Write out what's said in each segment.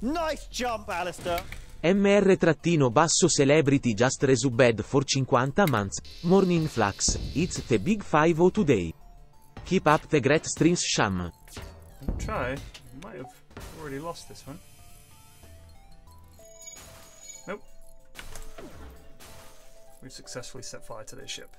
Nice jump, Alistair. MR-basso celebrity just resubed for 50 months. Morning Flux. It's the big 5 today. Keep up the great streams Sham. Try. Might have already lost this one. We've successfully set fire to their ship.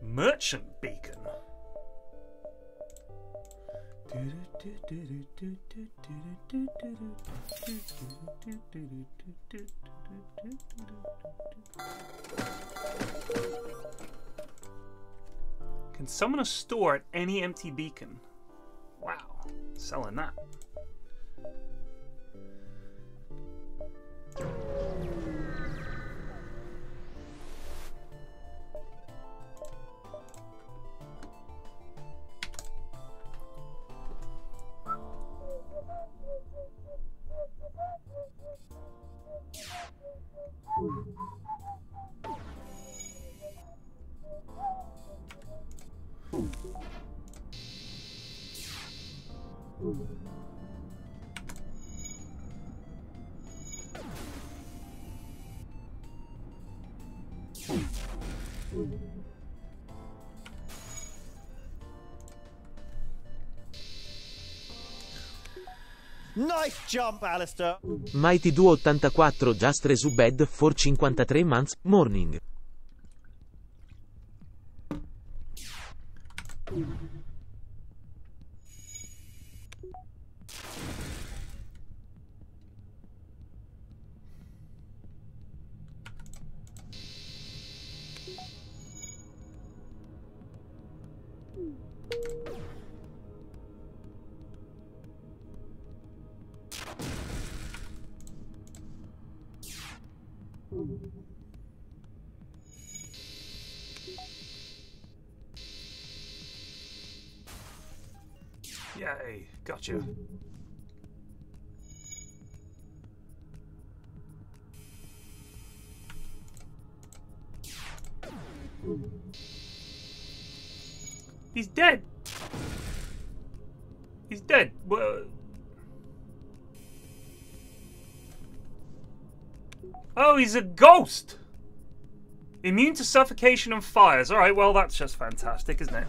Merchant Beacon. Can summon a store at any empty beacon? Wow, selling that. Jump, Alistair. Mighty Duo 84 just resubed for 53 months. Morning. He's dead. He's dead. Oh, he's a ghost. Immune to suffocation and fires. All right, well, that's just fantastic, isn't it?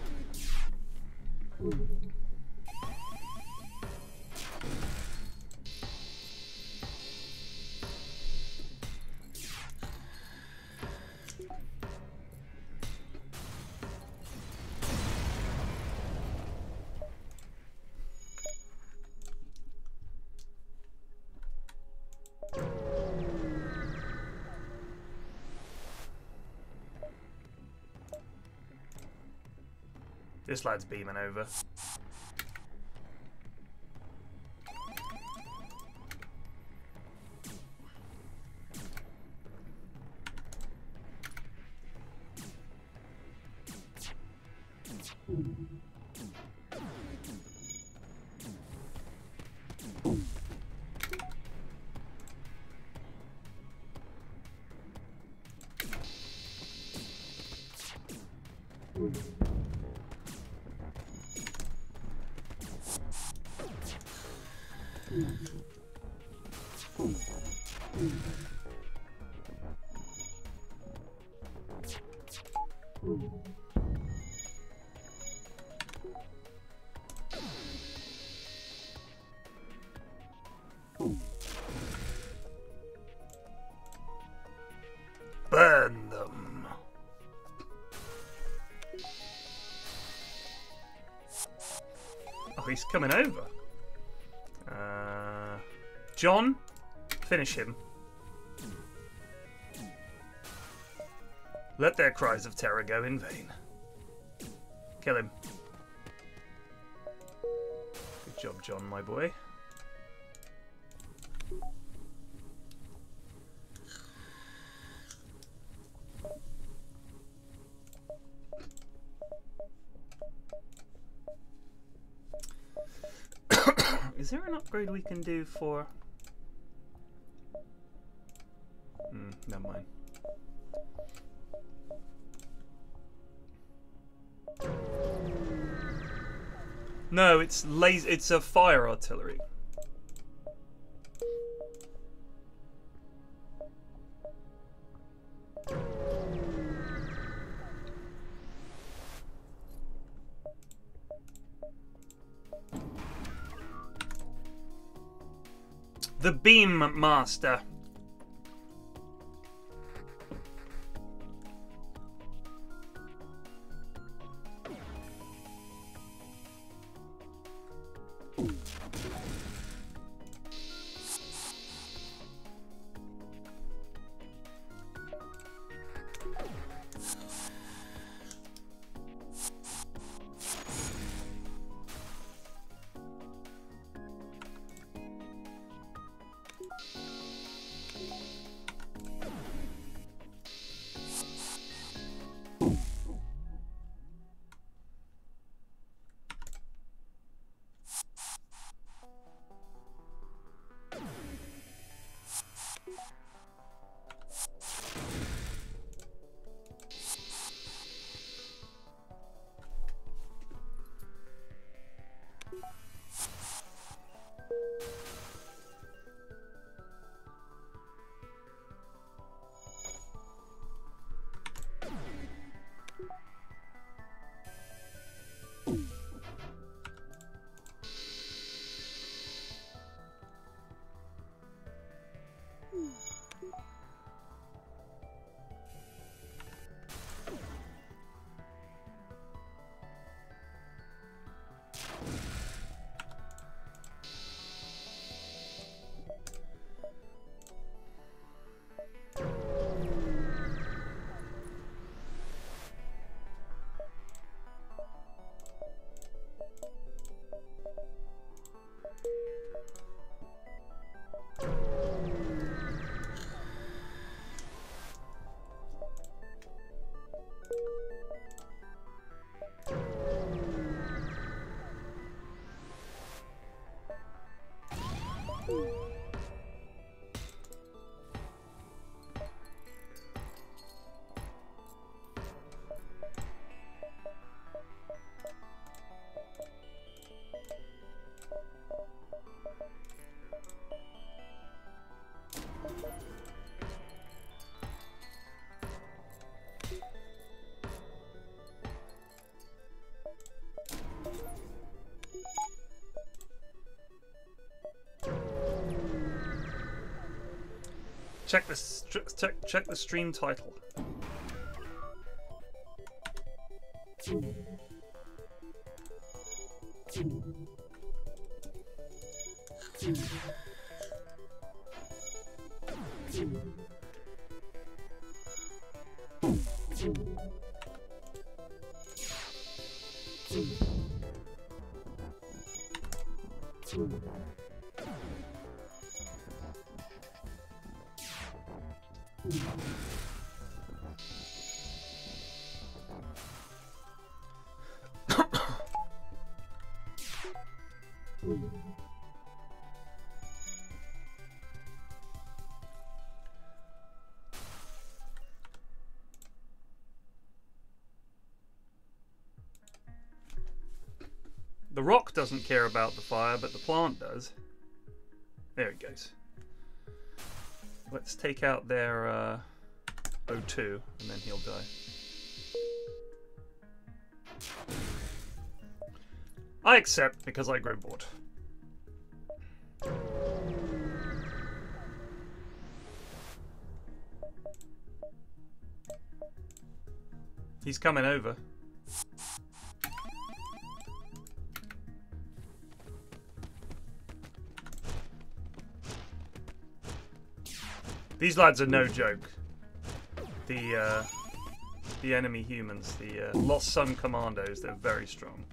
This lad's beaming over. Coming over. Uh, John, finish him. Let their cries of terror go in vain. Kill him. Good job, John, my boy. Upgrade we can do for... Hmm, never mind. No, it's laser. It's a fire artillery. Beam Master. Check the check check the stream title. Doesn't care about the fire, but the plant does. There it goes. Let's take out their uh, O2, and then he'll die. I accept because I grow bored. He's coming over. These lads are no joke. The uh, the enemy humans, the uh, Lost Sun Commandos, they're very strong.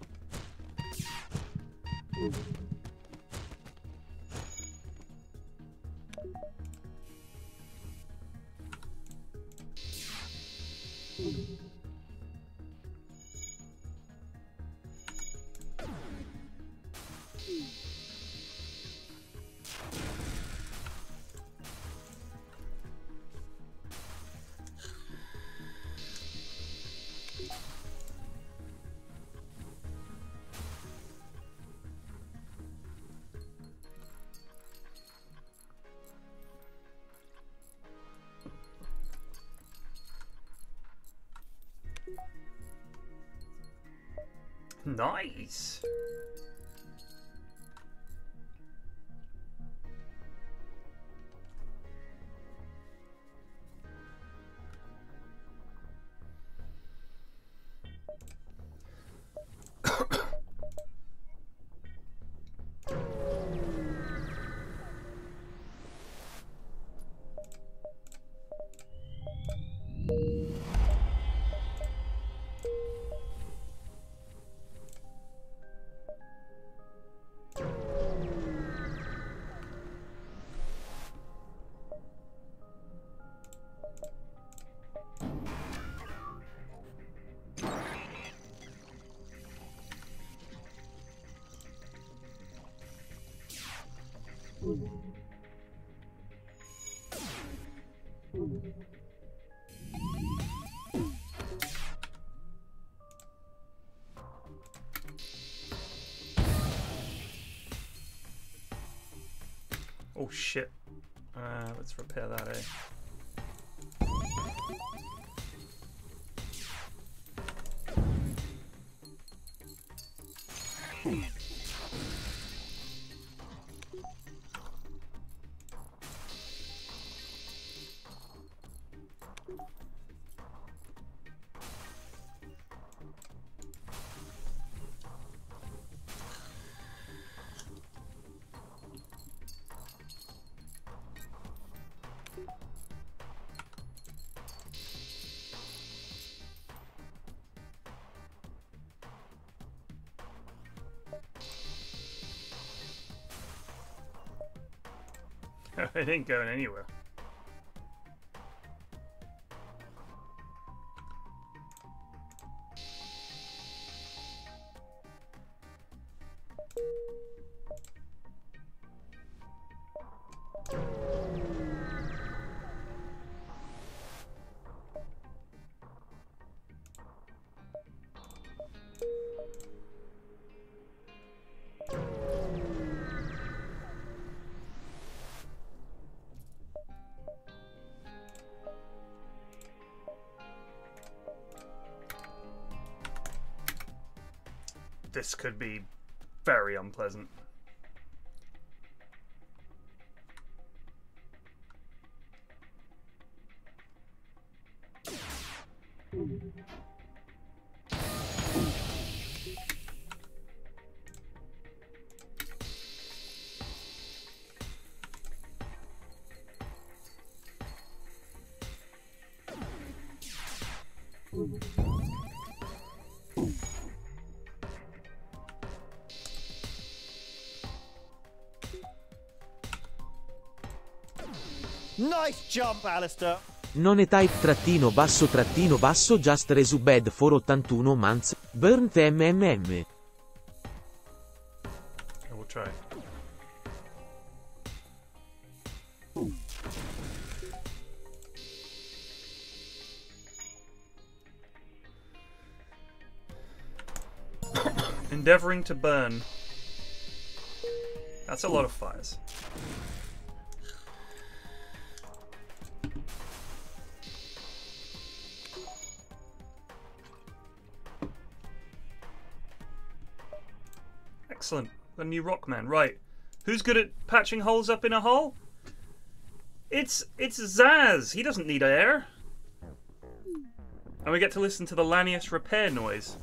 Nice. Oh shit. Uh, let's repair that, eh? It ain't going anywhere. This could be very unpleasant. Nice jump, Alistair. Non è type trattino basso trattino basso just resubed for 81 months, burnt mmm. I will try. Endeavoring to burn. That's a lot of fires. New Rockman. Right. Who's good at patching holes up in a hole? It's it's Zaz. He doesn't need air. And we get to listen to the Lanius repair noise.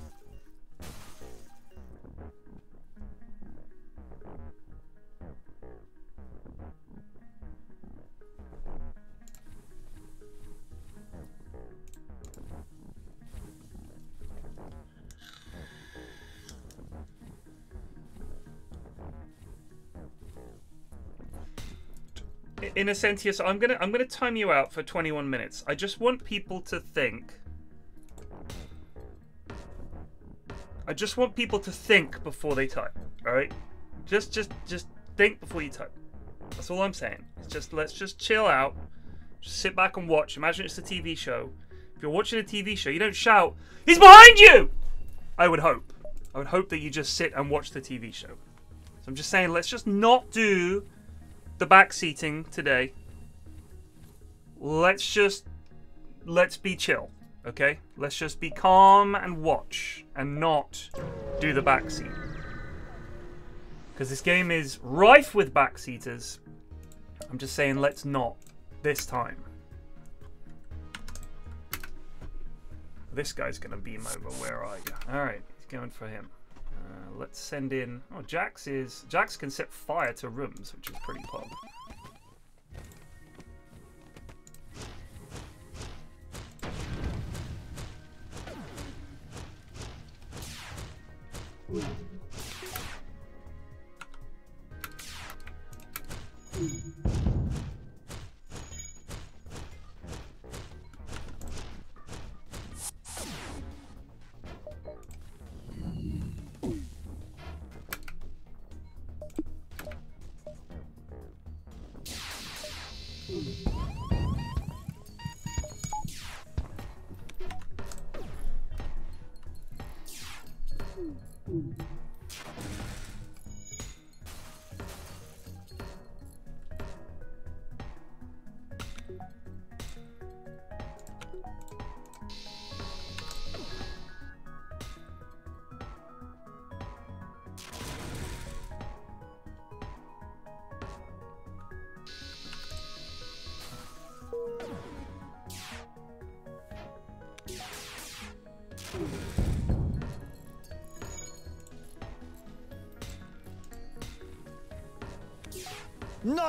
In Essentius, I'm gonna I'm gonna time you out for 21 minutes. I just want people to think. I just want people to think before they type. All right, just just just think before you type. That's all I'm saying. It's just let's just chill out, just sit back and watch. Imagine it's a TV show. If you're watching a TV show, you don't shout, "He's behind you!" I would hope. I would hope that you just sit and watch the TV show. So I'm just saying, let's just not do the back seating today. Let's just let's be chill. Okay? Let's just be calm and watch and not do the backseat. Because this game is rife with backseaters. I'm just saying, let's not this time. This guy's going to beam over. Where are you? All right, he's going for him. Uh, let's send in. Oh, Jax is. Jax can set fire to rooms, which is pretty pog.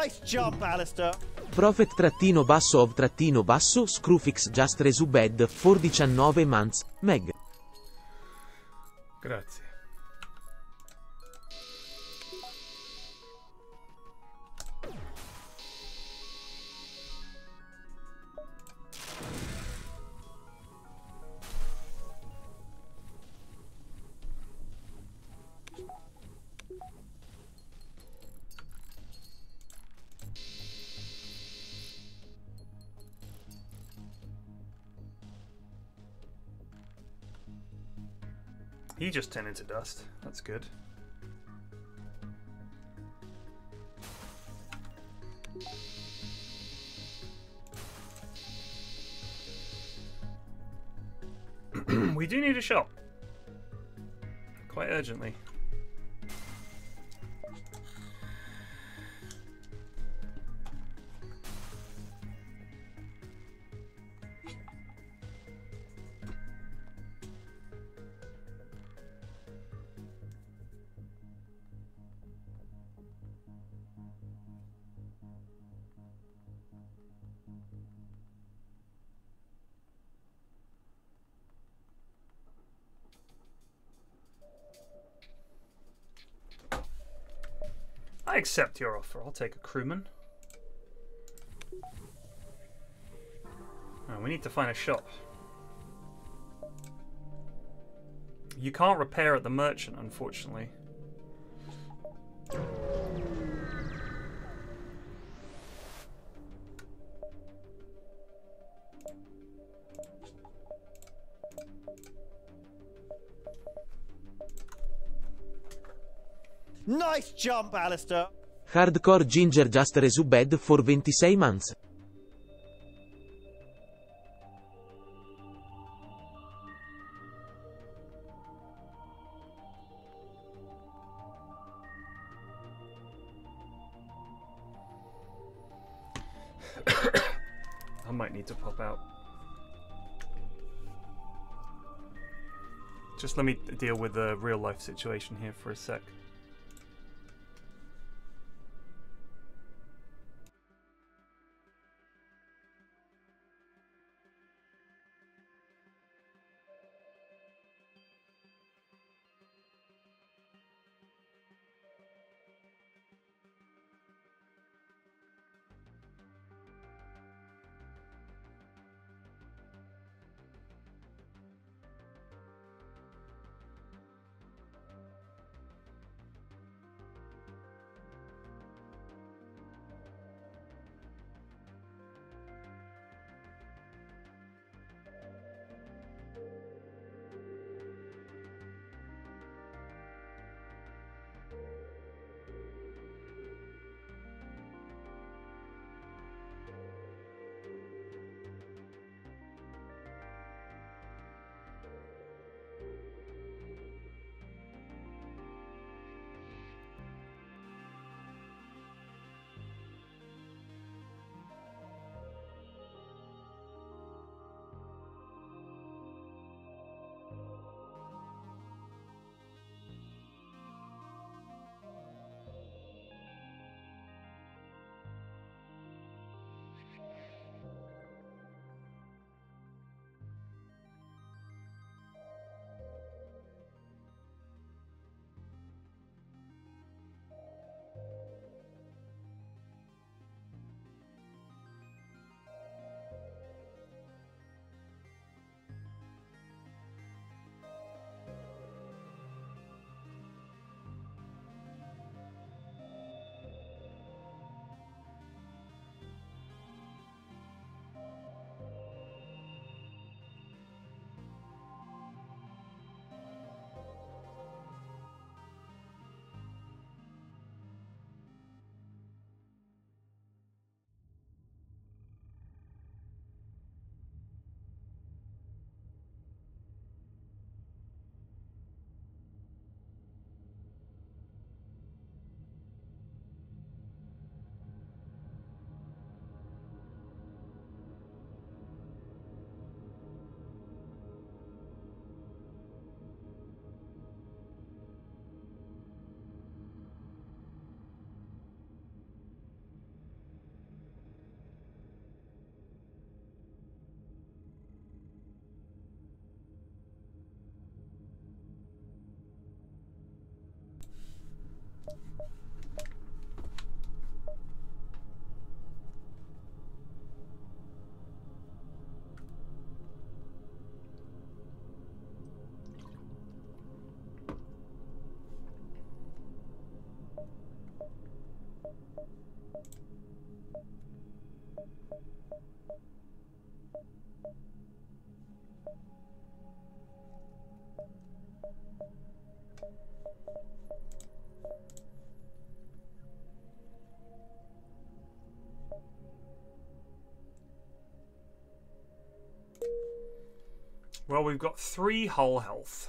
Nice jump, Alistair. Prophet trattino basso of trattino basso Scrufix just resubed for 19 months, Meg. He just turned into dust. That's good. we do need a shop. Quite urgently. Accept your offer. I'll take a crewman. Oh, we need to find a shop. You can't repair at the merchant, unfortunately. Nice jump, Alistair. Hardcore Ginger just resubed for 26 months. I might need to pop out. Just let me deal with the real life situation here for a sec. Well, we've got three hull health.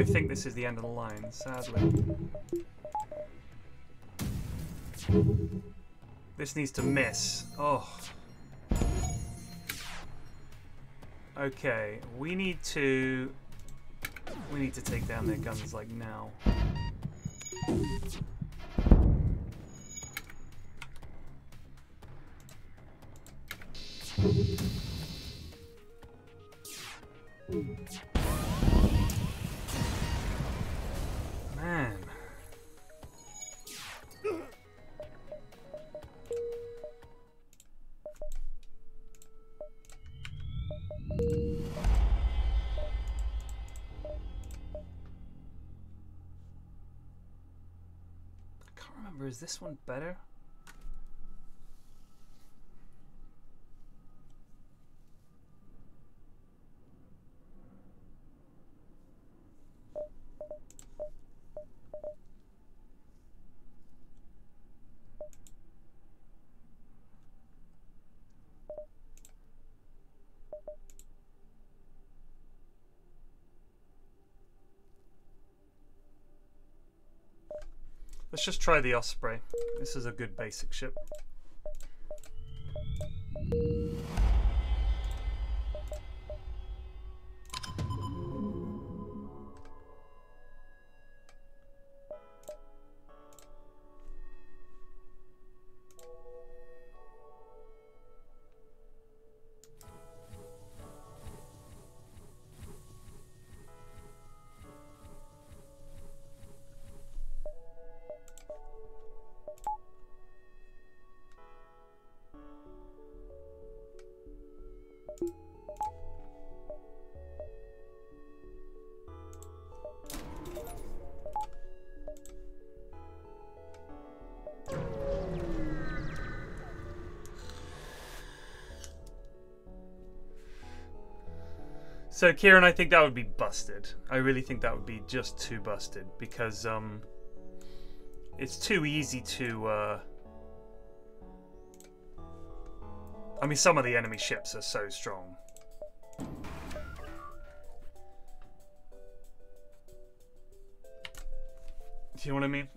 I think this is the end of the line, sadly. This needs to miss. Oh. Okay, we need to... We need to take down their guns, like, now. This one better? Let's just try the Osprey. This is a good basic ship. So Kieran, I think that would be busted. I really think that would be just too busted because um, it's too easy to. Uh... I mean, some of the enemy ships are so strong. Do you know what I mean?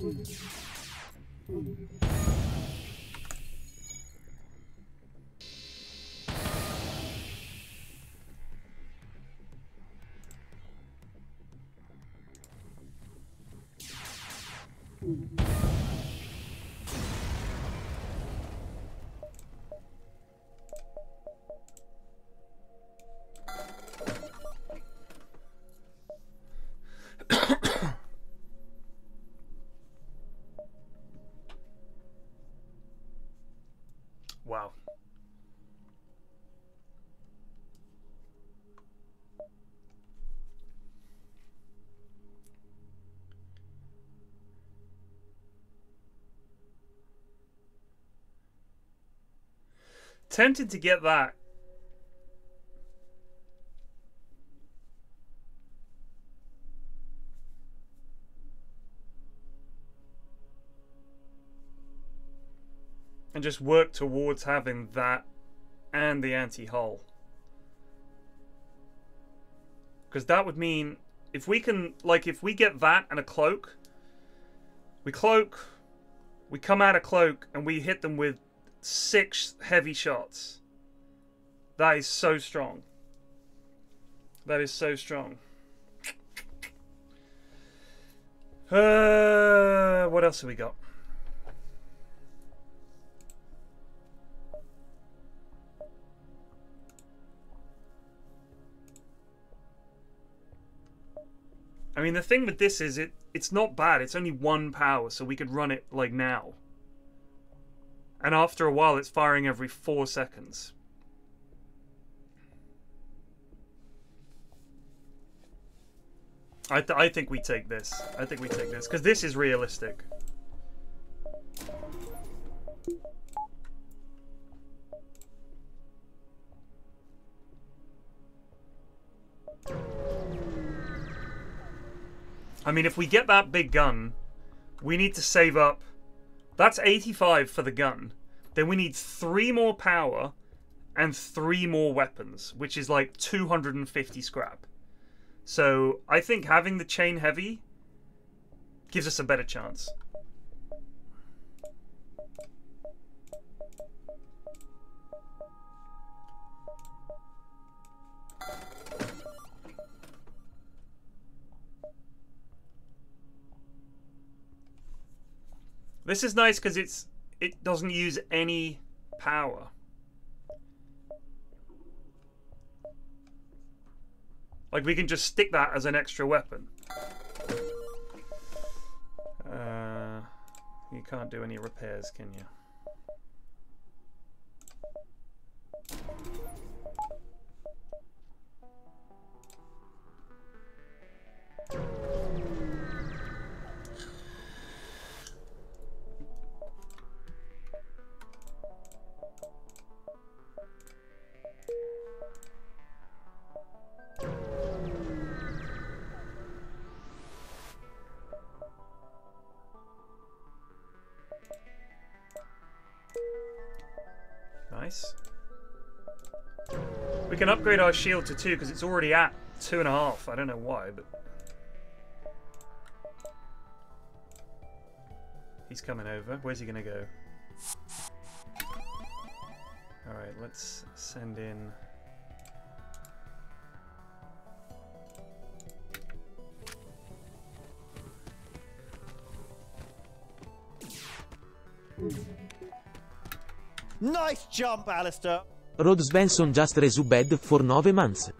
Wow. Thank you. Tempted to get that. And just work towards having that and the anti-hull. Because that would mean if we can, like, if we get that and a cloak, we cloak, we come out of cloak, and we hit them with six heavy shots. That is so strong. That is so strong. Uh, what else have we got? I mean, the thing with this is it it's not bad. It's only one power, so we could run it like now. And after a while, it's firing every four seconds. I, th I think we take this. I think we take this. Because this is realistic. I mean, if we get that big gun, we need to save up. That's 85 for the gun. Then we need three more power and three more weapons, which is like 250 scrap. So I think having the chain heavy gives us a better chance. This is nice because it's it doesn't use any power. Like we can just stick that as an extra weapon. Uh, you can't do any repairs, can you? Nice. We can upgrade our shield to two because it's already at two and a half. I don't know why, but... He's coming over. Where's he going to go? Alright, let's send in... Nice jump, Alistair. Rod Svensson just resubbed for 9 months.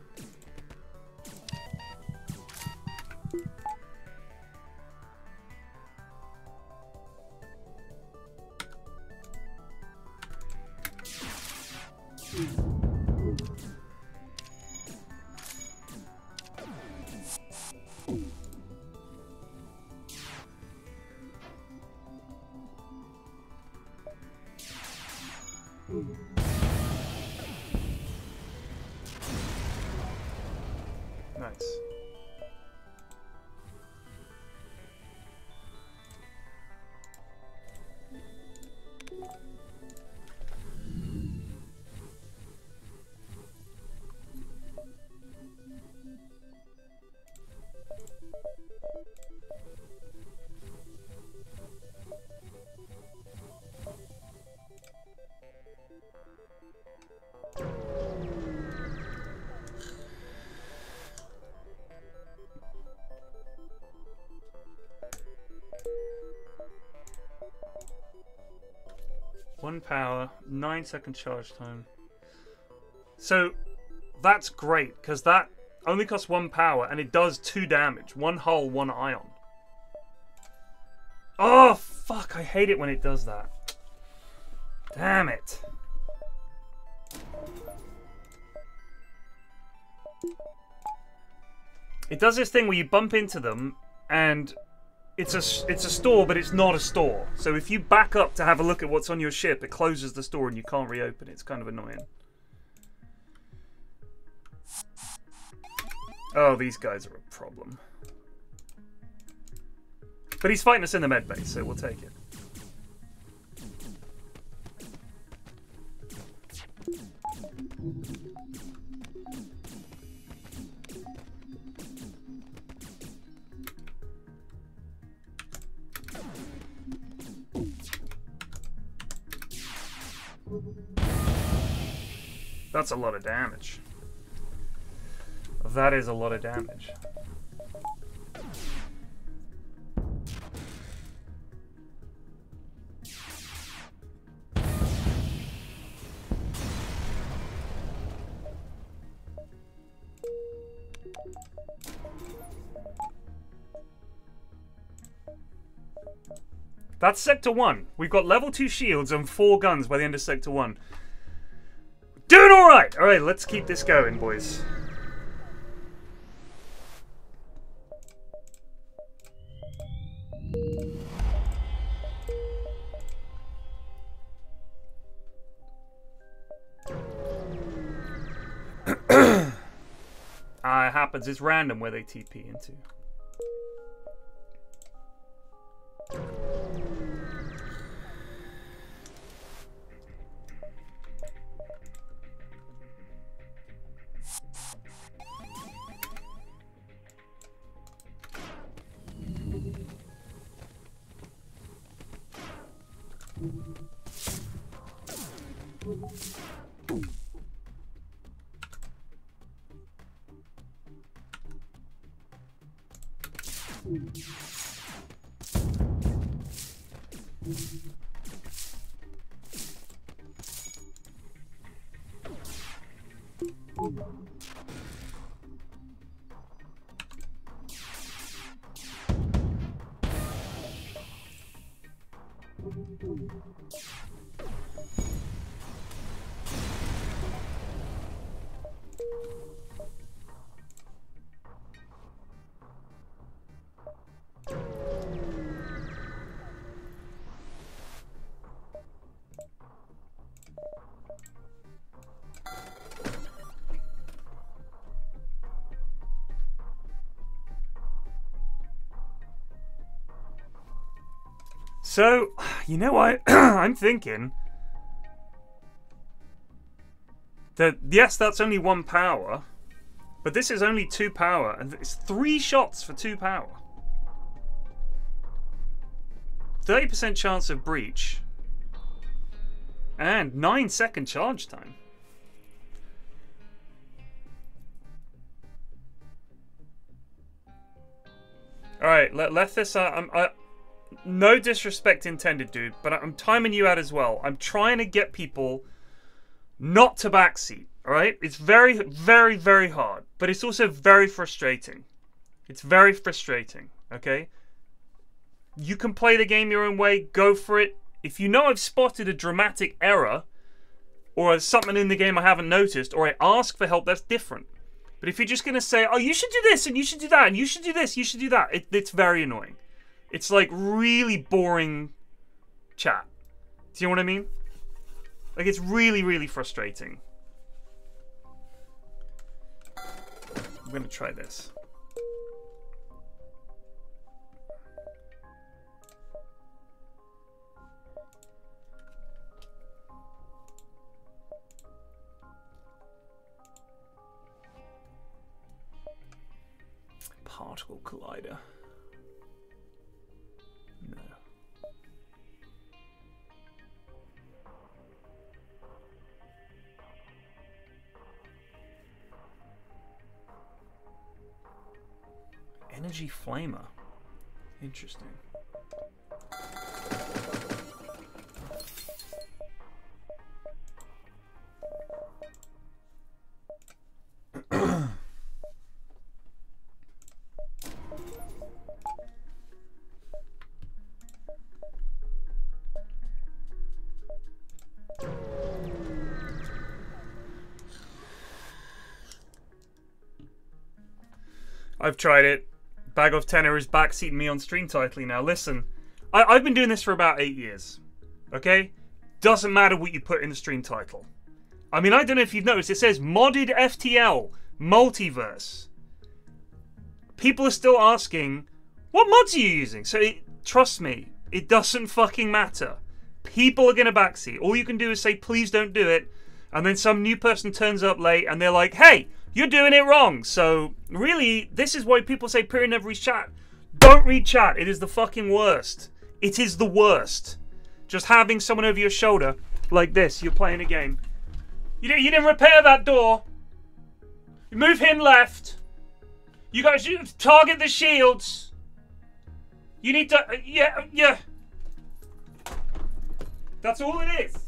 9 second charge time. So that's great, because that only costs one power, and it does two damage. One hull, one ion. Oh, fuck, I hate it when it does that. Damn it. It does this thing where you bump into them, and it's a it's a store, but it's not a store. So if you back up to have a look at what's on your ship, it closes the store and you can't reopen it. It's kind of annoying. Oh, these guys are a problem. But he's fighting us in the med base, so we'll take it. That's a lot of damage. That is a lot of damage. That's Sector 1. We've got level 2 shields and 4 guns by the end of Sector 1. Doing alright! Alright, let's keep this going, boys. Ah, it happens. It's random where they TP into. So, you know what? I'm thinking that yes, that's only one power, but this is only two power, and it's three shots for two power. 30% chance of breach, and 9 second charge time. Alright, let, let this. Uh, I'm, I, no disrespect intended, dude, but I'm timing you out as well. I'm trying to get people not to backseat. All right, it's very, very, very hard, but it's also very frustrating. It's very frustrating. Okay, you can play the game your own way. Go for it. If you know I've spotted a dramatic error or something in the game I haven't noticed, or I ask for help, that's different. But if you're just going to say, oh, you should do this, and you should do that, and you should do this, you should do that, it, it's very annoying. It's like really boring chat. Do you know what I mean? Like, it's really, really frustrating. I'm to try this. particle collider. Energy flamer. Interesting. I've tried it. Bag of Tenor is backseating me on stream titling now. Listen, I, I've been doing this for about eight years. Okay? Doesn't matter what you put in the stream title. I mean, I don't know if you've noticed, it says modded FTL multiverse. People are still asking, what mods are you using? So, it, trust me, it doesn't fucking matter. People are going to backseat. All you can do is say, please don't do it. And then some new person turns up late and they're like, hey, you're doing it wrong. So, really, this is why people say Pyrion never reads chat. Don't read chat. It is the fucking worst. It is the worst. Just having someone over your shoulder like this, you're playing a game. You, didn't, you didn't repair that door. You move him left. You guys you target the shields. You need to. Uh, yeah, yeah. That's all it is.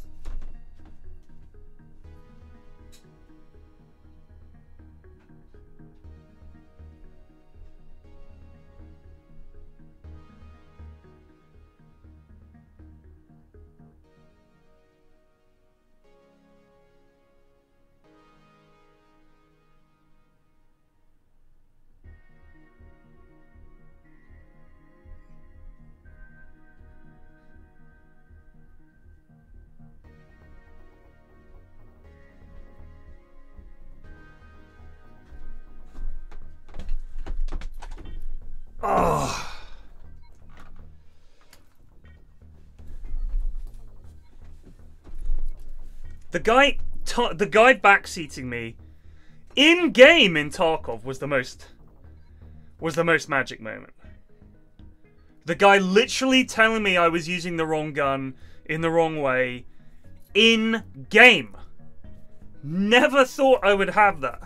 The guy, the guy backseating me, in game in Tarkov was the most, was the most magic moment. The guy literally telling me I was using the wrong gun in the wrong way, in game. Never thought I would have that.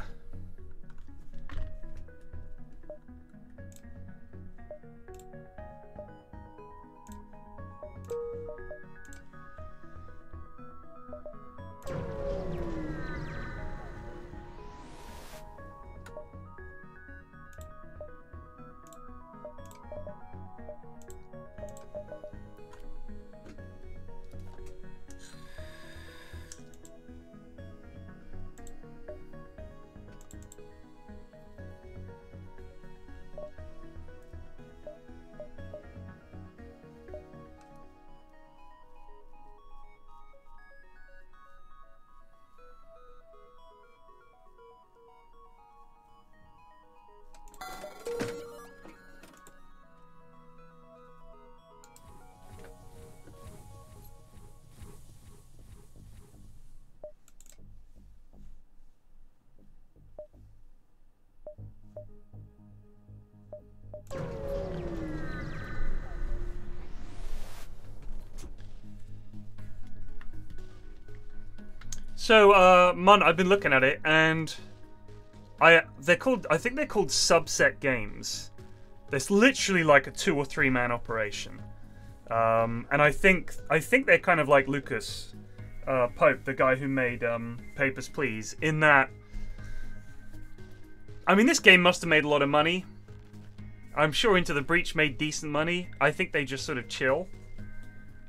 So, uh, Mun, I've been looking at it, and I they're called. I think they're called subset games. There's literally like a two or three man operation, Um, and I think I think they're kind of like Lucas uh, Pope, the guy who made um, Papers Please, in that. I mean, this game must have made a lot of money. I'm sure Into the Breach made decent money. I think they just sort of chill.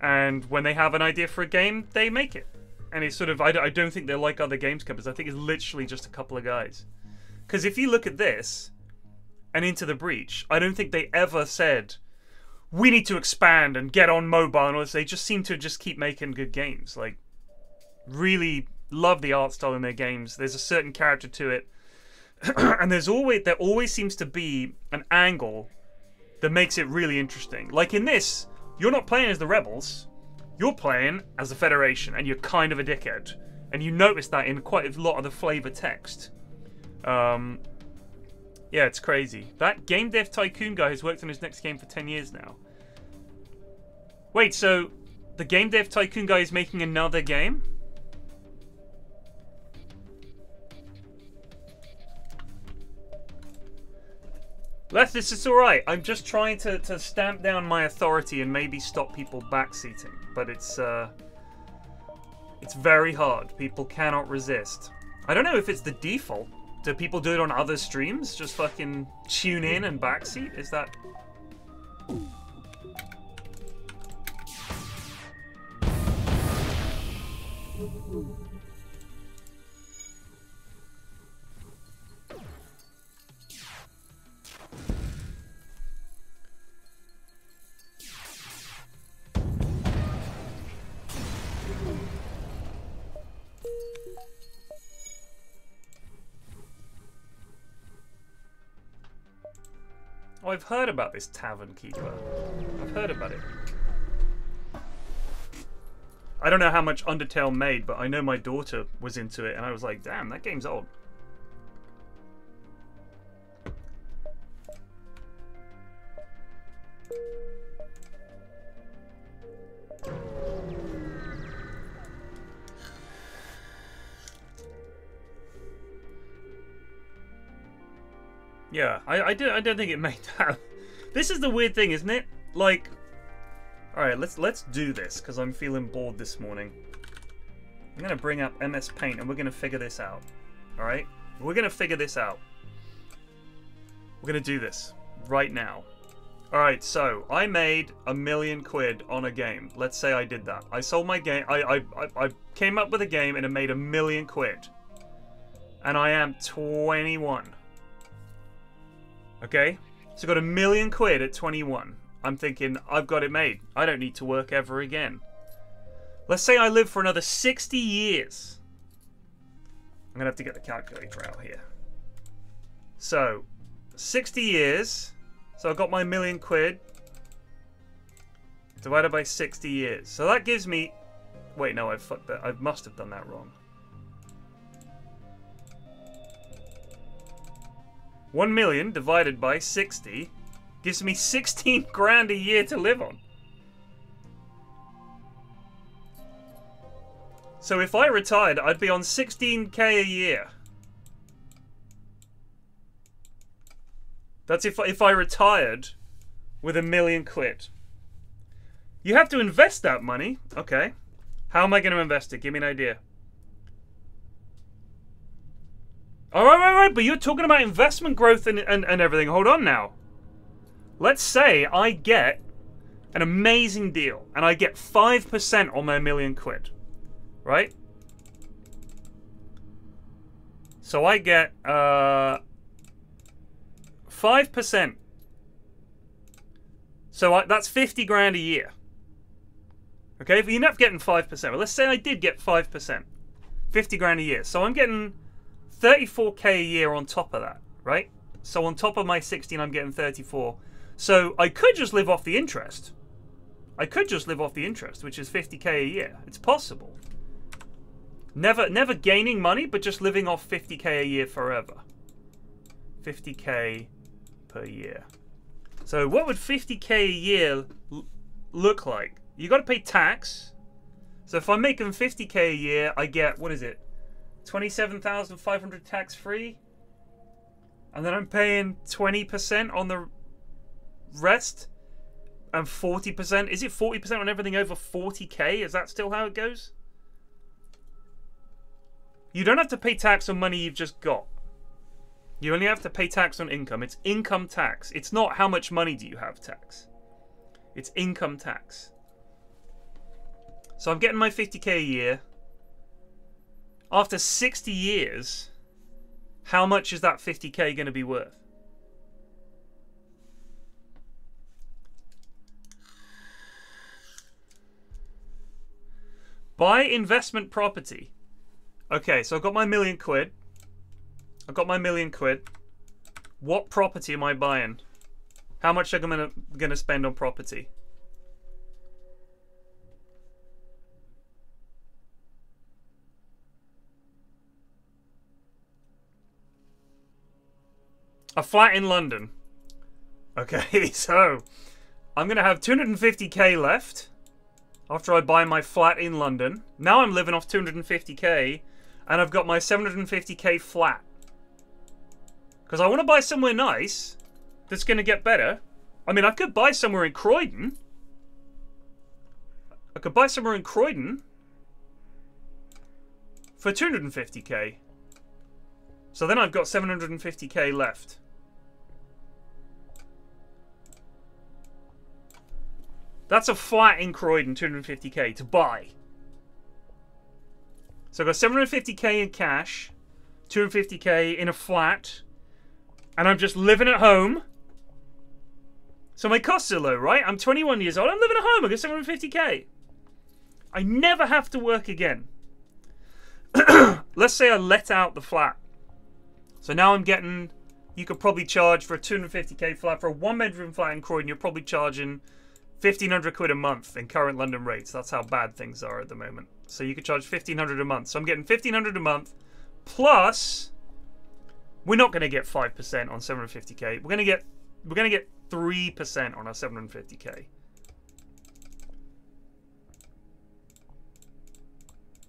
And when they have an idea for a game, they make it. And it's sort of, I, I don't think they're like other games companies. I think it's literally just a couple of guys. Because if you look at this and Into the Breach, I don't think they ever said, we need to expand and get on mobile this. They just seem to just keep making good games. Like, really love the art style in their games. There's a certain character to it. and there's always there always seems to be an angle that makes it really interesting. Like in this, you're not playing as the rebels, you're playing as the Federation, and you're kind of a dickhead. And you notice that in quite a lot of the flavor text. Um, yeah, it's crazy. That game dev tycoon guy has worked on his next game for 10 years now. Wait, so the game dev tycoon guy is making another game? Les, this is alright. I'm just trying to, to stamp down my authority and maybe stop people backseating. But it's, uh... It's very hard. People cannot resist. I don't know if it's the default. Do people do it on other streams? Just fucking tune in and backseat? Is that... Oh, I've heard about this Tavern Keeper. I've heard about it. I don't know how much Undertale made, but I know my daughter was into it, and I was like, damn, that game's old. Yeah, I, I, do, I don't think it made that. This is the weird thing, isn't it? Like, all right, let's let's do this because I'm feeling bored this morning. I'm gonna bring up MS Paint and we're gonna figure this out. All right, we're gonna figure this out. We're gonna do this right now. All right, so I made a million quid on a game. Let's say I did that. I sold my game. I I I, came up with a game and it made a million quid. And I am 21. Okay, so I got a million quid at 21. I'm thinking, I've got it made. I don't need to work ever again. Let's say I live for another 60 years. I'm going to have to get the calculator out here. So, 60 years. So I've got my million quid. Divided by 60 years. So that gives me... Wait, no, I fucked that. I must have done that wrong. 1 million divided by 60 gives me 16 grand a year to live on. So if I retired, I'd be on 16k a year. That's if, if I retired with a million quid. You have to invest that money. Okay. How am I going to invest it? Give me an idea. All right, right, right. But you're talking about investment growth and, and, and everything. Hold on now. Let's say I get an amazing deal and I get 5% on my million quid. Right? So I get uh, 5%. So I, that's 50 grand a year. Okay, if you end up getting 5%, But let's say I did get 5%. 50 grand a year. So I'm getting 34k a year on top of that, right? So on top of my 16, I'm getting 34. So I could just live off the interest. I could just live off the interest, which is 50k a year. It's possible. Never, never gaining money, but just living off 50k a year forever. 50k per year. So what would 50k a year look like? You got to pay tax. So if I'm making 50k a year, I get what is it? 27,500 tax free. And then I'm paying 20% on the rest. and 40%. Is it 40% on everything over 40k? Is that still how it goes? You don't have to pay tax on money you've just got. You only have to pay tax on income. It's income tax. It's not how much money do you have tax. It's income tax. So I'm getting my 50k a year. After 60 years, how much is that 50k going to be worth? Buy investment property. Okay, so I've got my million quid. I've got my million quid. What property am I buying? How much am I going to spend on property? A flat in London. Okay, so I'm going to have 250k left after I buy my flat in London. Now I'm living off 250k and I've got my 750k flat. Because I want to buy somewhere nice that's going to get better. I mean, I could buy somewhere in Croydon. I could buy somewhere in Croydon for 250k. So then I've got 750k left. That's a flat in Croydon, 250k to buy. So I've got 750k in cash, 250k in a flat, and I'm just living at home. So my costs are low, right? I'm 21 years old. I'm living at home. I get 750k. I never have to work again. Let's say I let out the flat. So now I'm getting. You could probably charge for a 250k flat for a one bedroom flat in Croydon. You're probably charging 1500 quid a month in current London rates. That's how bad things are at the moment. So you could charge 1500 a month. So I'm getting 1500 a month plus we're not going to get 5% on 750k. We're going to get we're going to get 3% on our 750k.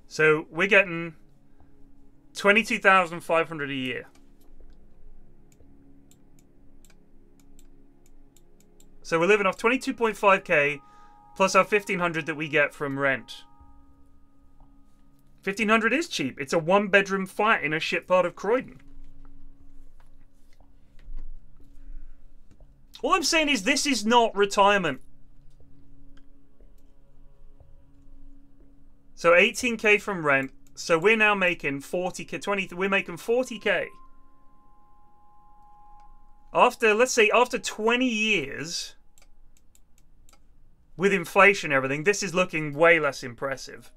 So we're getting 22,500 a year. So we're living off 22.5k plus our 1500 that we get from rent. 1500 is cheap. It's a one bedroom flat in a shit part of Croydon. All I'm saying is this is not retirement. So 18k from rent. So we're now making 40k, 20, we're making 40k. After, let's say, after 20 years, with inflation everything, this is looking way less impressive.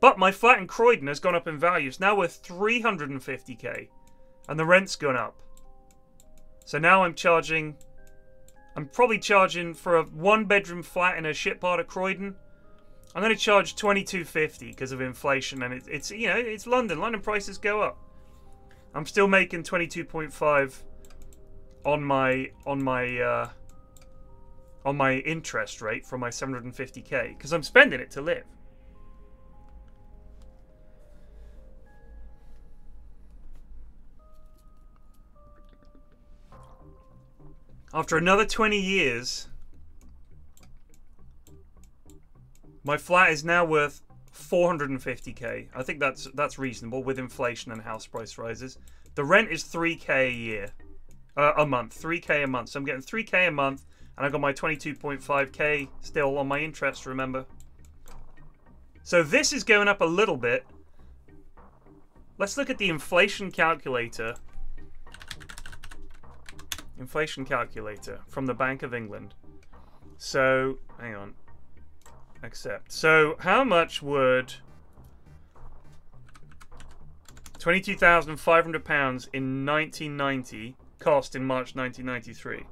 But my flat in Croydon has gone up in value. It's now worth 350k. And the rent's gone up. So now I'm charging... I'm probably charging for a one bedroom flat in a shit part of Croydon. I'm going to charge 2250 because of inflation and it, it's you know it's London. London prices go up. I'm still making 22.5 on my on my uh, on my interest rate from my 750k because I'm spending it to live. After another 20 years, my flat is now worth 450k. I think that's that's reasonable with inflation and house price rises. The rent is 3k a year, uh, a month, 3k a month. So I'm getting 3k a month and I've got my 22.5k still on my interest, remember? So this is going up a little bit. Let's look at the inflation calculator. Inflation calculator from the Bank of England. So, hang on. Accept. So, how much would £22,500 in 1990 cost in March 1993?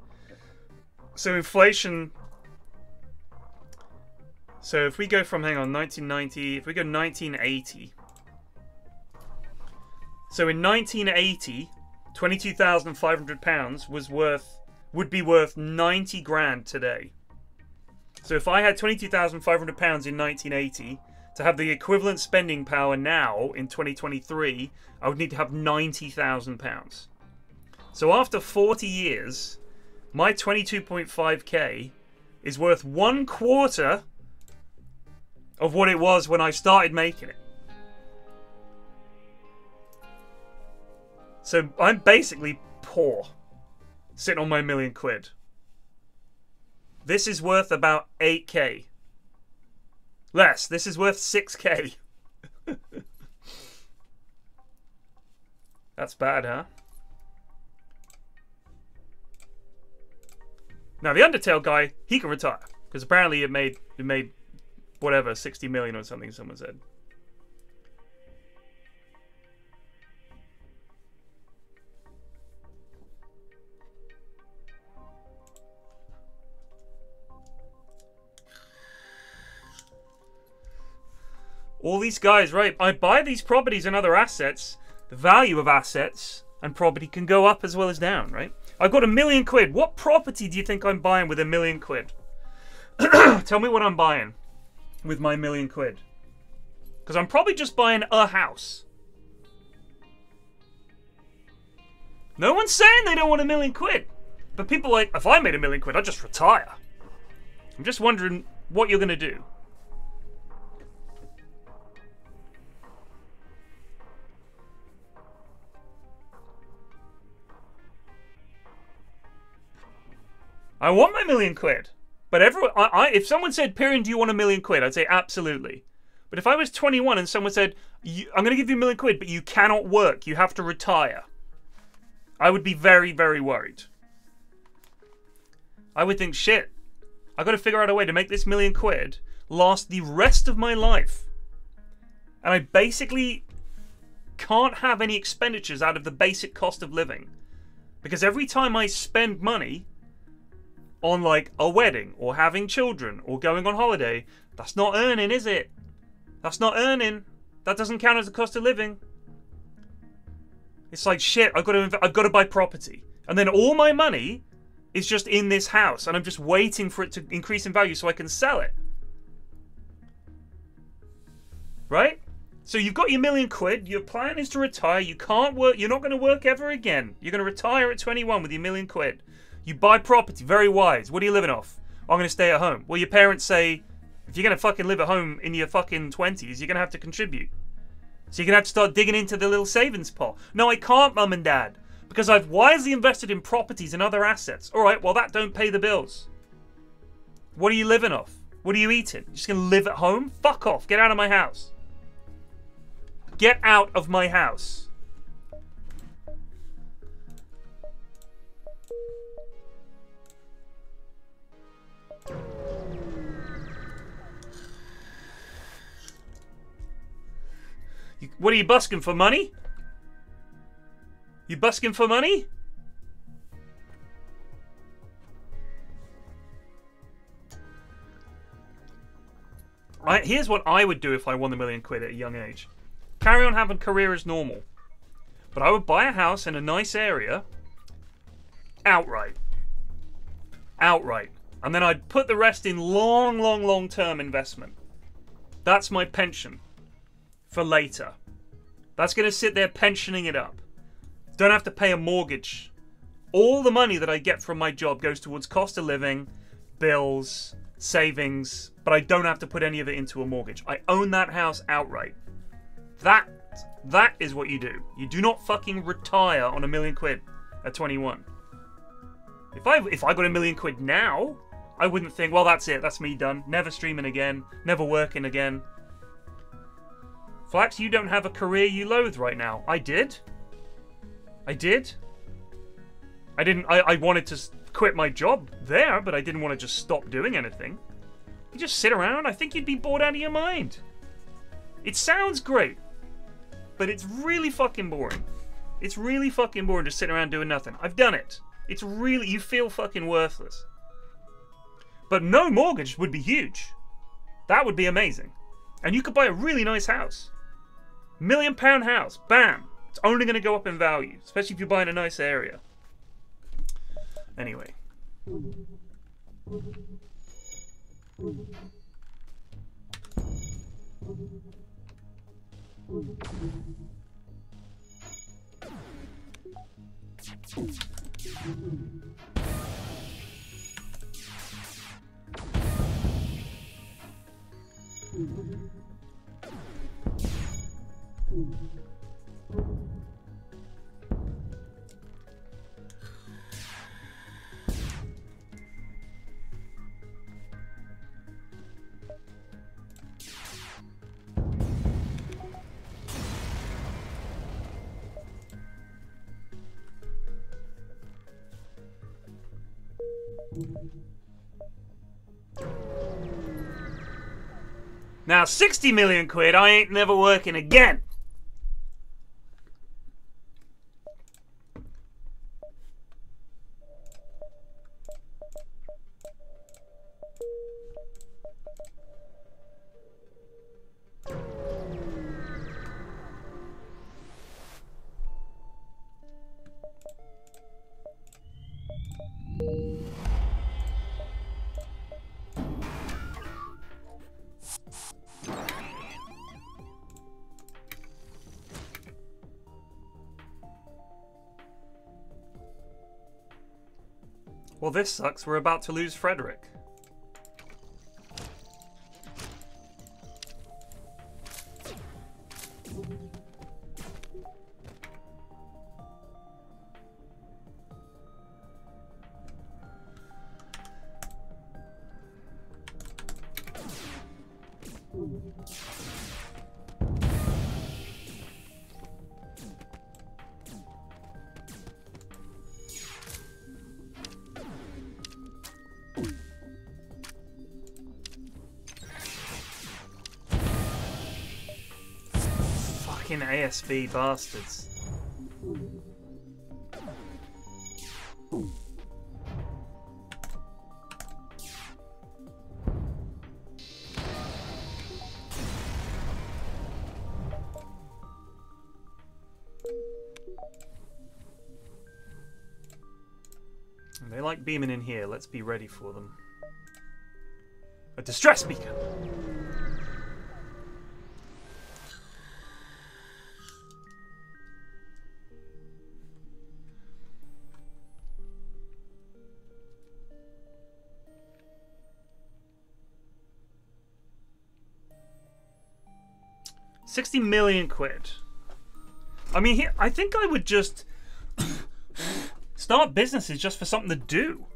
So inflation. So if we go from, hang on, 1990, if we go 1980. So in 1980, 22,500 pounds was worth, would be worth 90 grand today. So if I had 22,500 pounds in 1980, to have the equivalent spending power now in 2023, I would need to have 90,000 pounds. So after 40 years, my 22.5k is worth one quarter of what it was when I started making it. So I'm basically poor, sitting on my million quid. This is worth about 8k. Less. This is worth 6k. That's bad, huh? Now the Undertale guy, he can retire because apparently it made it made whatever 60 million or something. Someone said. All these guys, right? I buy these properties and other assets. The value of assets and property can go up as well as down, right? I've got a million quid. What property do you think I'm buying with a million quid? Tell me what I'm buying with my million quid. Because I'm probably just buying a house. No one's saying they don't want a million quid. But people like, if I made a million quid, I'd just retire. I'm just wondering what you're going to do. I want my million quid. But everyone, I, I, if someone said, Pyrion, do you want a million quid? I'd say absolutely. But if I was 21 and someone said, I'm going to give you a million quid, but you cannot work, you have to retire, I would be very, very worried. I would think, shit, I've got to figure out a way to make this million quid last the rest of my life. And I basically can't have any expenditures out of the basic cost of living. Because every time I spend money, on like a wedding or having children or going on holiday, that's not earning, is it? That's not earning. That doesn't count as a cost of living. It's like shit. I've got to I've got to buy property, and then all my money is just in this house, and I'm just waiting for it to increase in value so I can sell it. Right? So you've got your million quid. Your plan is to retire. You can't work. You're not going to work ever again. You're going to retire at 21 with your million quid. You buy property, very wise. What are you living off? I'm going to stay at home. Well, your parents say, if you're going to fucking live at home in your fucking 20s, you're going to have to contribute. So you're going to have to start digging into the little savings pot. No, I can't, mum and dad, because I've wisely invested in properties and other assets. All right, well, that don't pay the bills. What are you living off? What are you eating? You're just going to live at home? Fuck off. Get out of my house. Get out of my house. You, what are you busking for money? You busking for money? Right, here's what I would do if I won the million quid at a young age. Carry on having career as normal. But I would buy a house in a nice area outright. Outright. And then I'd put the rest in long, long, long term investment. That's my pension for later. That's going to sit there pensioning it up. Don't have to pay a mortgage. All the money that I get from my job goes towards cost of living, bills, savings, but I don't have to put any of it into a mortgage. I own that house outright. That that is what you do. You do not fucking retire on a million quid at 21. If I if I got a million quid now, I wouldn't think, well, that's it, that's me done. Never streaming again, never working again. Flax, you don't have a career you loathe right now. I did. I did. I didn't. I, I wanted to quit my job there, but I didn't want to just stop doing anything. You just sit around. I think you'd be bored out of your mind. It sounds great, but it's really fucking boring. It's really fucking boring just sitting around doing nothing. I've done it. It's really. You feel fucking worthless. But no mortgage would be huge. That would be amazing. And you could buy a really nice house. Million pound house. Bam. It's only going to go up in value, especially if you buy in a nice area. Anyway. Now, 60 million quid, I ain't never working again. Well, this sucks. We're about to lose Frederick. ASB bastards. They like beaming in here. Let's be ready for them. A distress beacon! Sixty million quid. I mean, I think I would just start businesses just for something to do.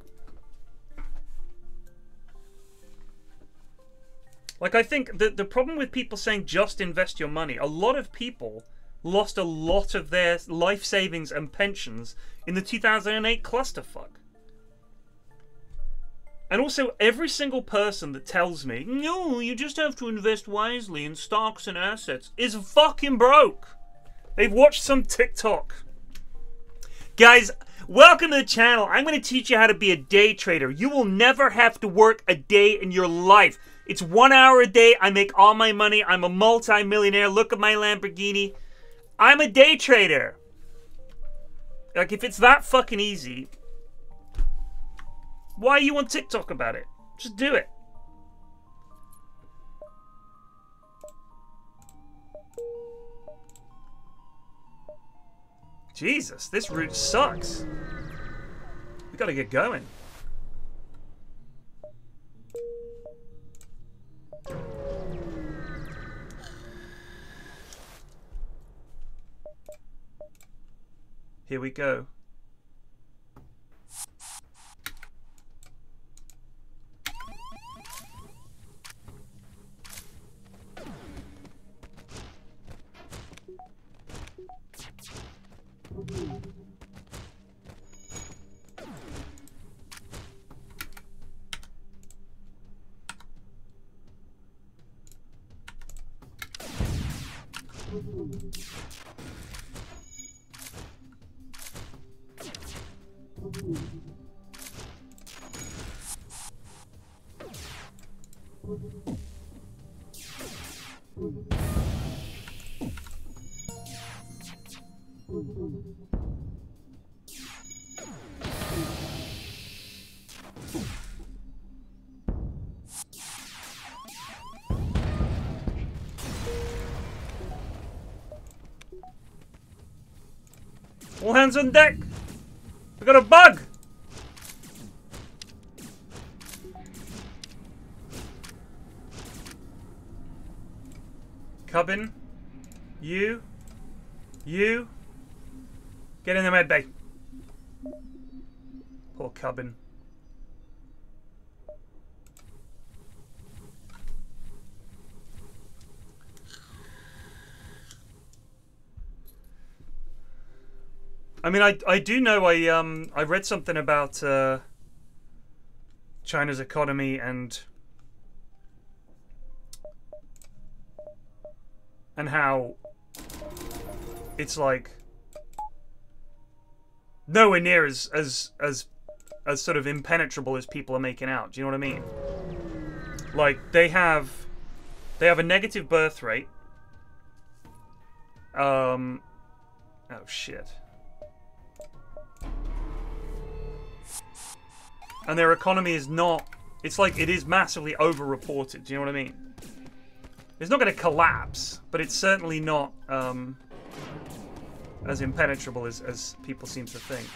Like, I think the, the problem with people saying just invest your money, a lot of people lost a lot of their life savings and pensions in the 2008 clusterfuck. And also, every single person that tells me, no, you just have to invest wisely in stocks and assets, is fucking broke. They've watched some TikTok. Guys, welcome to the channel. I'm going to teach you how to be a day trader. You will never have to work a day in your life. It's one hour a day. I make all my money. I'm a multi-millionaire. Look at my Lamborghini. I'm a day trader. Like, if it's that fucking easy, why are you on TikTok about it? Just do it. Jesus, this route sucks. We gotta get going. Here we go. All hands on deck! We got a bug! Cubbin, you, you, get in the med bay. Poor Cubbin. I mean, I I do know I um I read something about uh, China's economy and and how it's like nowhere near as as as as sort of impenetrable as people are making out. Do you know what I mean? Like they have they have a negative birth rate. Um oh shit. And their economy is not it's like it is massively over-reported. Do you know what I mean? It's not going to collapse, but it's certainly not um, as impenetrable as, as people seem to think.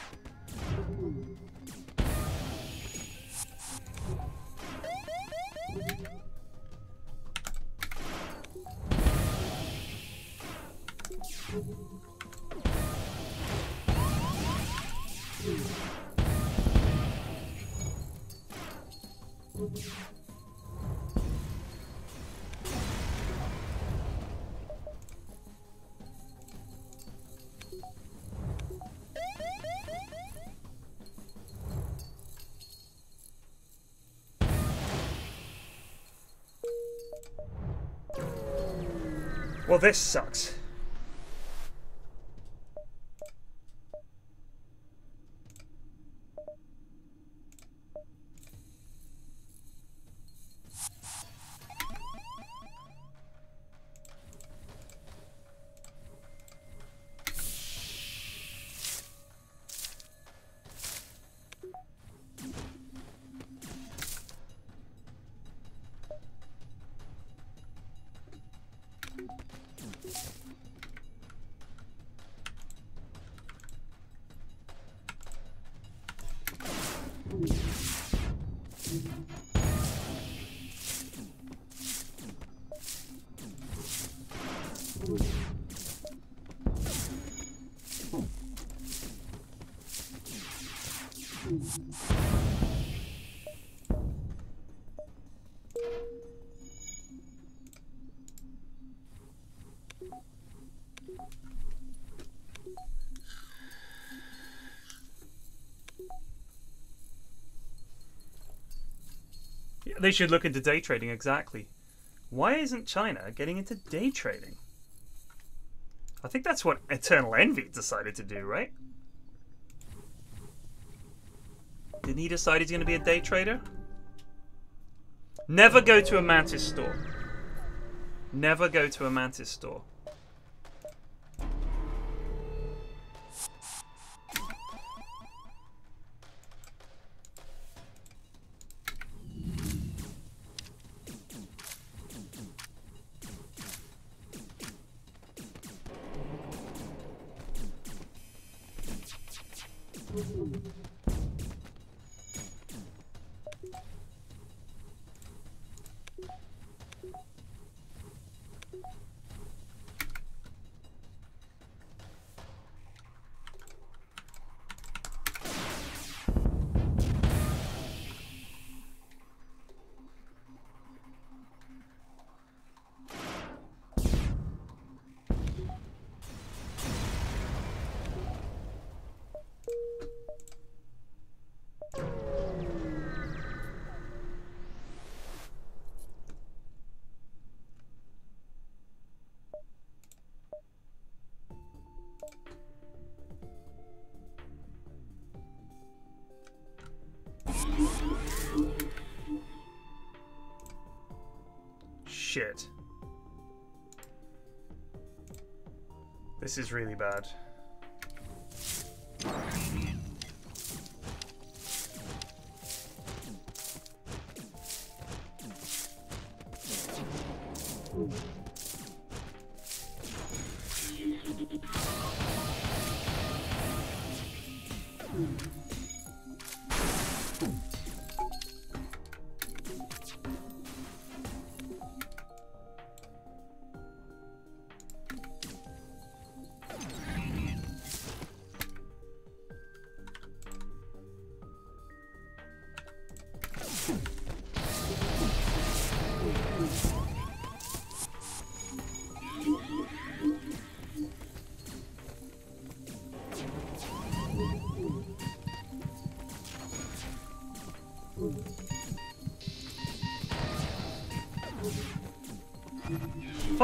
This sucks. They should look into day trading, exactly. Why isn't China getting into day trading? I think that's what Eternal Envy decided to do, right? Didn't he decide he's going to be a day trader? Never go to a Mantis store. Never go to a Mantis store. This is really bad.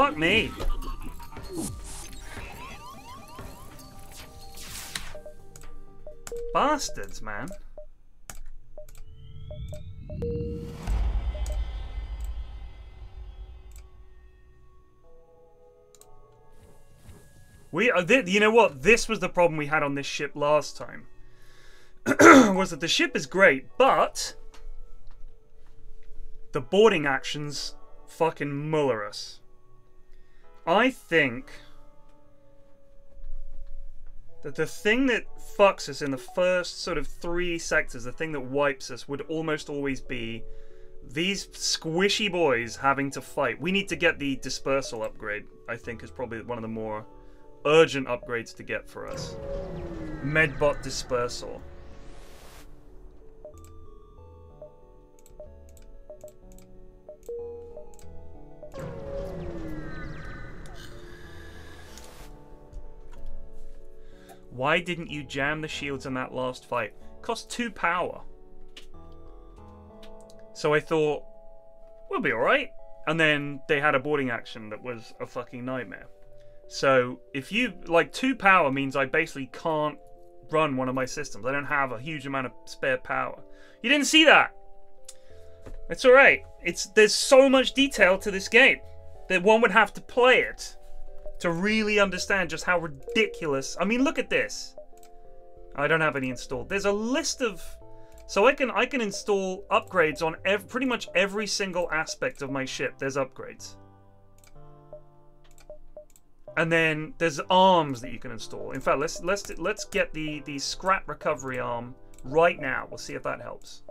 Fuck me. Bastards, man. We, uh, th- you know what? This was the problem we had on this ship last time. was that the ship is great, but the boarding actions fucking muller us. I think that the thing that fucks us in the first sort of three sectors, the thing that wipes us, would almost always be these squishy boys having to fight. We need to get the dispersal upgrade, I think, is probably one of the more urgent upgrades to get for us. Medbot dispersal. Why didn't you jam the shields in that last fight? Cost two power. So I thought, we'll be alright. And then they had a boarding action that was a fucking nightmare. So if you, like, two power means I basically can't run one of my systems. I don't have a huge amount of spare power. You didn't see that. It's alright. It's There's so much detail to this game that one would have to play it to really understand just how ridiculous. I mean, look at this. I don't have any installed. There's a list of so I can I can install upgrades on ev pretty much every single aspect of my ship. There's upgrades. And then there's arms that you can install. In fact, let's let's let's get the the scrap recovery arm right now. We'll see if that helps.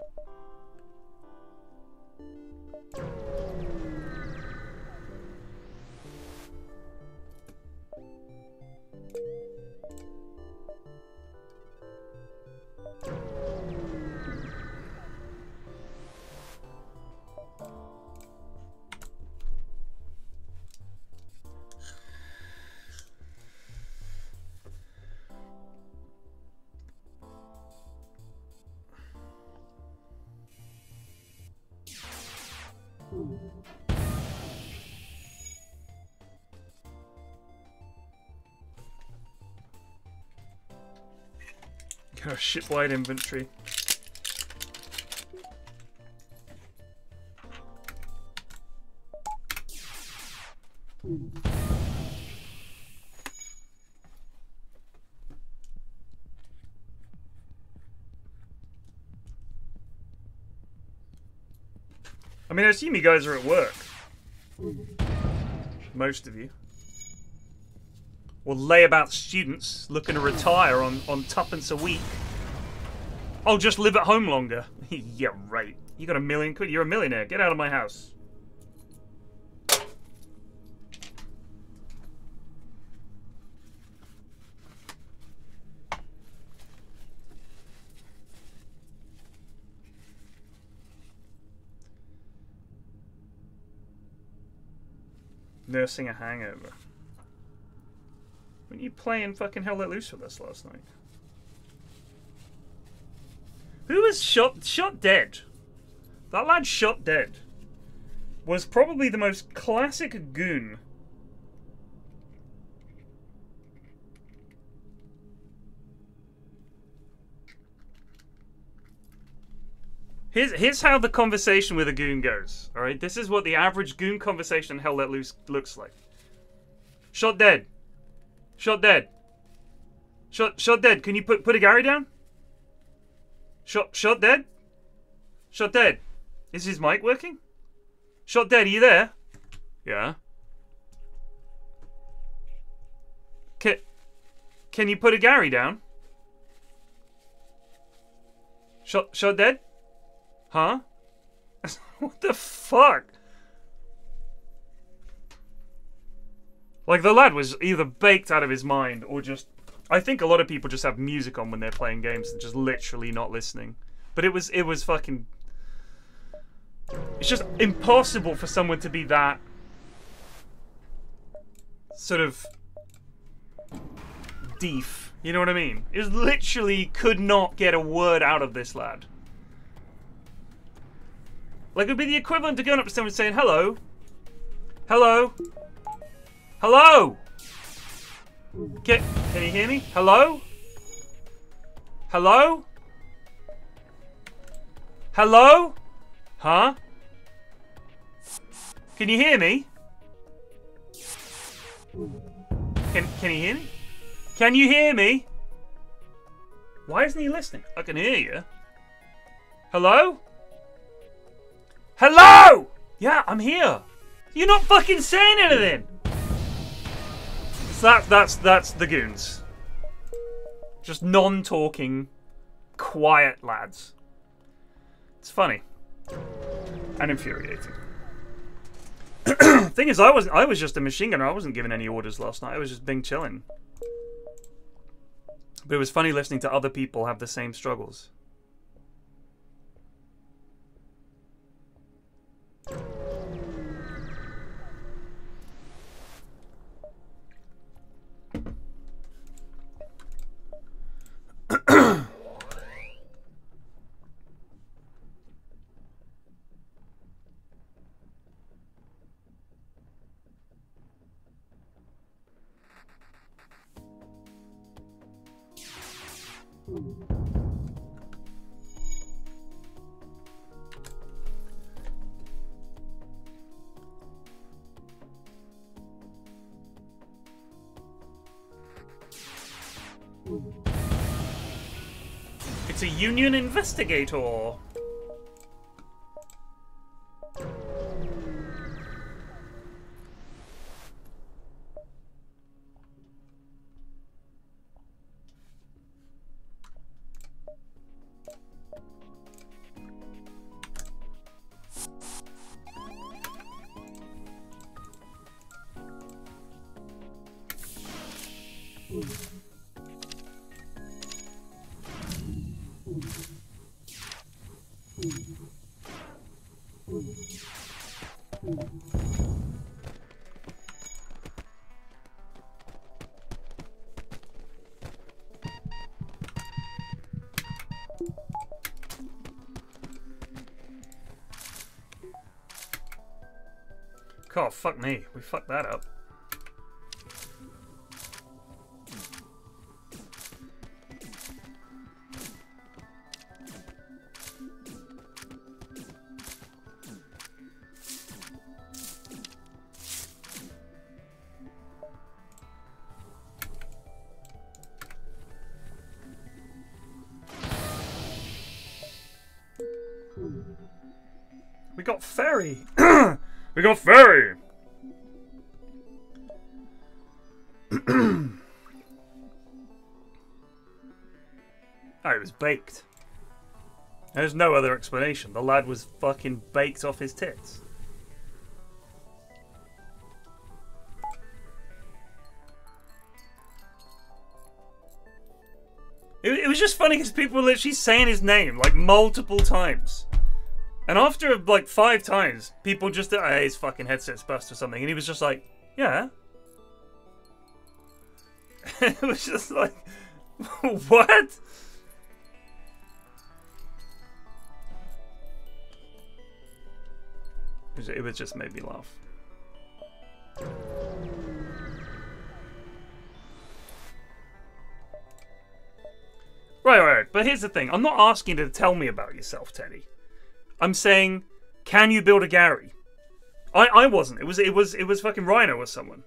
Shipwide inventory. I mean, I assume you guys are at work. Most of you. Or layabout students looking to retire on, on tuppence a week. I'll just live at home longer. yeah, right. You got a million quid. You're a millionaire. Get out of my house. Nursing a hangover. When you playing fucking Hell Let Loose with us last night? Who was shot shot dead? That lad shot dead was probably the most classic goon. Here's, here's how the conversation with a goon goes. Alright, this is what the average goon conversation Hell Let Loose looks like. Shot dead. Shot dead. Shot shot dead. Can you put put a Gary down? Shot shot dead. Shot dead. Is his mic working? Shot dead. Are you there? Yeah. Can can you put a Gary down? Shot shot dead. Huh? what the fuck? Like the lad was either baked out of his mind or just. I think a lot of people just have music on when they're playing games and just literally not listening. But it was it was fucking. It's just impossible for someone to be that sort of deef. You know what I mean? It literally could not get a word out of this lad. Like it would be the equivalent to going up to someone and saying, "Hello, hello, Hello? Can, you hear me? Hello? Hello? Hello? Huh? Can you hear me? Can can you hear me? Can you hear me? Why isn't he listening? I can hear you. Hello? Hello? Yeah, I'm here. You're not fucking saying anything. So that, that's that's the goons. Just non-talking, quiet lads. It's funny and infuriating. Thing is, I was I was just a machine gunner. I wasn't given any orders last night. I was just being chilling. But it was funny listening to other people have the same struggles. It's a union investigator. Fuck me. We fucked that up. We got Ferry. we got Ferry. Was baked. There's no other explanation. The lad was fucking baked off his tits. It, it was just funny because people were literally saying his name like multiple times. And after like five times, people just oh, his fucking headset's bust or something, and he was just like, yeah. it was just like, what? It was- just made me laugh. Right, right. But here's the thing. I'm not asking you to tell me about yourself, Teddy. I'm saying, can you build a Gary? I, I wasn't. It was it was it was fucking Rhino or someone.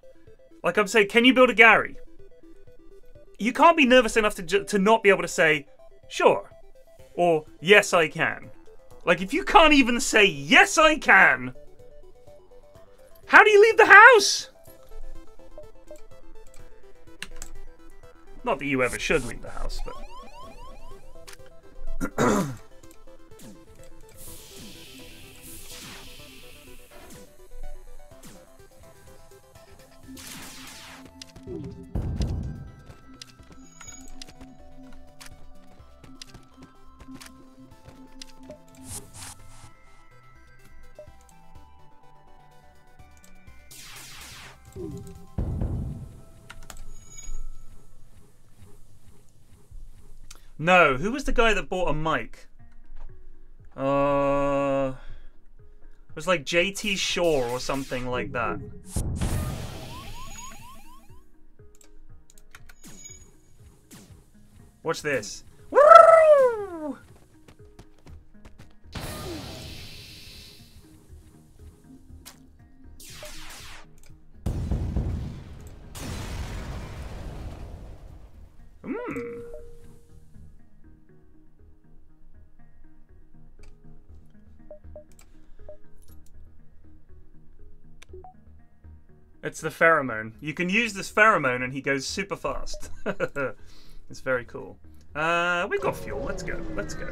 Like I'm saying, can you build a Gary? You can't be nervous enough to to not be able to say, sure, or yes I can. Like if you can't even say yes I can, how do you leave the house? Not that you ever should leave the house, but. No, who was the guy that bought a mic? Uh, it was like JT Shaw or something like that. Watch this. It's the pheromone. You can use this pheromone and he goes super fast. it's very cool. Uh, we've got fuel. Let's go. Let's go.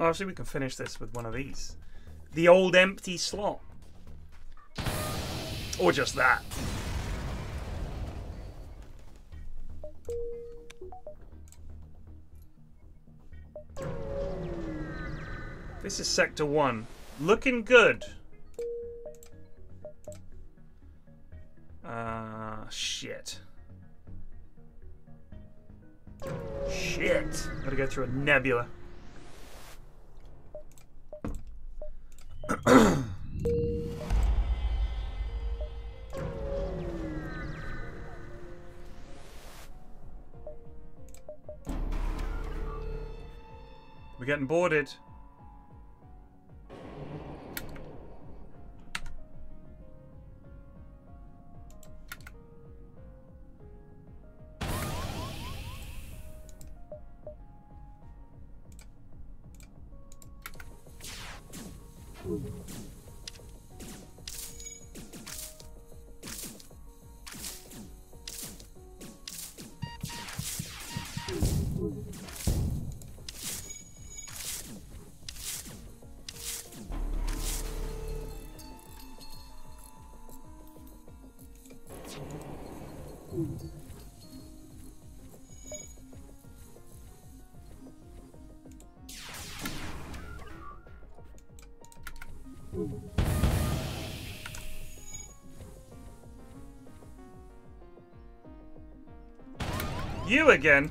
Oh, actually, we can finish this with one of these. The old empty slot. Or just that. This is Sector 1. Looking good. Uh, shit. Shit. Gotta go through a nebula. We're getting boarded. You again?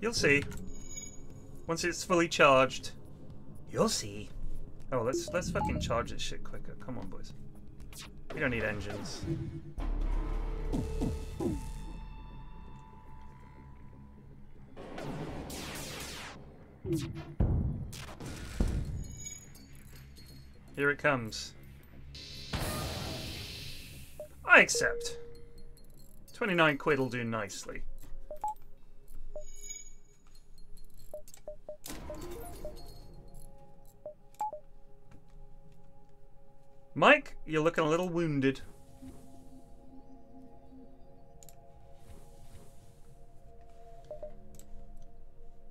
You'll see. Once it's fully charged, you'll see. Oh, let's let's fucking charge this shit quicker. Come on, boys. We don't need engines. Here it comes. I accept. 29 quid will do nicely. You're looking a little wounded.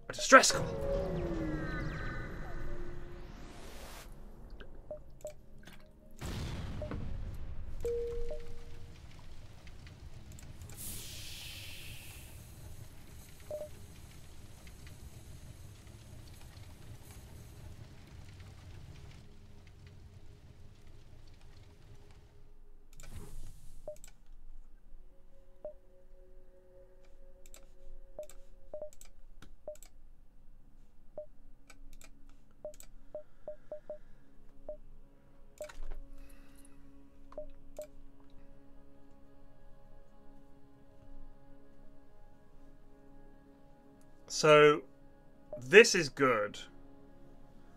A distress call. So, this is good,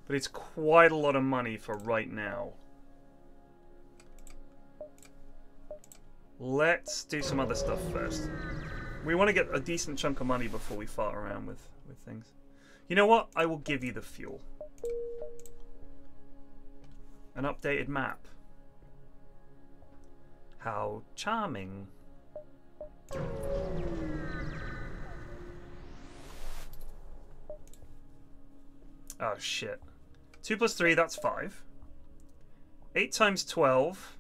but it's quite a lot of money for right now. Let's do some other stuff first. We want to get a decent chunk of money before we fart around with, with things. You know what? I will give you the fuel. An updated map. How charming. Oh, shit. 2 plus 3, that's 5. 8 times 12.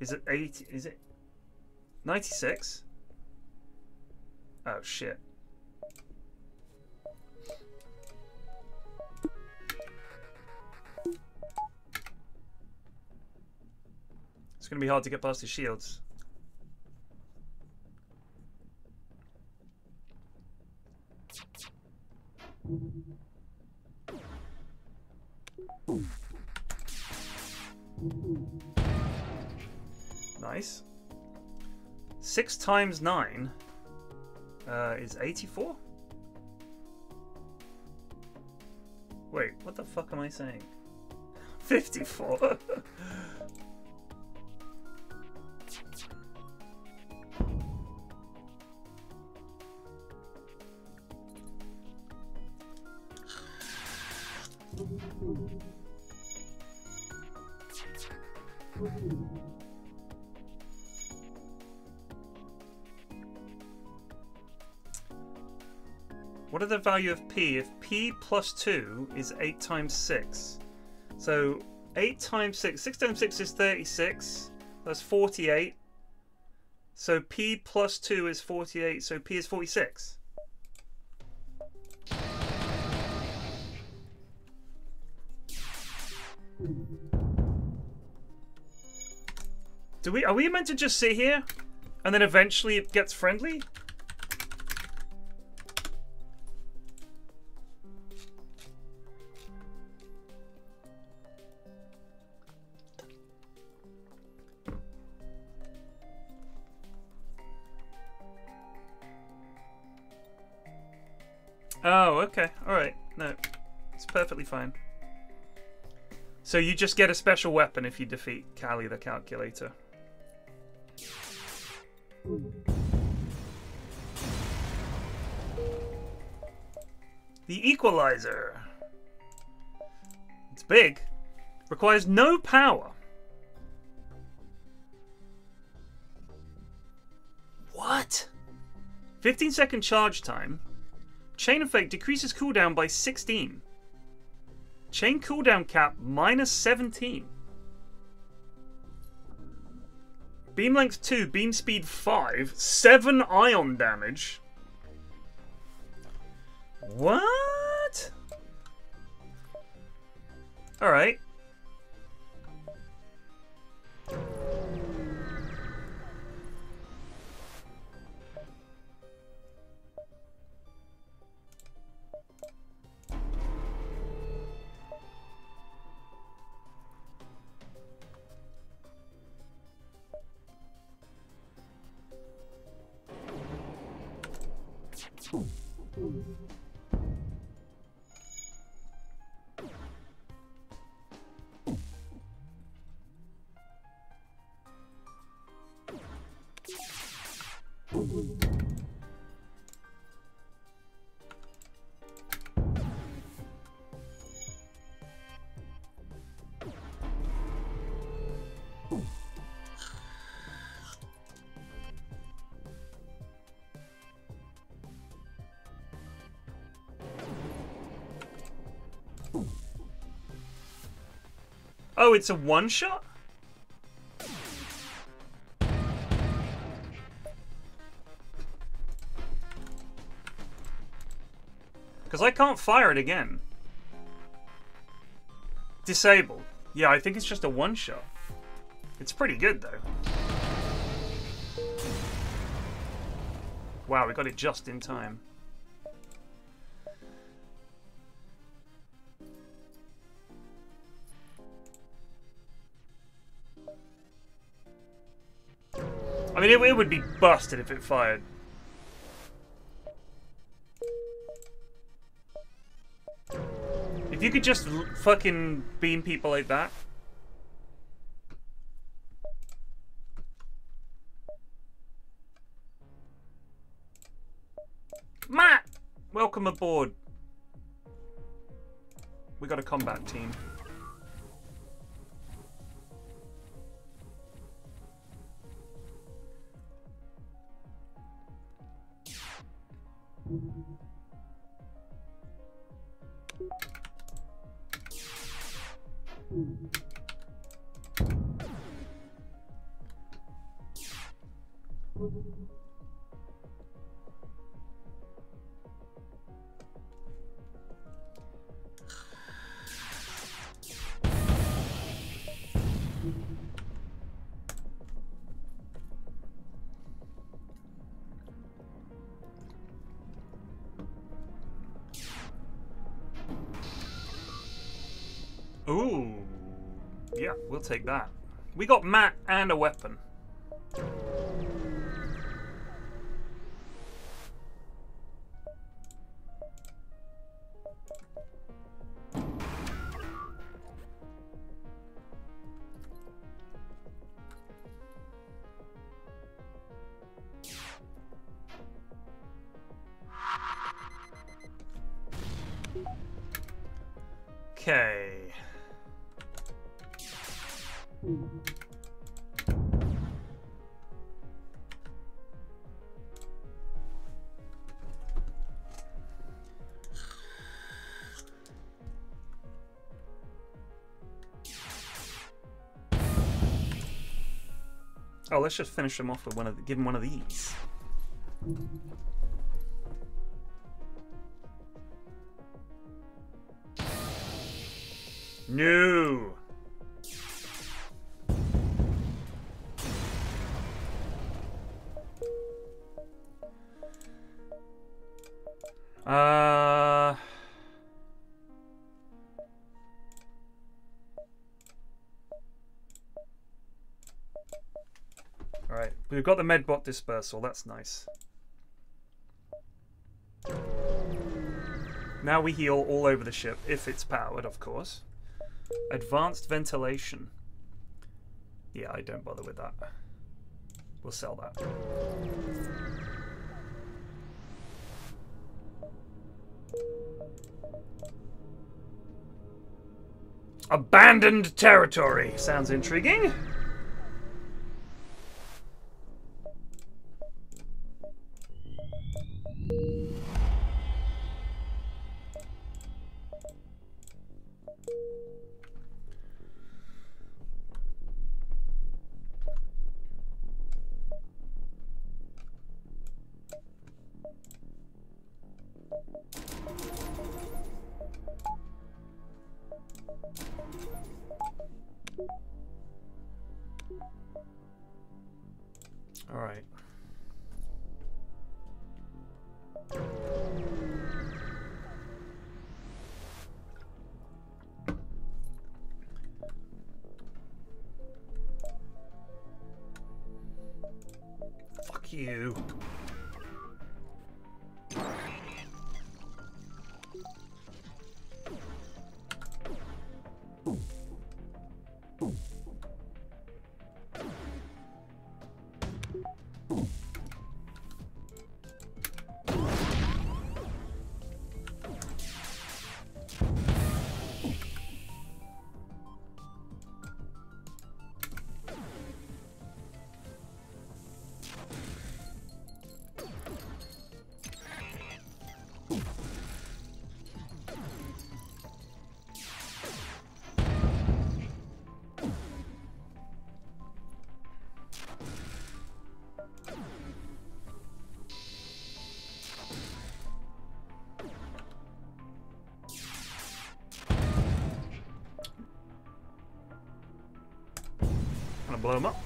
Is it 8? Is it 96? Oh, shit. It's going to be hard to get past his shields. Nice. 6 times 9 uh, is 84? Wait, what the fuck am I saying? 54. The value of p if p plus 2 is 8 times 6? So 8 times 6, 6 times 6 is 36, that's 48. So p plus 2 is 48, so p is 46. Do we are we meant to just sit here and then eventually it gets friendly? Fine. So you just get a special weapon if you defeat Callie the Calculator. The Equalizer. It's big. Requires no power. What? 15 second charge time. Chain effect decreases cooldown by 16. Chain cooldown cap minus 17. Beam length 2, beam speed 5, 7 ion damage. What? Alright. Oh, it's a one shot? Because I can't fire it again. Disabled. Yeah, I think it's just a one shot. It's pretty good though. Wow, we got it just in time. Mean, it, it would be busted if it fired. If you could just fucking beam people like that. Matt! Welcome aboard. We got a combat team. Take that. We got Matt and a weapon. Oh, let's just finish him off with one of the, give him one of these. No. We've got the medbot dispersal, that's nice. Now we heal all over the ship, if it's powered, of course. Advanced ventilation. Yeah, I don't bother with that. We'll sell that. Abandoned territory. Sounds intriguing. Blow them up.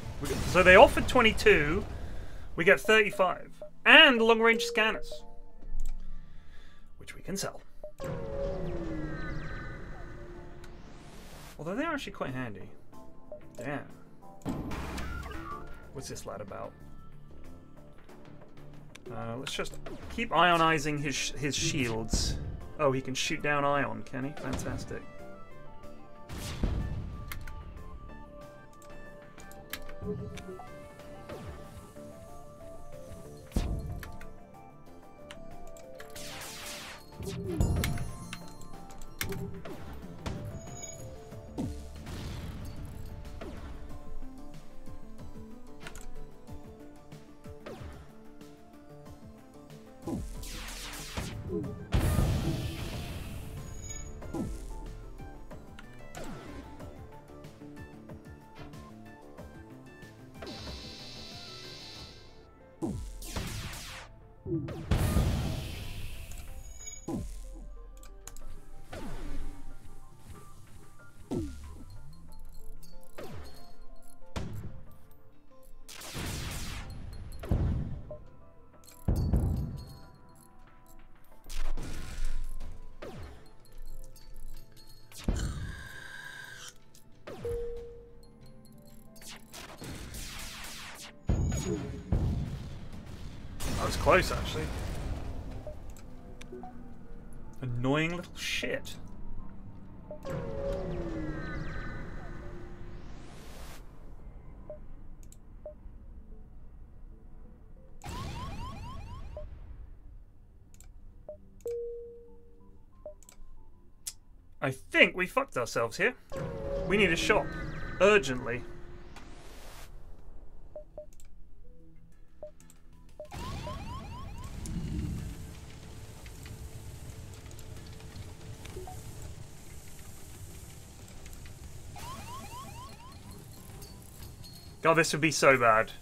So they offered 22. We get 35. And long range scanners. Which we can sell. Although they're actually quite handy. Damn. What's this lad about? Uh, let's just keep ionizing his his shields. Oh, he can shoot down ion, can he? Fantastic. Close, actually. Annoying little shit. I think we fucked ourselves here. We need a shop. Urgently. God, this would be so bad.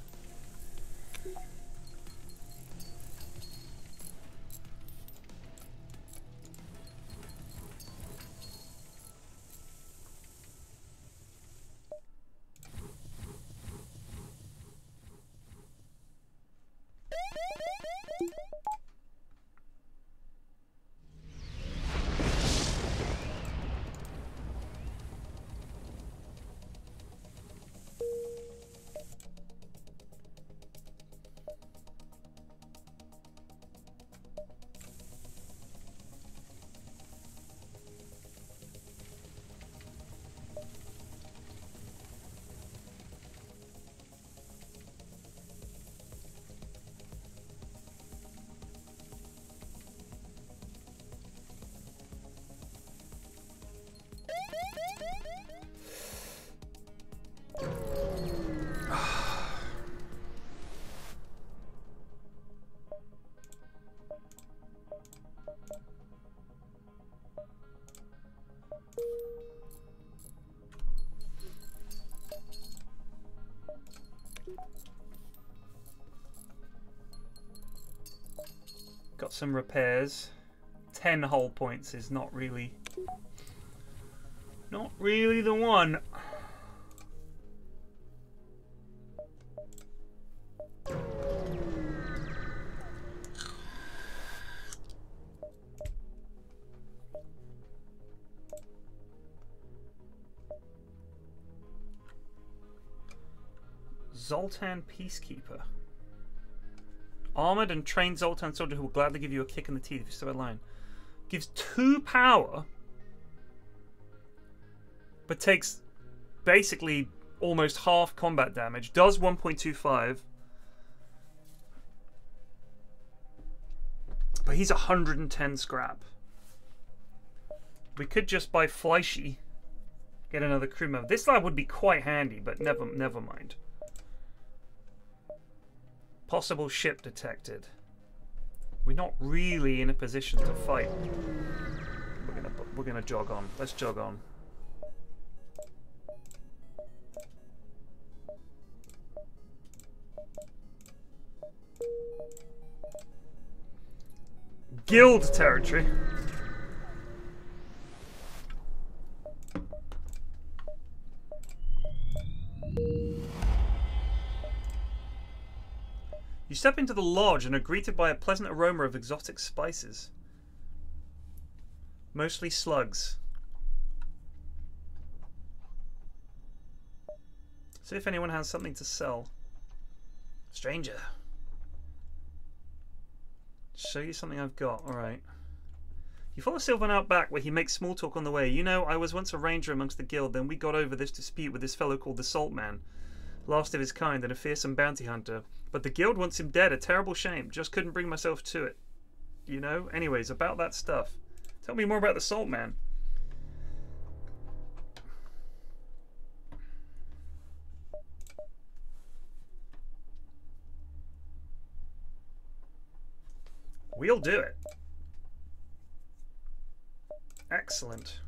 Got some repairs. 10 hull points is not really. Not really the one. Zoltan Peacekeeper. Armored and trained Zoltan soldier who will gladly give you a kick in the teeth if you step of line. Gives two power, but takes basically almost half combat damage. Does 1.25. But he's 110 scrap. We could just buy Fleishy, get another crew member. This lad would be quite handy, but never, never mind. Possible ship detected. We're not really in a position to fight. We're gonna we're gonna jog on. Let's jog on. Guild territory. You step into the lodge and are greeted by a pleasant aroma of exotic spices. Mostly slugs. See if anyone has something to sell. Stranger. Show you something I've got. Alright. You follow Sylvan out back where he makes small talk on the way. You know, I was once a ranger amongst the guild, then we got over this dispute with this fellow called the Salt Man. Last of his kind and a fearsome bounty hunter. But the guild wants him dead, a terrible shame. Just couldn't bring myself to it. You know? Anyways, about that stuff. Tell me more about the Salt Man. We'll do it. Excellent.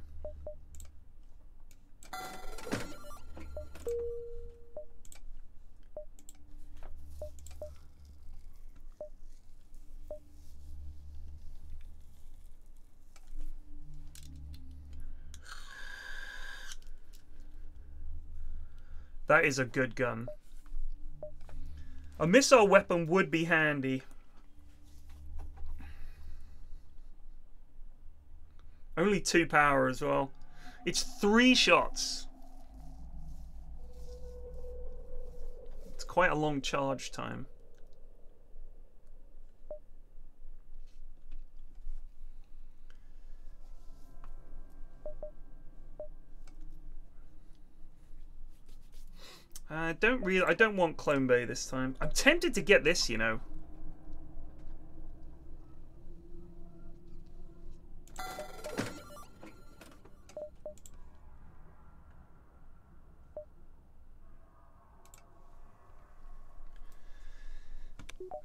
That is a good gun. A missile weapon would be handy. Only two power as well. It's three shots. It's quite a long charge time. I don't really. I don't want Clone Bay this time. I'm tempted to get this, you know.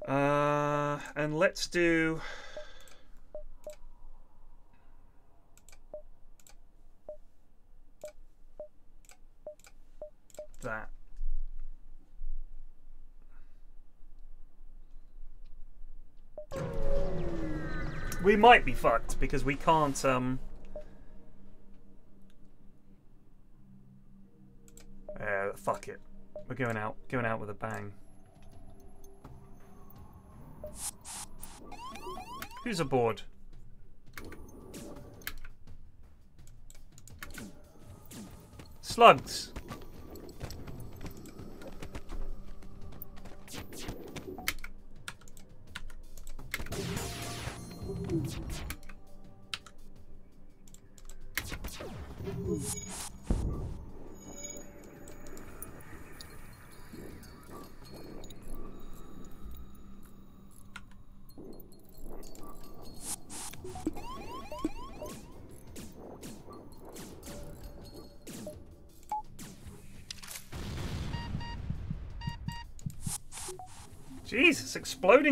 Uh, and let's do. That. We might be fucked because we can't, um... Uh, fuck it. We're going out, going out with a bang. Who's aboard? Slugs.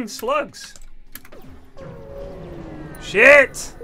Exploding slugs. Shit!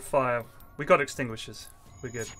Fire. We got extinguishers. We're good.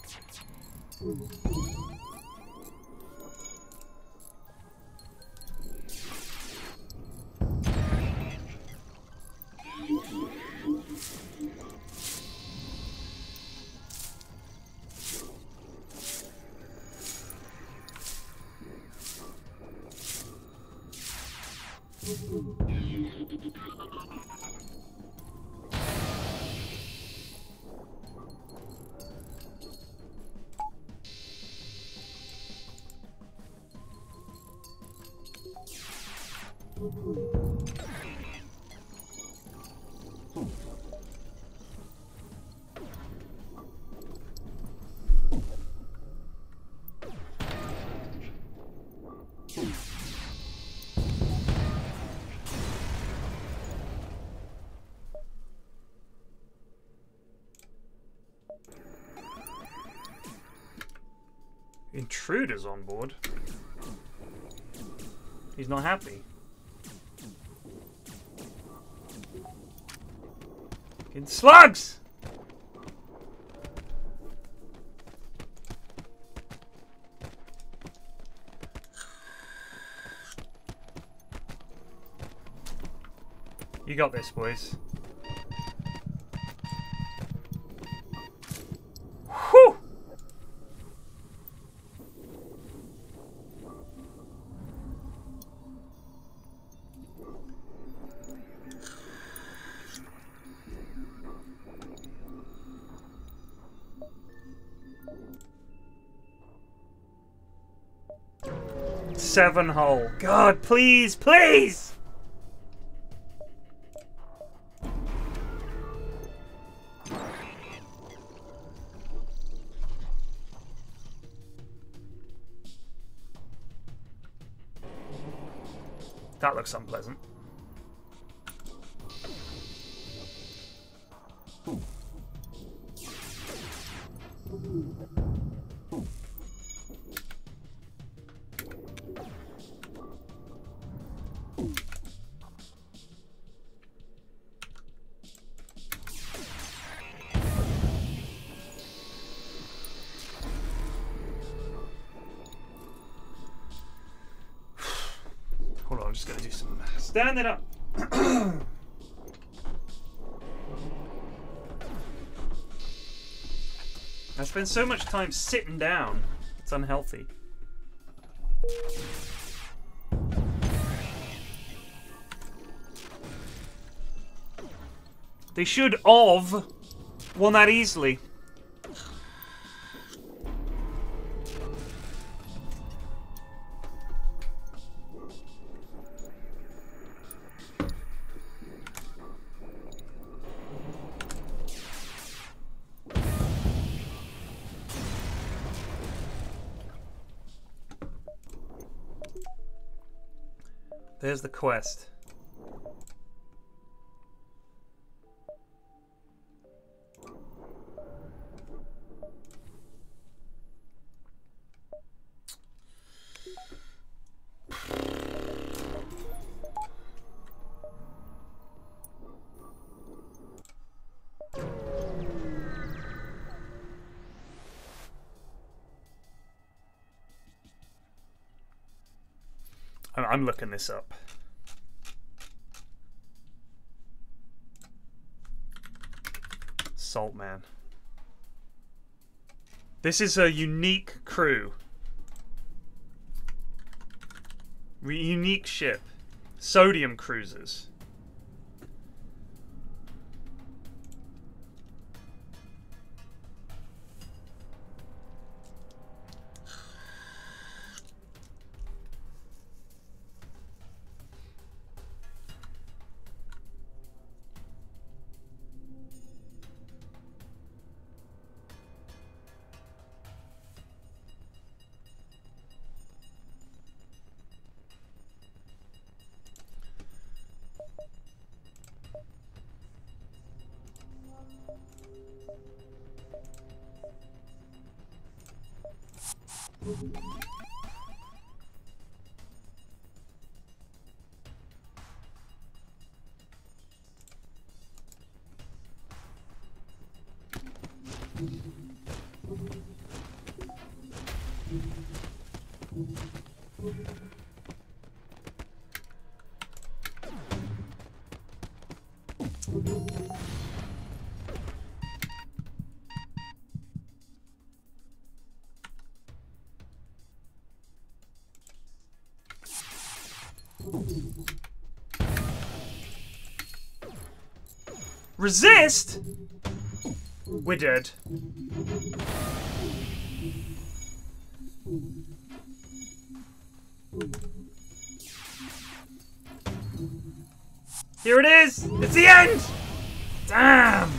Intruders on board. He's not happy. Fucking slugs! You got this, boys. Seven hole. God, please, please! That looks unpleasant. Some standing up. I spend so much time sitting down. It's unhealthy. They should of won that easily. The quest. I'm- I'm looking this up. Salt Man. This is a unique crew. Re- unique ship. Sodium cruisers. Resist? We're dead. Here it is! It's the end! Damn!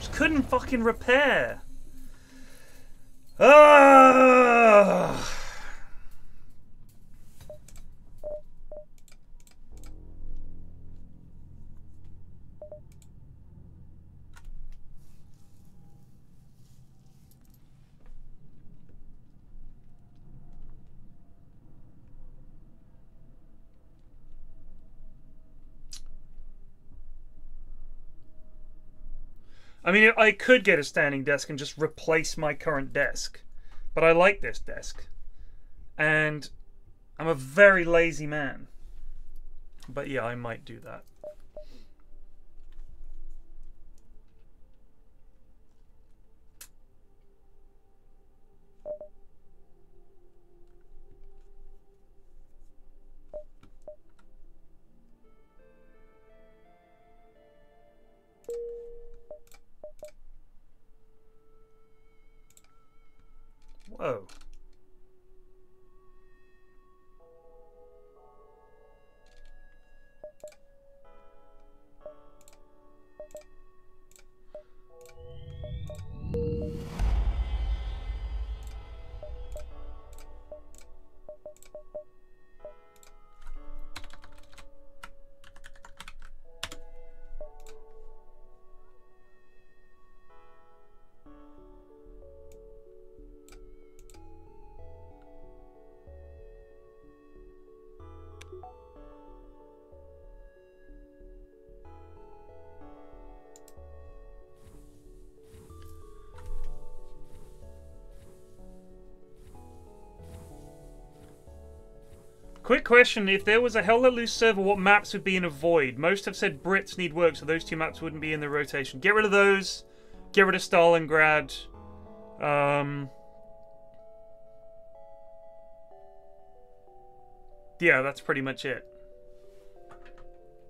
Just couldn't fucking repair. Ah! I mean, I could get a standing desk and just replace my current desk, but I like this desk. And I'm a very lazy man. But yeah, I might do that. Question, if there was a Hell Let Loose server, what maps would be in a void? Most have said Brits need work, so those two maps wouldn't be in the rotation. Get rid of those. Get rid of Stalingrad. Um... Yeah, that's pretty much it.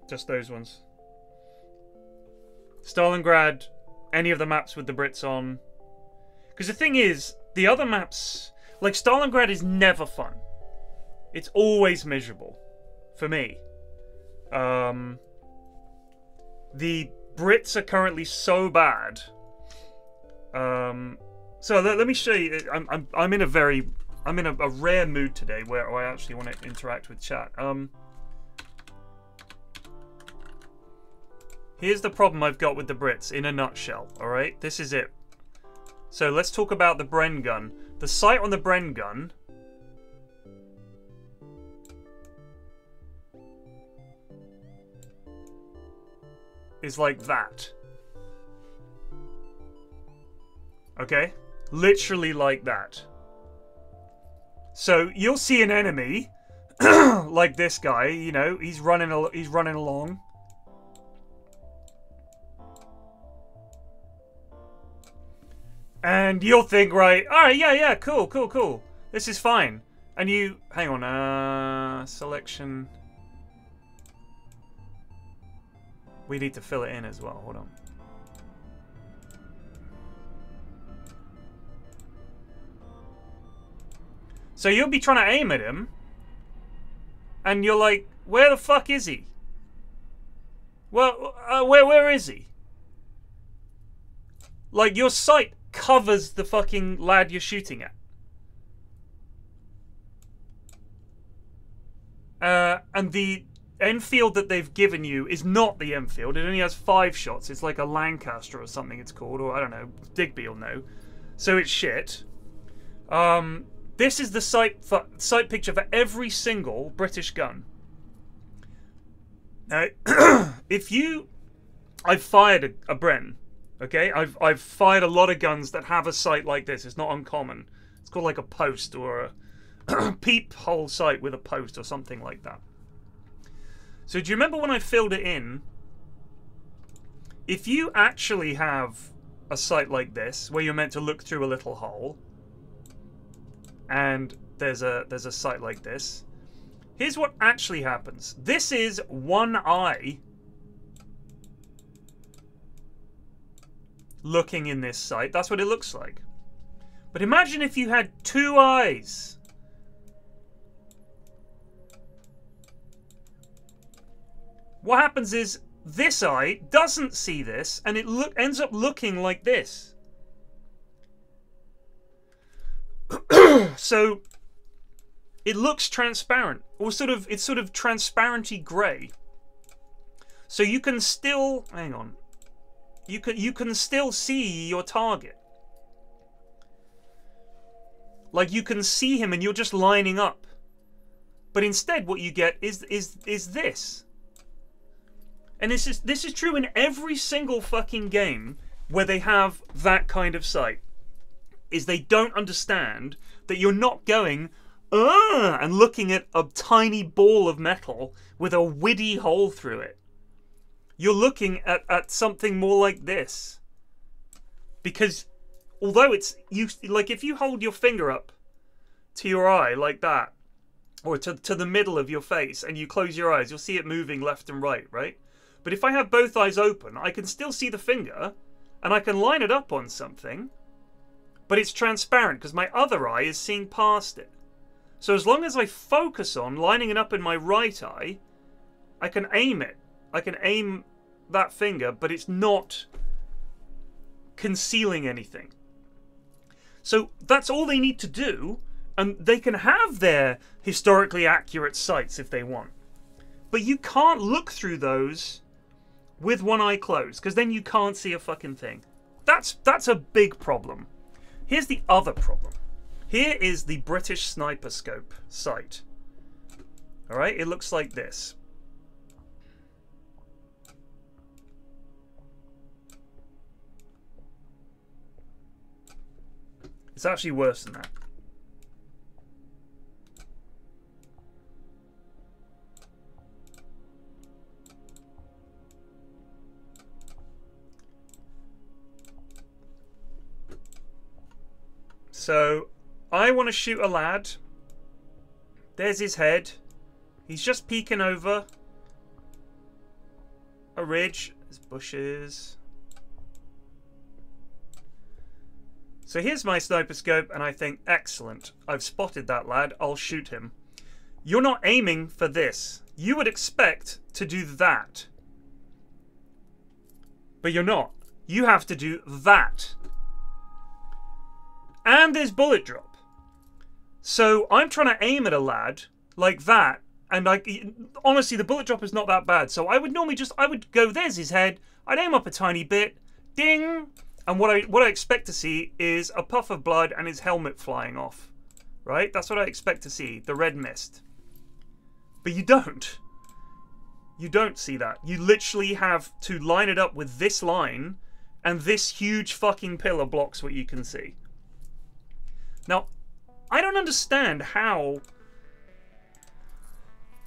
Just those ones. Stalingrad, any of the maps with the Brits on. Because the thing is, the other maps... Like, Stalingrad is never fun. It's always miserable for me. Um, the Brits are currently so bad. Um, so let, let me show you. I'm, I'm, I'm in a very, I'm in a, a rare mood today where I actually want to interact with chat. Um, here's the problem I've got with the Brits in a nutshell. All right, this is it. So let's talk about the Bren gun. The sight on the Bren gun is like that. Okay? Literally like that. So you'll see an enemy like this guy, you know, he's running he's running along. And you'll think, right, alright, yeah, yeah, cool, cool, cool. This is fine. And you, hang on, uh, selection. We need to fill it in as well. Hold on. So you'll be trying to aim at him. And you're like, where the fuck is he? Well, uh, where where is he? Like, your sight covers the fucking lad you're shooting at. Uh, and the Enfield that they've given you is not the Enfield. It only has five shots. It's like a Lancaster or something it's called, or I don't know. Digby will know. So it's shit. Um, this is the sight sight picture for every single British gun. Now, if you, I've fired a, a Bren. Okay, I've I've fired a lot of guns that have a sight like this. It's not uncommon. It's called like a post or a peep hole sight with a post or something like that. So do you remember when I filled it in? If you actually have a sight like this, where you're meant to look through a little hole, and there's a there's a sight like this, here's what actually happens. This is one eye looking in this sight. That's what it looks like. But imagine if you had two eyes What happens is this eye doesn't see this and it look ends up looking like this. so it looks transparent or sort of it's sort of transparency gray. So you can still hang on. You can you can still see your target. Like you can see him and you're just lining up. But instead what you get is is is this. And this is this is true in every single fucking game where they have that kind of sight is they don't understand that you're not going and looking at a tiny ball of metal with a widdy hole through it. You're looking at, at something more like this. Because although it's you like if you hold your finger up to your eye like that, or to, to the middle of your face and you close your eyes, you'll see it moving left and right, right? But if I have both eyes open, I can still see the finger and I can line it up on something, but it's transparent because my other eye is seeing past it. So as long as I focus on lining it up in my right eye, I can aim it. I can aim that finger, but it's not concealing anything. So that's all they need to do, and they can have their historically accurate sights if they want. But you can't look through those with one eye closed, because then you can't see a fucking thing. That's that's a big problem. Here's the other problem. Here is the British Sniper Scope sight. Alright, it looks like this. It's actually worse than that. So, I want to shoot a lad. There's his head. He's just peeking over a ridge. There's bushes. So here's my sniper scope, and I think, excellent. I've spotted that lad. I'll shoot him. You're not aiming for this. You would expect to do that. But you're not. You have to do that. And there's bullet drop. So I'm trying to aim at a lad like that, and like honestly, the bullet drop is not that bad. So I would normally just I would go, there's his head. I'd aim up a tiny bit, ding, and what I what I expect to see is a puff of blood and his helmet flying off. Right? That's what I expect to see, the red mist. But you don't. You don't see that. You literally have to line it up with this line, and this huge fucking pillar blocks what you can see. Now, I don't understand how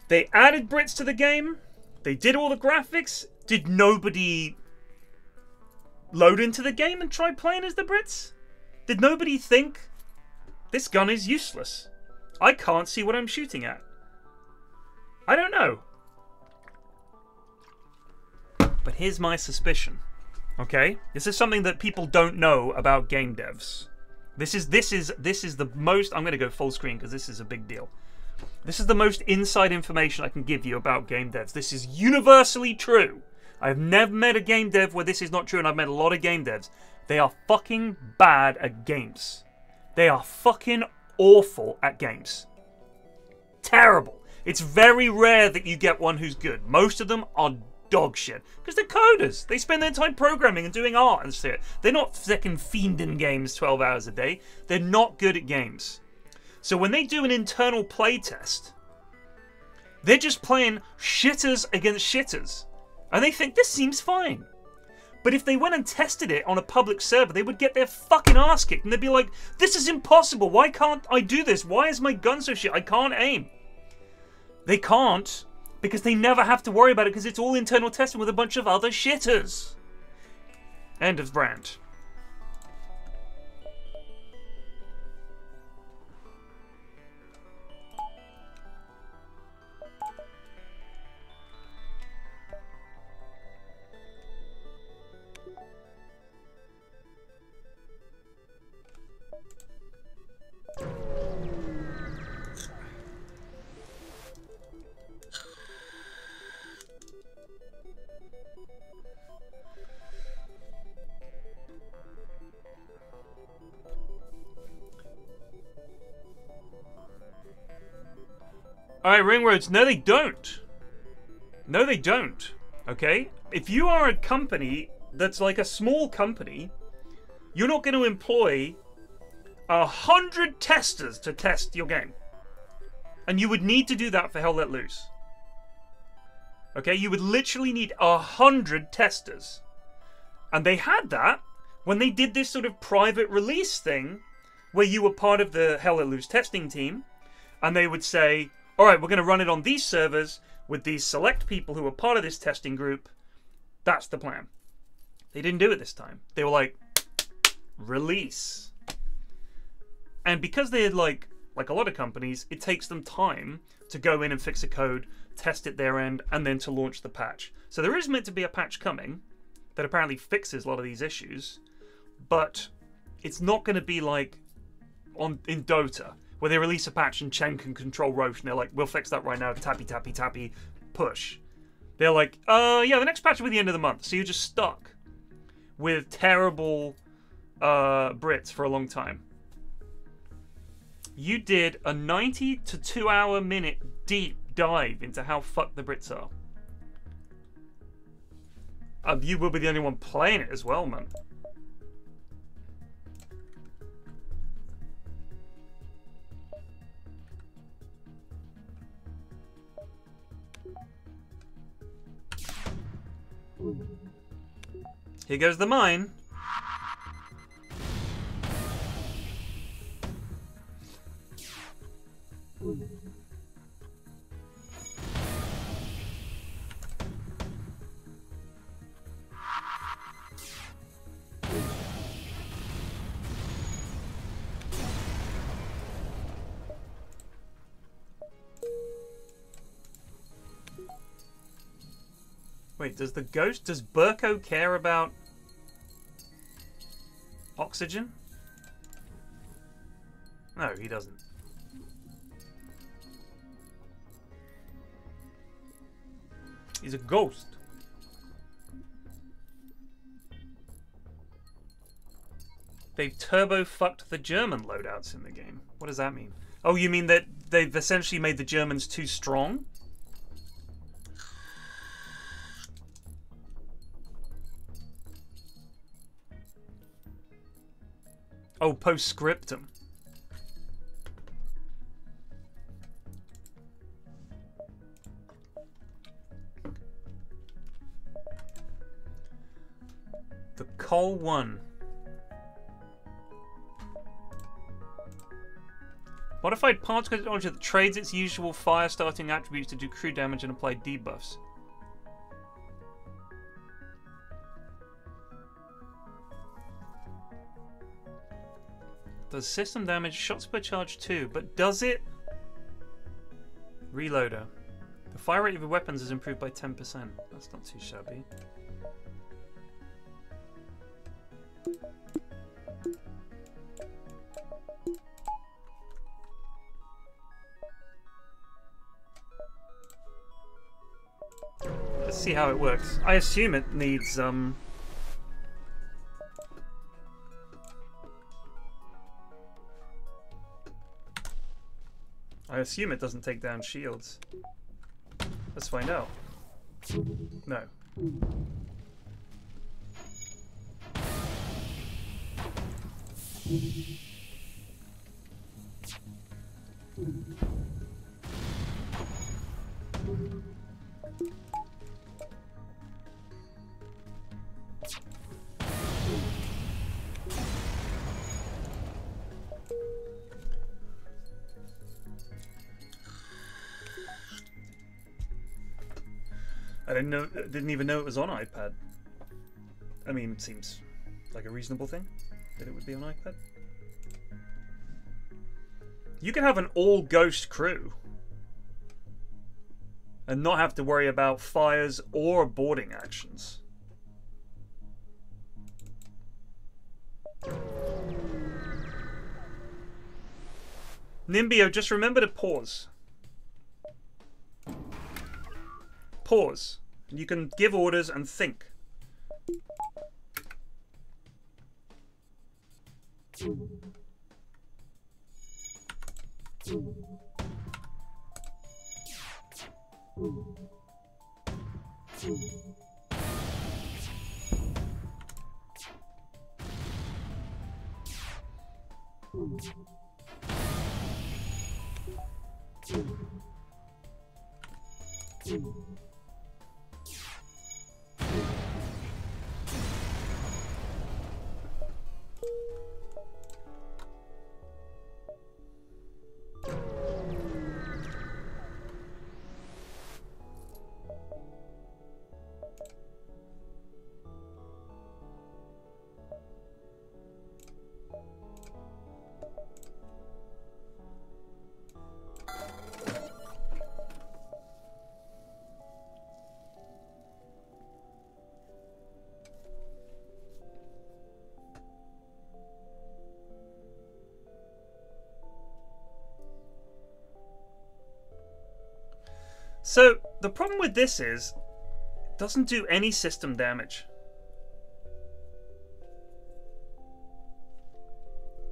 they added Brits to the game. They did all the graphics. Did nobody load into the game and try playing as the Brits? Did nobody think this gun is useless? I can't see what I'm shooting at. I don't know. But here's my suspicion. Okay? This is something that people don't know about game devs. This is this is this is the most I'm going to go full screen because this is a big deal. This is the most inside information I can give you about game devs. This is universally true. I've never met a game dev where this is not true, and I've met a lot of game devs. They are fucking bad at games. They are fucking awful at games. Terrible. It's very rare that you get one who's good. Most of them are dog shit. Because they're coders. They spend their time programming and doing art and shit. They're not fucking fiending games 12 hours a day. They're not good at games. So when they do an internal playtest, they're just playing shitters against shitters. And they think this seems fine. But if they went and tested it on a public server, they would get their fucking ass kicked and they'd be like, this is impossible. Why can't I do this? Why is my gun so shit? I can't aim. They can't because they never have to worry about it because it's all internal testing with a bunch of other shitters. End of brand. Alright, ring roads. No, they don't. No, they don't. Okay? If you are a company that's like a small company, you're not going to employ a hundred testers to test your game. And you would need to do that for Hell Let Loose. Okay, you would literally need a hundred testers. And they had that when they did this sort of private release thing, where you were part of the Hell Let Loose testing team, and they would say, "All right, we're going to run it on these servers with these select people who are part of this testing group." That's the plan. They didn't do it this time. They were like, "Release." And because they had like like a lot of companies, it takes them time to go in and fix a code, test it their end, and then to launch the patch. So there is meant to be a patch coming that apparently fixes a lot of these issues, but it's not going to be like on in Dota where they release a patch and Chen can control Rosh and they're like, we'll fix that right now, tappy tappy tappy, push. They're like, uh, yeah, the next patch will be the end of the month, so you're just stuck with terrible uh, Brits for a long time. You did a 90 to 2 hour minute deep dive into how fucked the Brits are. Um, you will be the only one playing it as well, man. Here goes the mine. Wait, does the ghost, does Burko care about oxygen? No, he doesn't. He's a ghost. They've turbo fucked the German loadouts in the game. What does that mean? Oh, you mean that they've essentially made the Germans too strong? Oh, Post Scriptum. The Col 1. Modified particle technology that trades its usual fire starting attributes to do crew damage and apply debuffs. Does system damage, shots per charge too, but does it? Reloader. The fire rate of your weapons is improved by 10%. That's not too shabby. Let's see how it works. I assume it needs, um... I assume it doesn't take down shields. Let's find out. No. I didn't know. Didn't even know it was on iPad. I mean, seems like a reasonable thing that it would be on iPad. You can have an all ghost crew and not have to worry about fires or boarding actions. Nimbio, just remember to pause. Pause. You can give orders and think. With this is it doesn't do any system damage.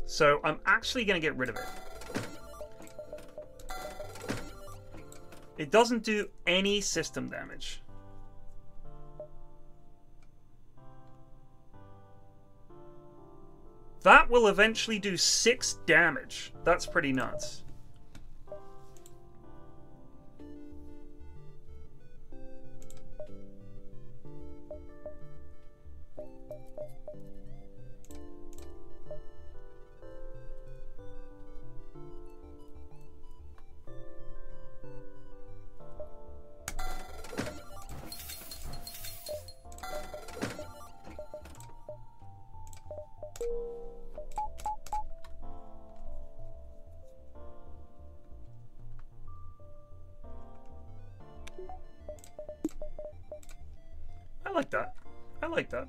So I'm actually going to get rid of it. It doesn't do any system damage. That will eventually do 6 damage. That's pretty nuts.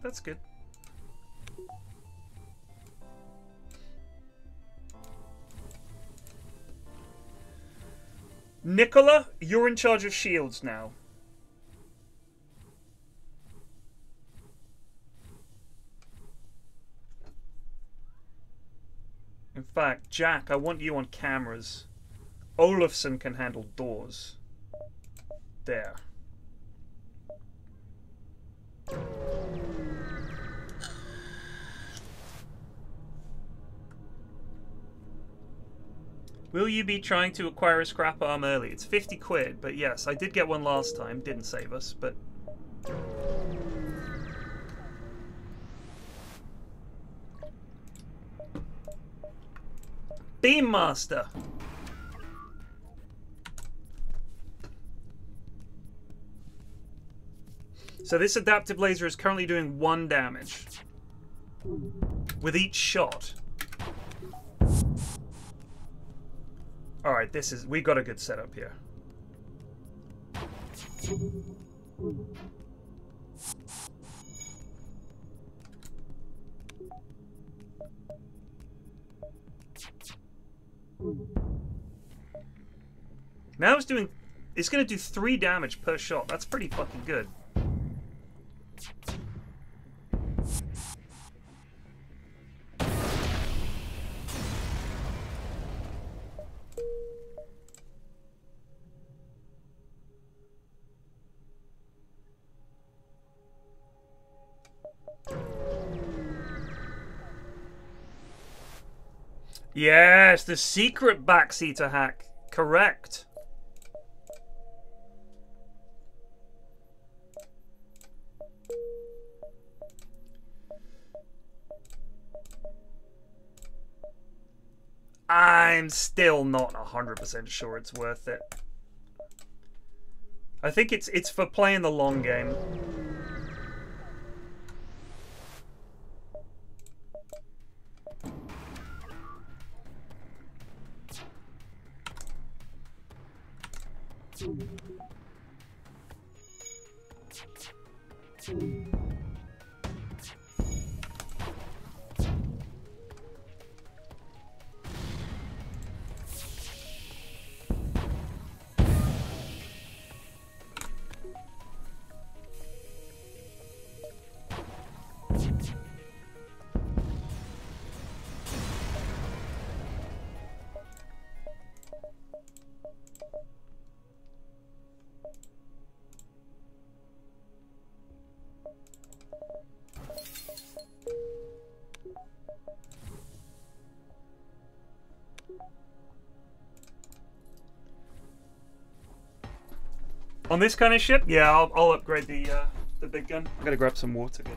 That's good. Nicola, you're in charge of shields now. In fact, Jack, I want you on cameras. Olafson can handle doors. There. Will you be trying to acquire a scrap arm early? It's 50 quid, but yes, I did get one last time. Didn't save us, but... Beam Master! So this adaptive laser is currently doing one damage. With each shot. Alright, this is... We got a good setup here. Now it's doing... It's going to do three damage per shot. That's pretty fucking good. Yes, the secret backseater hack. Correct. I'm still not 100% sure it's worth it. I think it's it's for playing the long game. 음. On this kind of ship, yeah, I'll, I'll upgrade the uh, the big gun. I'm gonna grab some water, guys.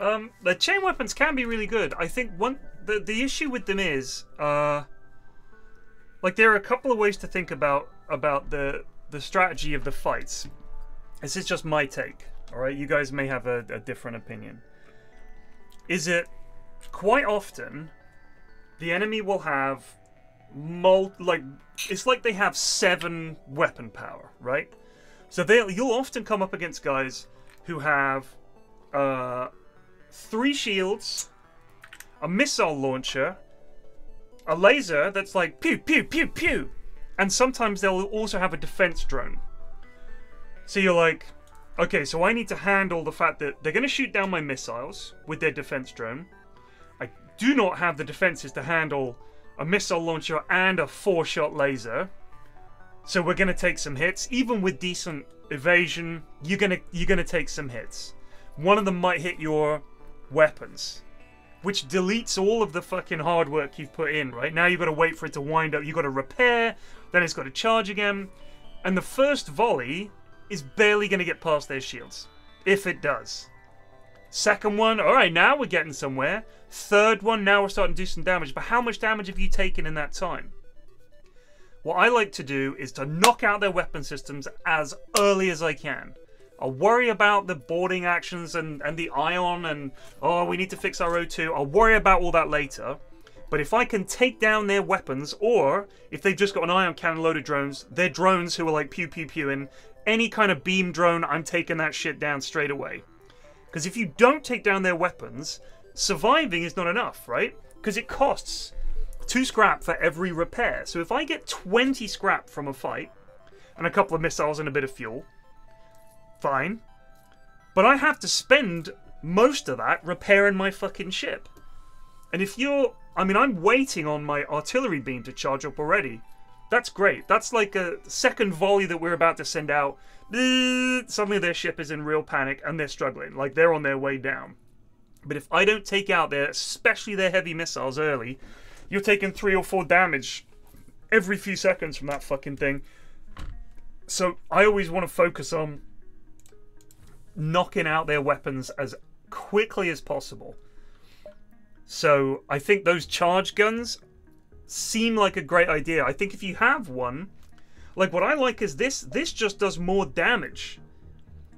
Um, the chain weapons can be really good. I think one the the issue with them is, uh, like there are a couple of ways to think about about the the strategy of the fights. This is just my take. All right, you guys may have a, a different opinion. Is it quite often the enemy will have mul like it's like they have seven weapon power, right? So they you'll often come up against guys who have uh, three shields, a missile launcher, a laser that's like pew pew pew pew, and sometimes they'll also have a defense drone. So you're like, okay, so I need to handle the fact that they're going to shoot down my missiles with their defense drone. I do not have the defenses to handle a missile launcher and a four-shot laser. So we're going to take some hits, even with decent evasion. You're gonna you're gonna take some hits. One of them might hit your weapons, which deletes all of the fucking hard work you've put in. Right now, you've got to wait for it to wind up. You've got to repair, then it's got to charge again, and the first volley is barely going to get past their shields, if it does. Second one, all right, now we're getting somewhere. Third one, now we're starting to do some damage. But how much damage have you taken in that time? What I like to do is to knock out their weapon systems as early as I can. I'll worry about the boarding actions and, and the ion and, oh, we need to fix our O2. I'll worry about all that later. But if I can take down their weapons, or if they've just got an ion cannon loaded drones, they're drones who are like pew pew pew and any kind of beam drone, I'm taking that shit down straight away. Because if you don't take down their weapons, surviving is not enough, right? Because it costs two scrap for every repair. So if I get 20 scrap from a fight, and a couple of missiles and a bit of fuel, fine. But I have to spend most of that repairing my fucking ship. And if you're. I mean, I'm waiting on my artillery beam to charge up already. That's great. That's like a second volley that we're about to send out. Suddenly their ship is in real panic and they're struggling. Like they're on their way down. But if I don't take out their, especially their heavy missiles early, you're taking three or four damage every few seconds from that fucking thing. So I always want to focus on knocking out their weapons as quickly as possible. So I think those charge guns seem like a great idea. I think if you have one, like what I like is this, this just does more damage.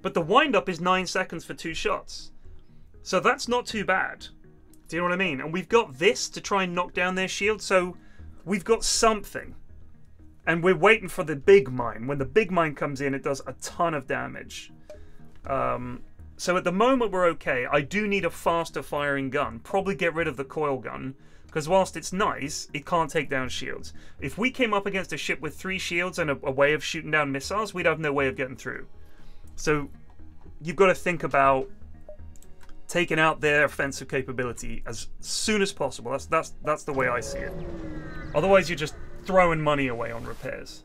But the wind up is 9 seconds for two shots. So that's not too bad. Do you know what I mean? And we've got this to try and knock down their shield, so we've got something. And we're waiting for the big mine. When the big mine comes in, it does a ton of damage. Um, so at the moment, we're okay. I do need a faster firing gun. Probably get rid of the coil gun because whilst it's nice, it can't take down shields. If we came up against a ship with three shields and a, a way of shooting down missiles, we'd have no way of getting through. So you've got to think about taking out their offensive capability as soon as possible. That's that's that's the way I see it. Otherwise, you're just throwing money away on repairs.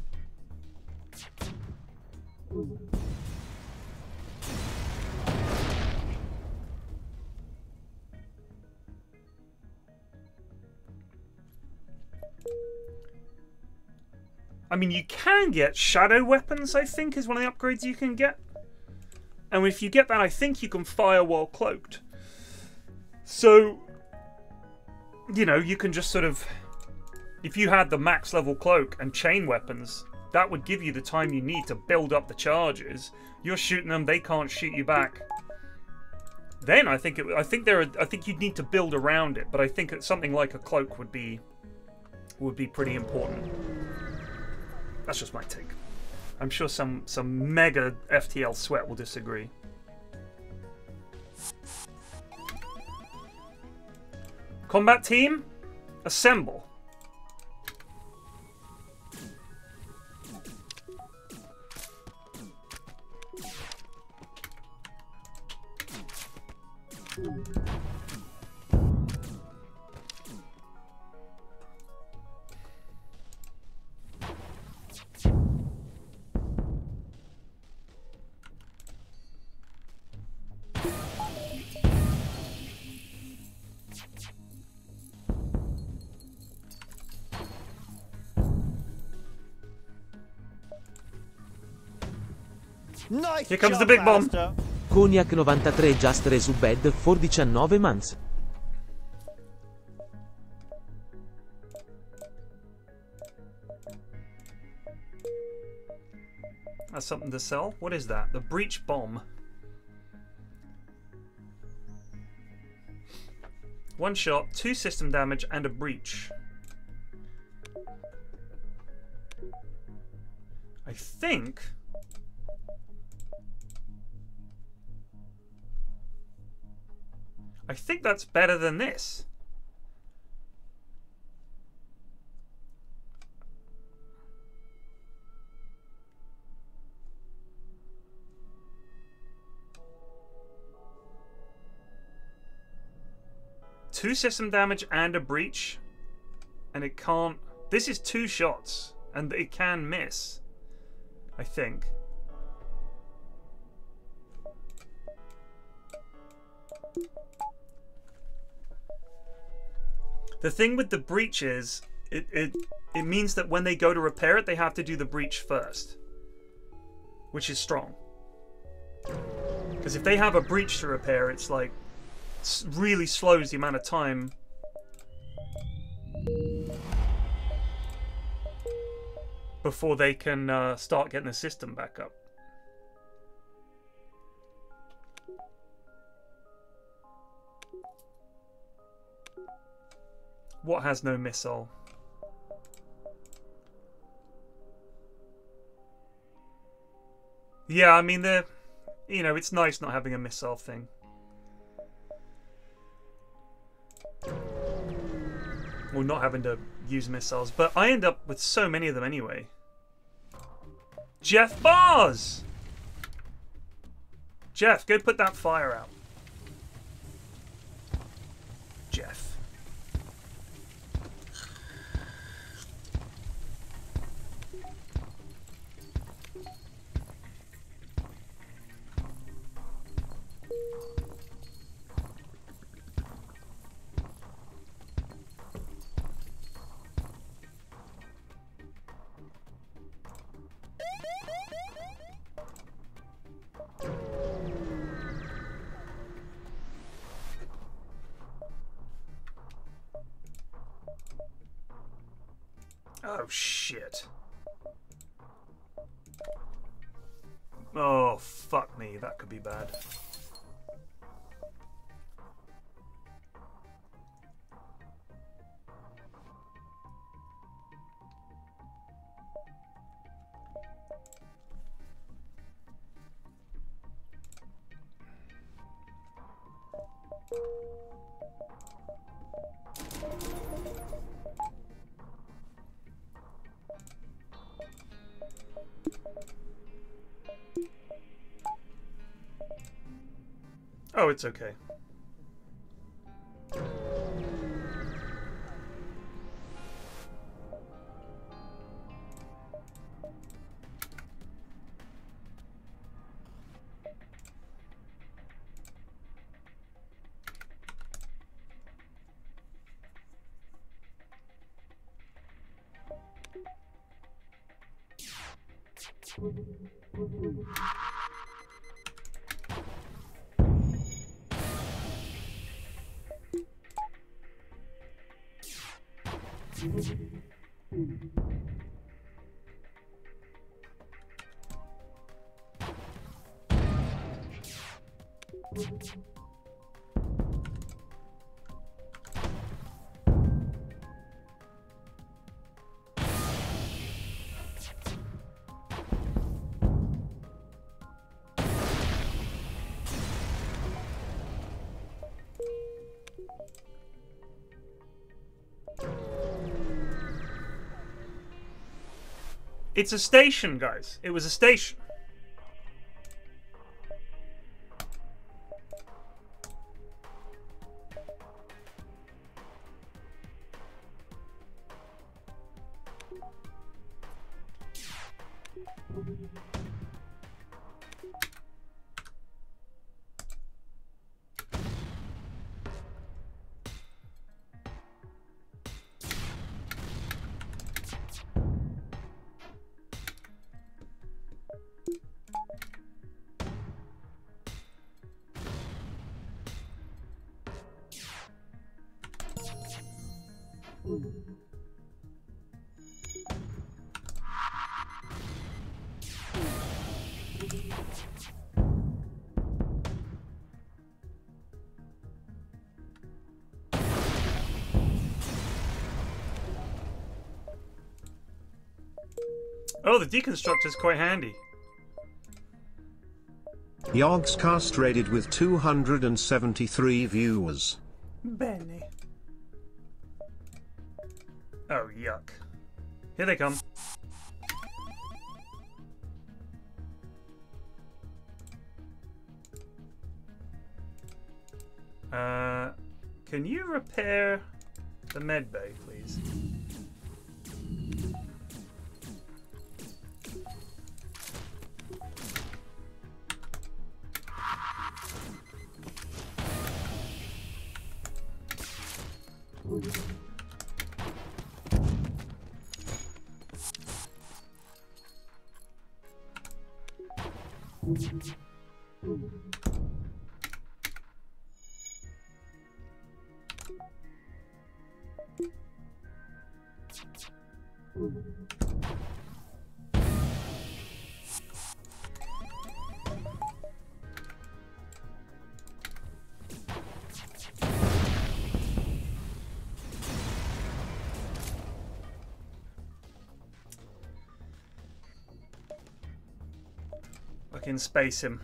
I mean, you can get shadow weapons, I think, is one of the upgrades you can get. And if you get that, I think you can fire while cloaked. So, you know, you can just sort of. If you had the max level cloak and chain weapons, that would give you the time you need to build up the charges. You're shooting them, they can't shoot you back. Then I think it, I think there are, I think you'd need to build around it, but I think something like a cloak would be would be pretty important. That's just my take. I'm sure some some mega FTL sweat will disagree. Combat team, assemble. Here comes the big bomb. Cognac 93 Just Resubed for 19 months. That's something to sell. What is that? The breach bomb. One shot, two system damage, and a breach. I think. I think that's better than this. Two system damage and a breach. And it can't. This is two shots. And it can miss. I think. The thing with the breach is, it, it, it means that when they go to repair it, they have to do the breach first. Which is strong. Because if they have a breach to repair, it's like really slows the amount of time. Before they can uh, start getting the system back up. What has no missile? Yeah, I mean, the, you know, it's nice not having a missile thing. Or not having to use missiles, but I end up with so many of them anyway. Jeff Bars! Jeff, go put that fire out. Jeff. Be bad. It's okay. It's a station, guys. It was a station. Oh, the deconstructor deconstructor's quite handy. Yogscast rated with 273 viewers. Benny. Oh, yuck. Here they come. Uh, can you repair can space him.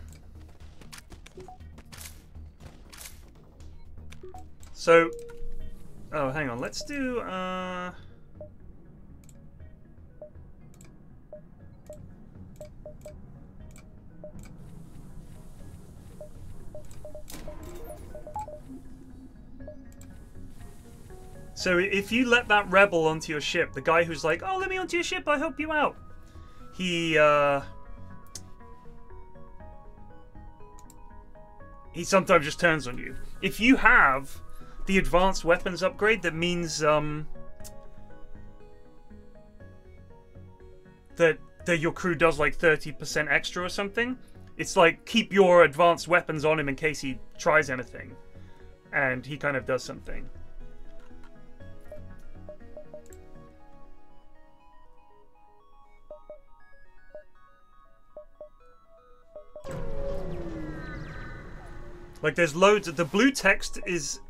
So, oh, hang on. Let's do. Uh, so if you let that rebel onto your ship, the guy who's like, "Oh, let me onto your ship. I'll help you out," he. uh... he sometimes just turns on you. If you have the advanced weapons upgrade, that means um, that that your crew does like thirty percent extra or something. It's like keep your advanced weapons on him in case he tries anything, and he kind of does something. Like there's loads of the blue text is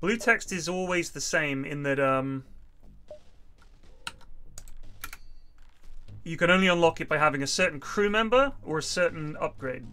Blue text is always the same in that um you can only unlock it by having a certain crew member or a certain upgrade.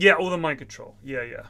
Yeah, all the mind control. Yeah, yeah.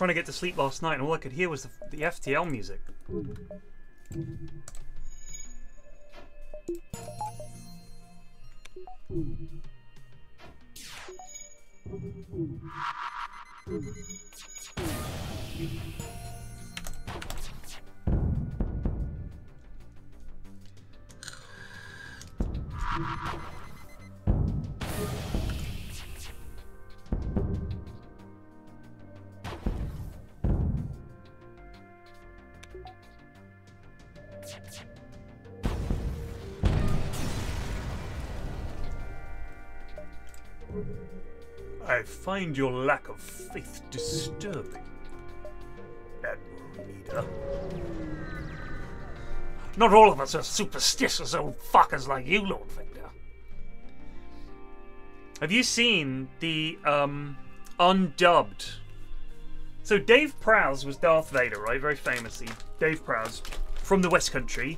Trying to get to sleep last night, and all I could hear was the, the FTL music. Find your lack of faith disturbing, Admiral Nita. Not all of us are superstitious old fuckers like you, Lord Victor. Have you seen the um, undubbed? So Dave Prowse was Darth Vader, right? Very famously, Dave Prowse from the West Country,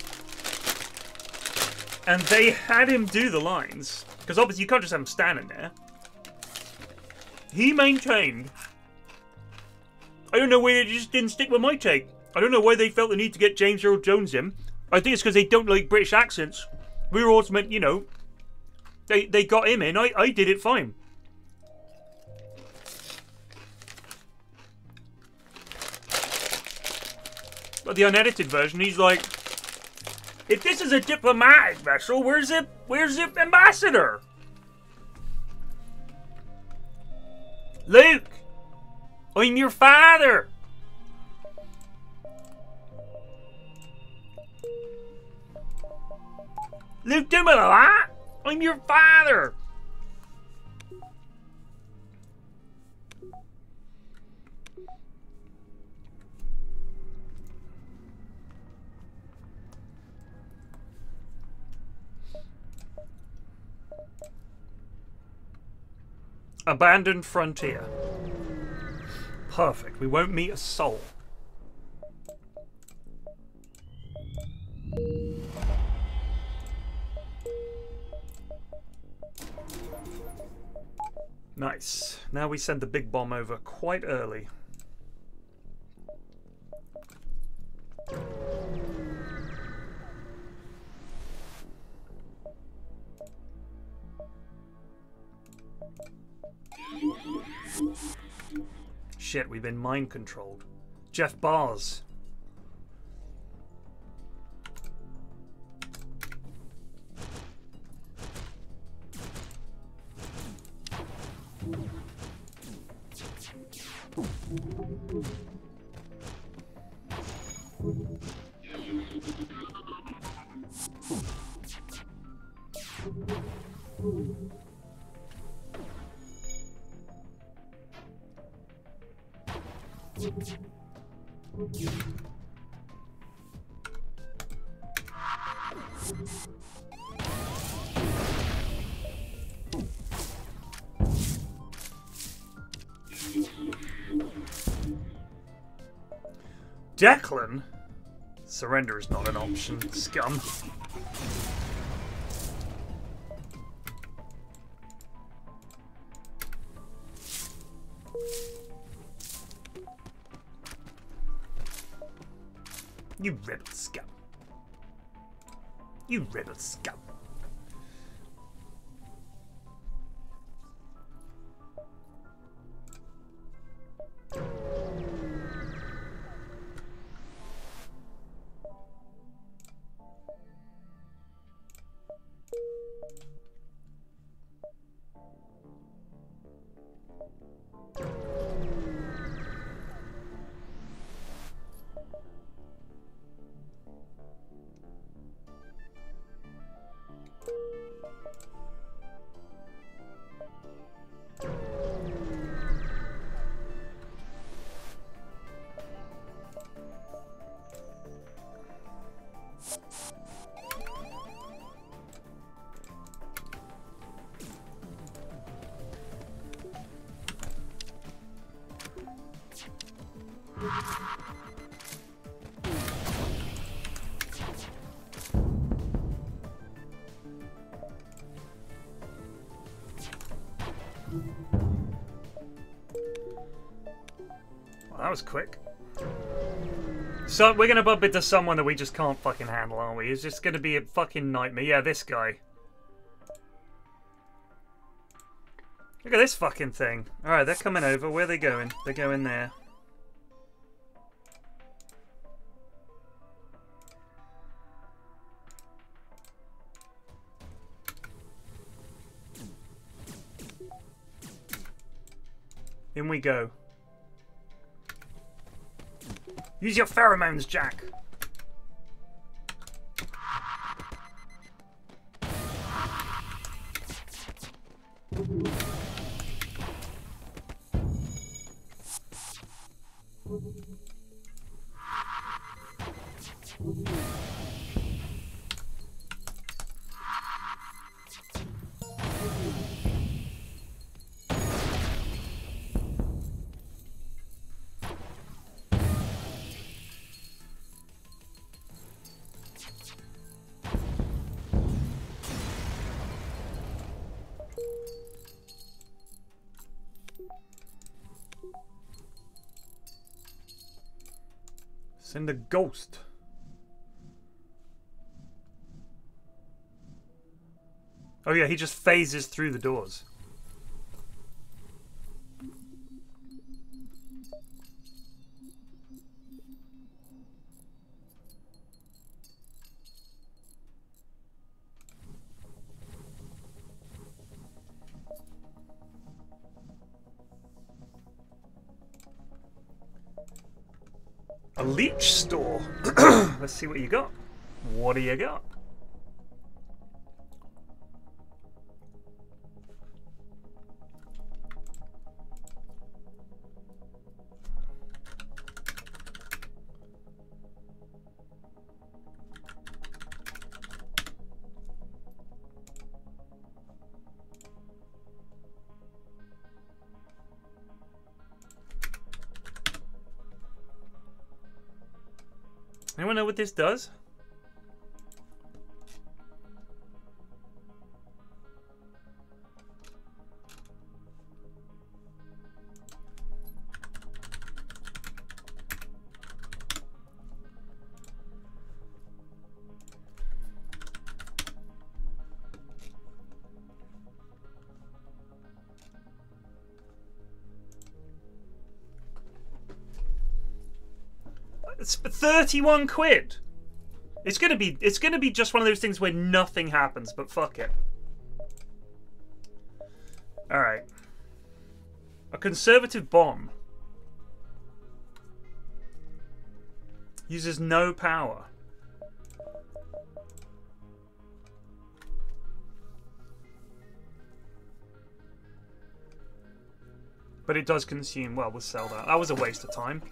and they had him do the lines because obviously you can't just have him standing there. He maintained. I don't know why they just didn't stick with my take. I don't know why they felt the need to get James Earl Jones in. I think it's because they don't like British accents. We were also meant, you know, they they got him in. I I did it fine. But the unedited version, he's like, if this is a diplomatic vessel, where's the where's the ambassador? Luke, I'm your father. Luke, do me that. I'm your father. Abandoned frontier. Perfect. We won't meet a soul. Nice. Now we send the big bomb over quite early. Shit, we've been mind controlled. Jeff Bars. Declan? Surrender is not an option, scum. You rebel scum. You rebel scum. So we're gonna bump into someone that we just can't fucking handle, aren't we? It's just gonna be a fucking nightmare. Yeah, this guy. Look at this fucking thing. Alright, they're coming over. Where are they going? They're going there. In we go. Use your pheromones, Jack. Send a ghost. Oh yeah, he just phases through the doors. See what you got. What do you got? This does? 31 quid. It's gonna be it's gonna be just one of those things where nothing happens, but fuck it. Alright. A conservative bomb. Uses no power. But it does consume, well, we'll sell that. That was a waste of time.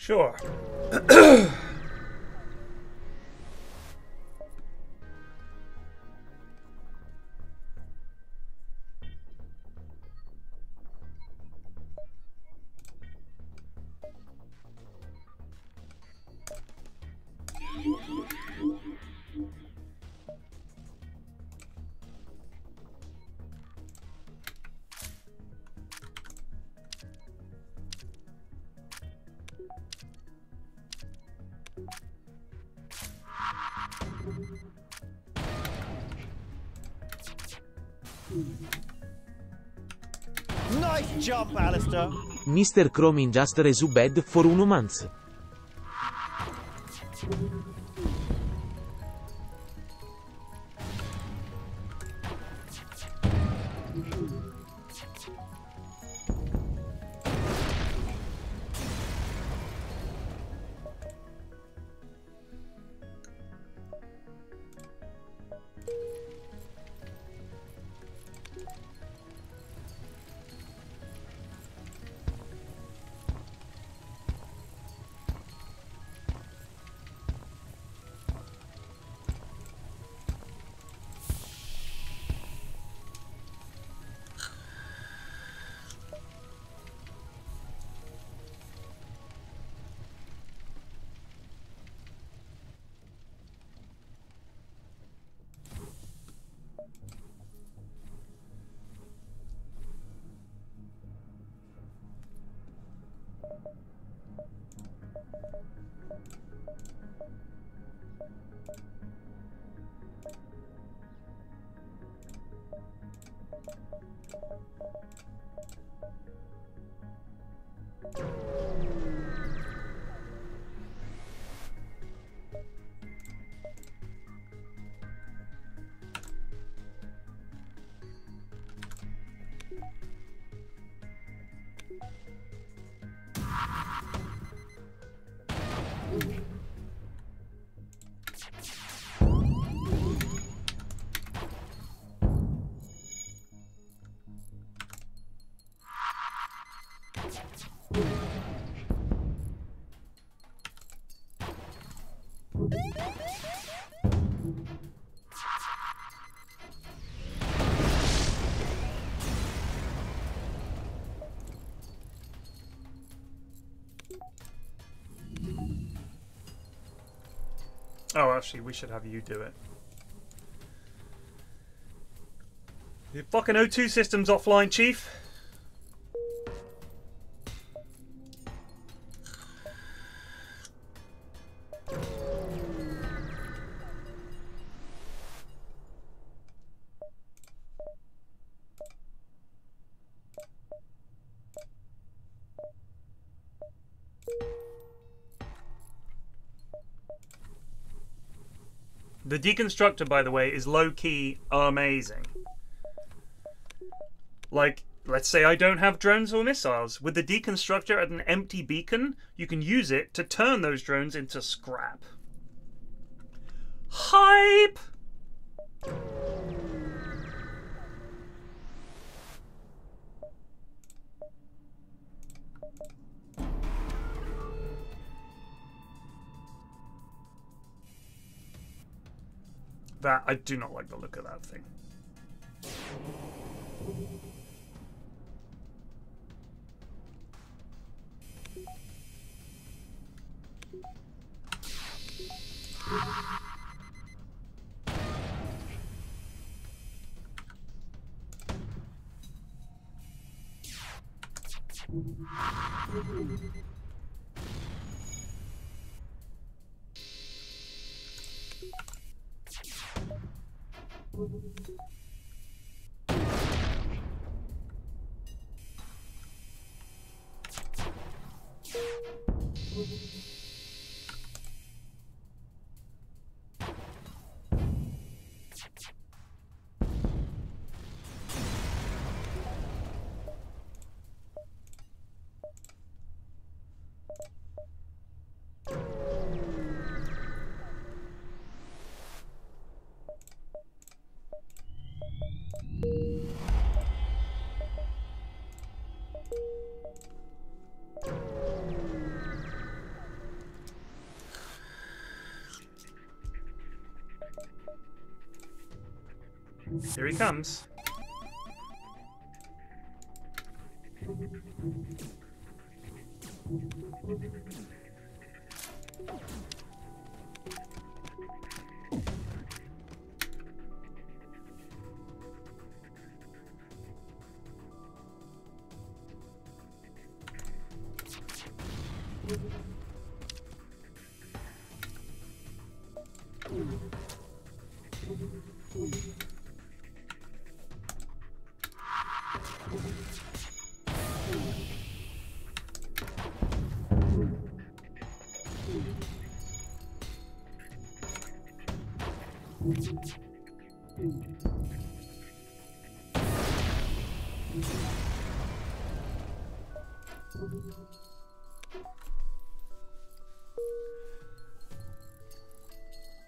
Sure. Nice jump, Alistair. Mr. Chrome just resubbed for uno month. Actually, we should have you do it. Your fucking O2 system's offline, Chief. Deconstructor, by the way, is low key amazing. Like, let's say I don't have drones or missiles. With the deconstructor at an empty beacon, you can use it to turn those drones into scrap. I do not like the look of that thing. Here he comes.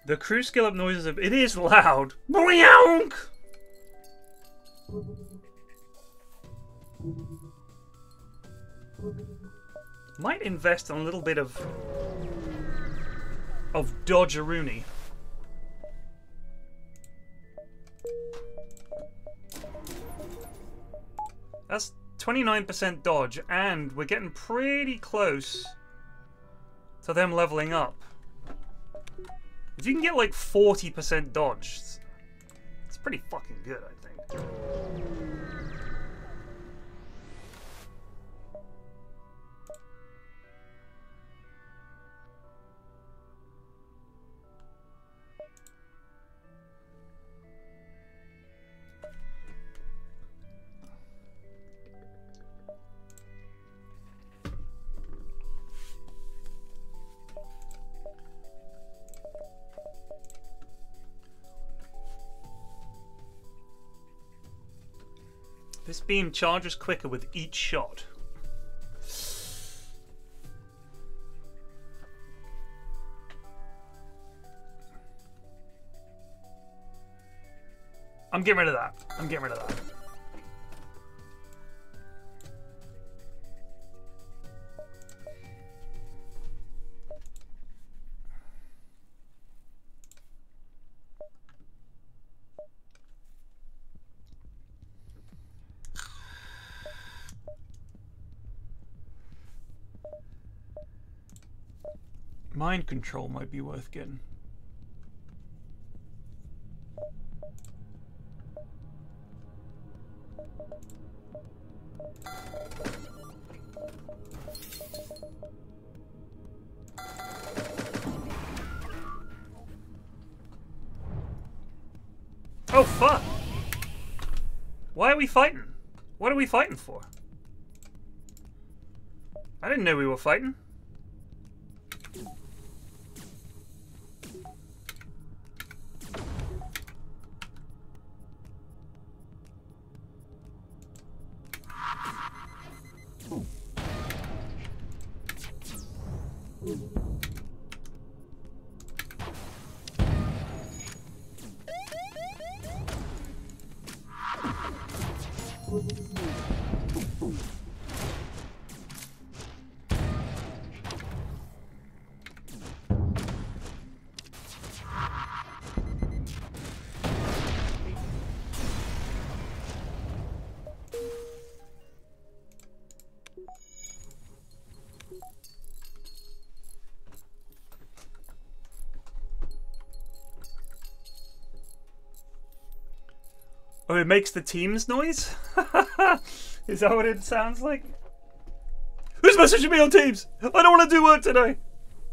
The crew skill up noises of it is loud. Boink! Might invest in a little bit of of Dodgeroonie. That's 29% dodge, and we're getting pretty close to them leveling up. If you can get like 40% dodge, it's pretty fucking good, I think. Beam charges quicker with each shot. I'm getting rid of that. I'm getting rid of that. Mind control might be worth getting. Oh fuck! Why are we fighting? What are we fighting for? I didn't know we were fighting. Oh, it makes the Teams noise? Is that what it sounds like? Who's messaging me on Teams? I don't want to do work today.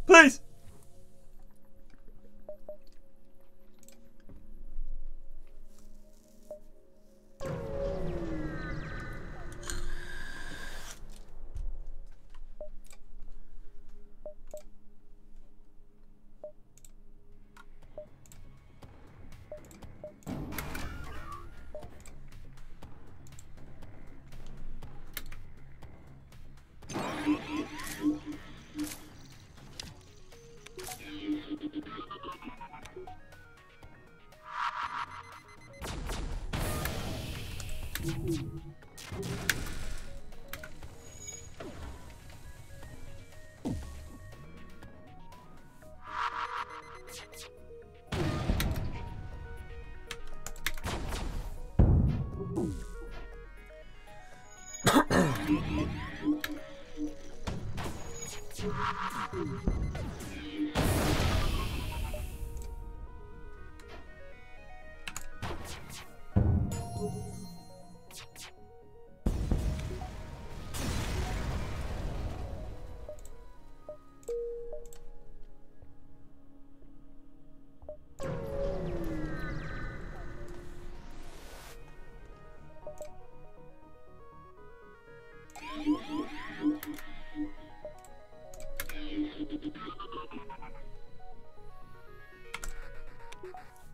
Please.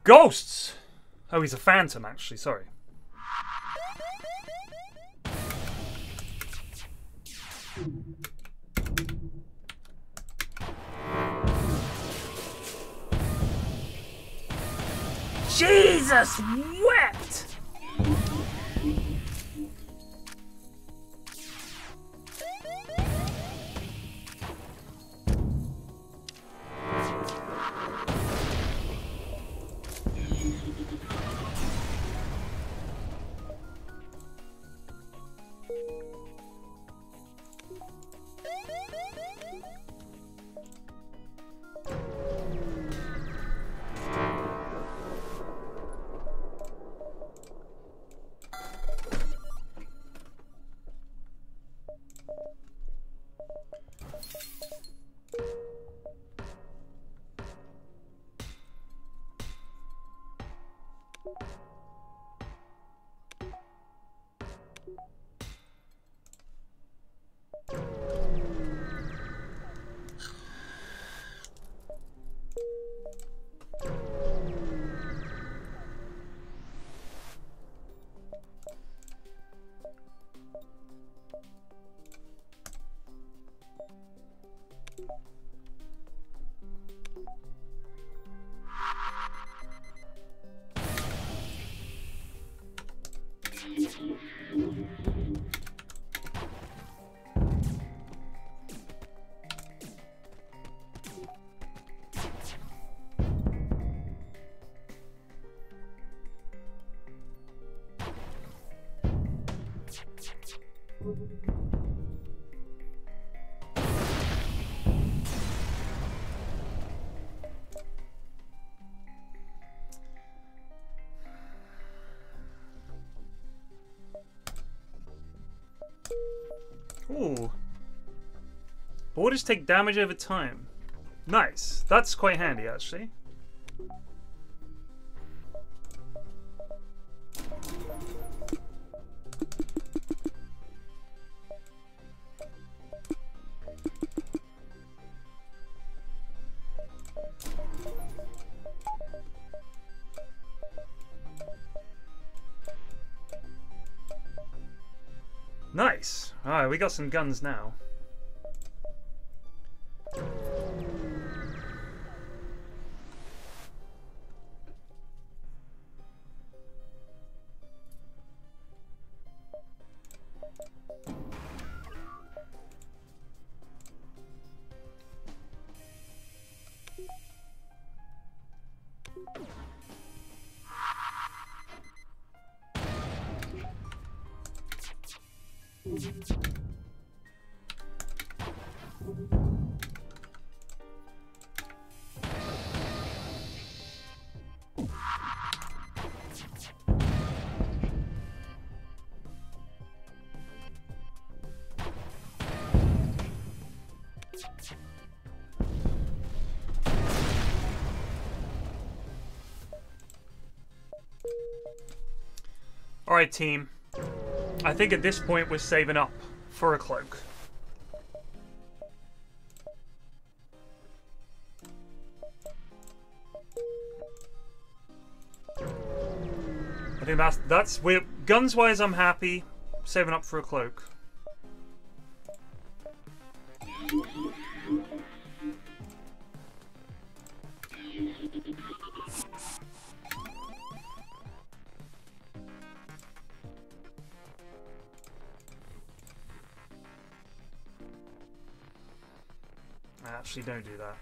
Ghosts! Oh, he's a phantom, actually. Sorry. Jesus Ooh. Boarders take damage over time. Nice. That's quite handy, actually. We got some guns now. Alright, team. I think at this point we're saving up for a cloak. I think that's that's we're guns wise I'm happy. Saving up for a cloak. Don't do that.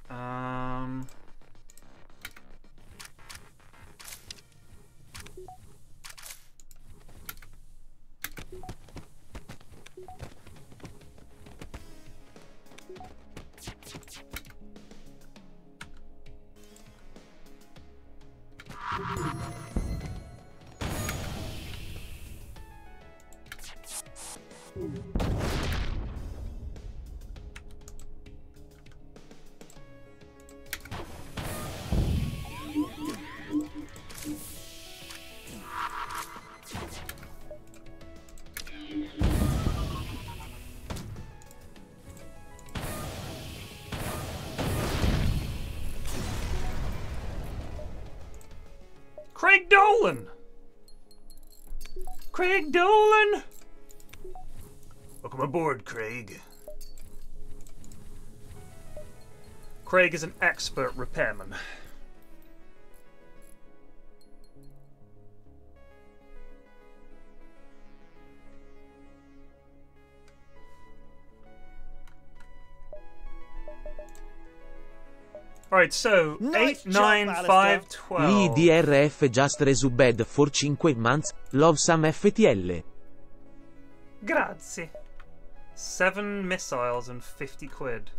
Craig. Craig is an expert repairman. Alright, so Nice 8, job, 9, Alistair. 5, 12. Lee DRF just resubed for 5 months, love some FTL. Grazie. Seven missiles and 50 quid.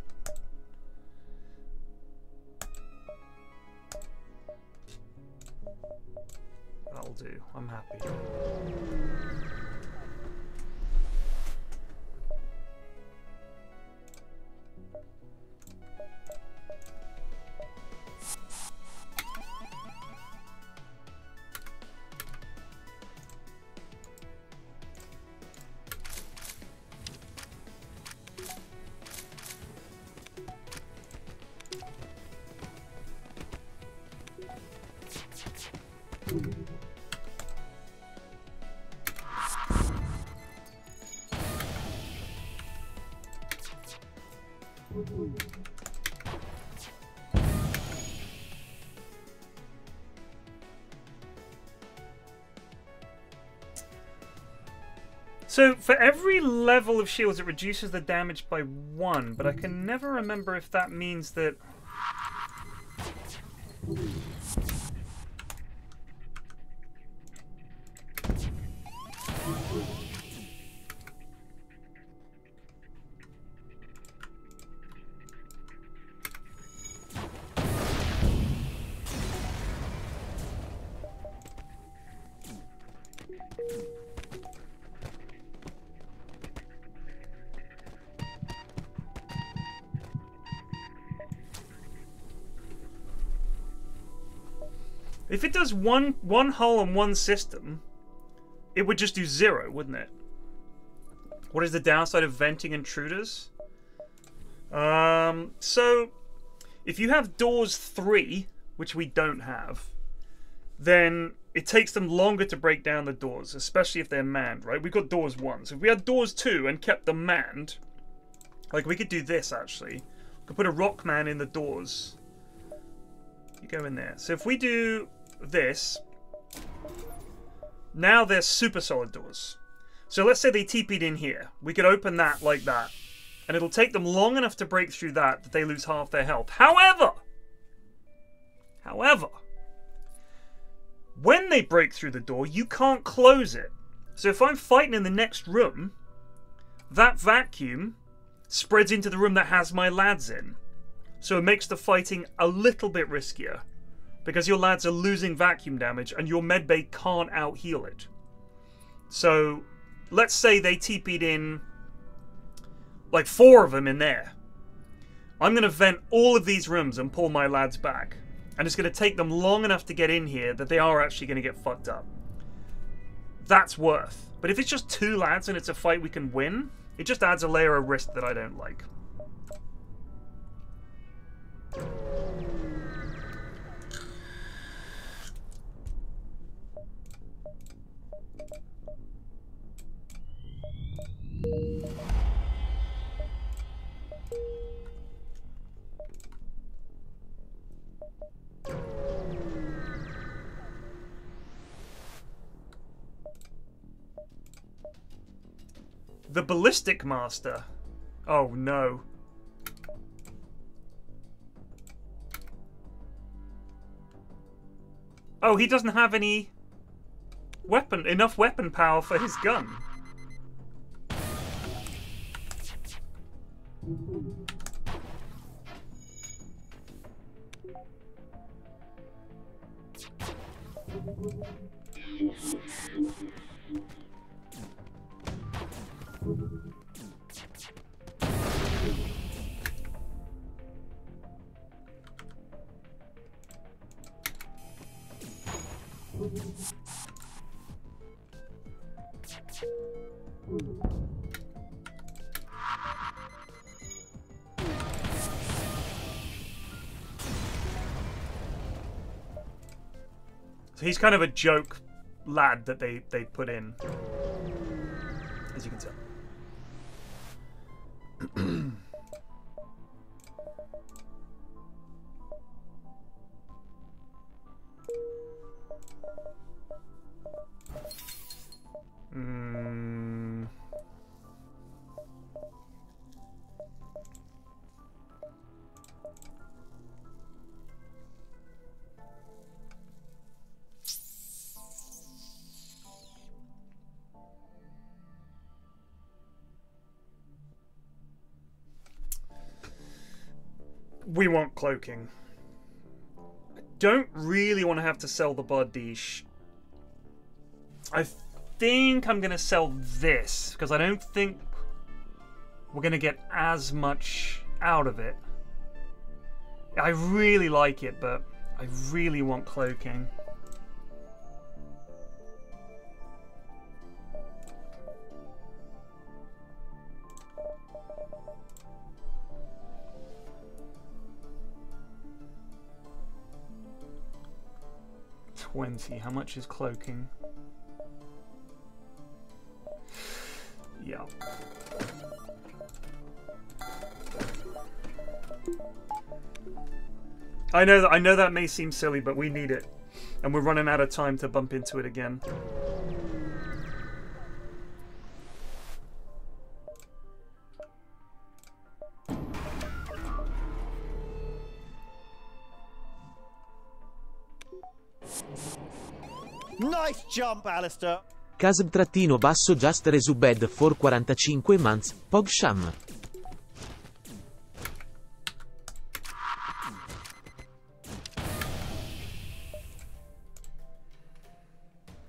So for every level of shields, it reduces the damage by one, but I can never remember if that means that. If it does one one hull on one system, it would just do zero, wouldn't it? What is the downside of venting intruders? Um, so if you have doors three, which we don't have, then it takes them longer to break down the doors, especially if they're manned, right? We've got doors one. So if we had doors two and kept them manned, like we could do this actually. We could put a rock man in the doors. You go in there. So if we do this, now they're super solid doors. So let's say they TP'd in here. We could open that like that. And it'll take them long enough to break through that that they lose half their health. However, however, when they break through the door, you can't close it. So if I'm fighting in the next room, that vacuum spreads into the room that has my lads in. So it makes the fighting a little bit riskier. Because your lads are losing vacuum damage and your medbay can't out heal it. So let's say they TP'd in like four of them in there. I'm going to vent all of these rooms and pull my lads back. And it's going to take them long enough to get in here that they are actually going to get fucked up. That's worth. But if it's just two lads and it's a fight we can win, it just adds a layer of risk that I don't like. The Ballistic Master. Oh no. Oh, he doesn't have any weapon enough weapon power for his gun. Thank you. He's kind of a joke lad that they they put in, cloaking. I don't really want to have to sell the Bardiche. I think I'm going to sell this because I don't think we're going to get as much out of it. I really like it, but I really want cloaking. Twenty. How much is cloaking? Yeah. I know that I know that may seem silly, but we need it. And we're running out of time to bump into it again. Jump, Alistair. Casb trattino basso just resubed for 45 months, Pogsham.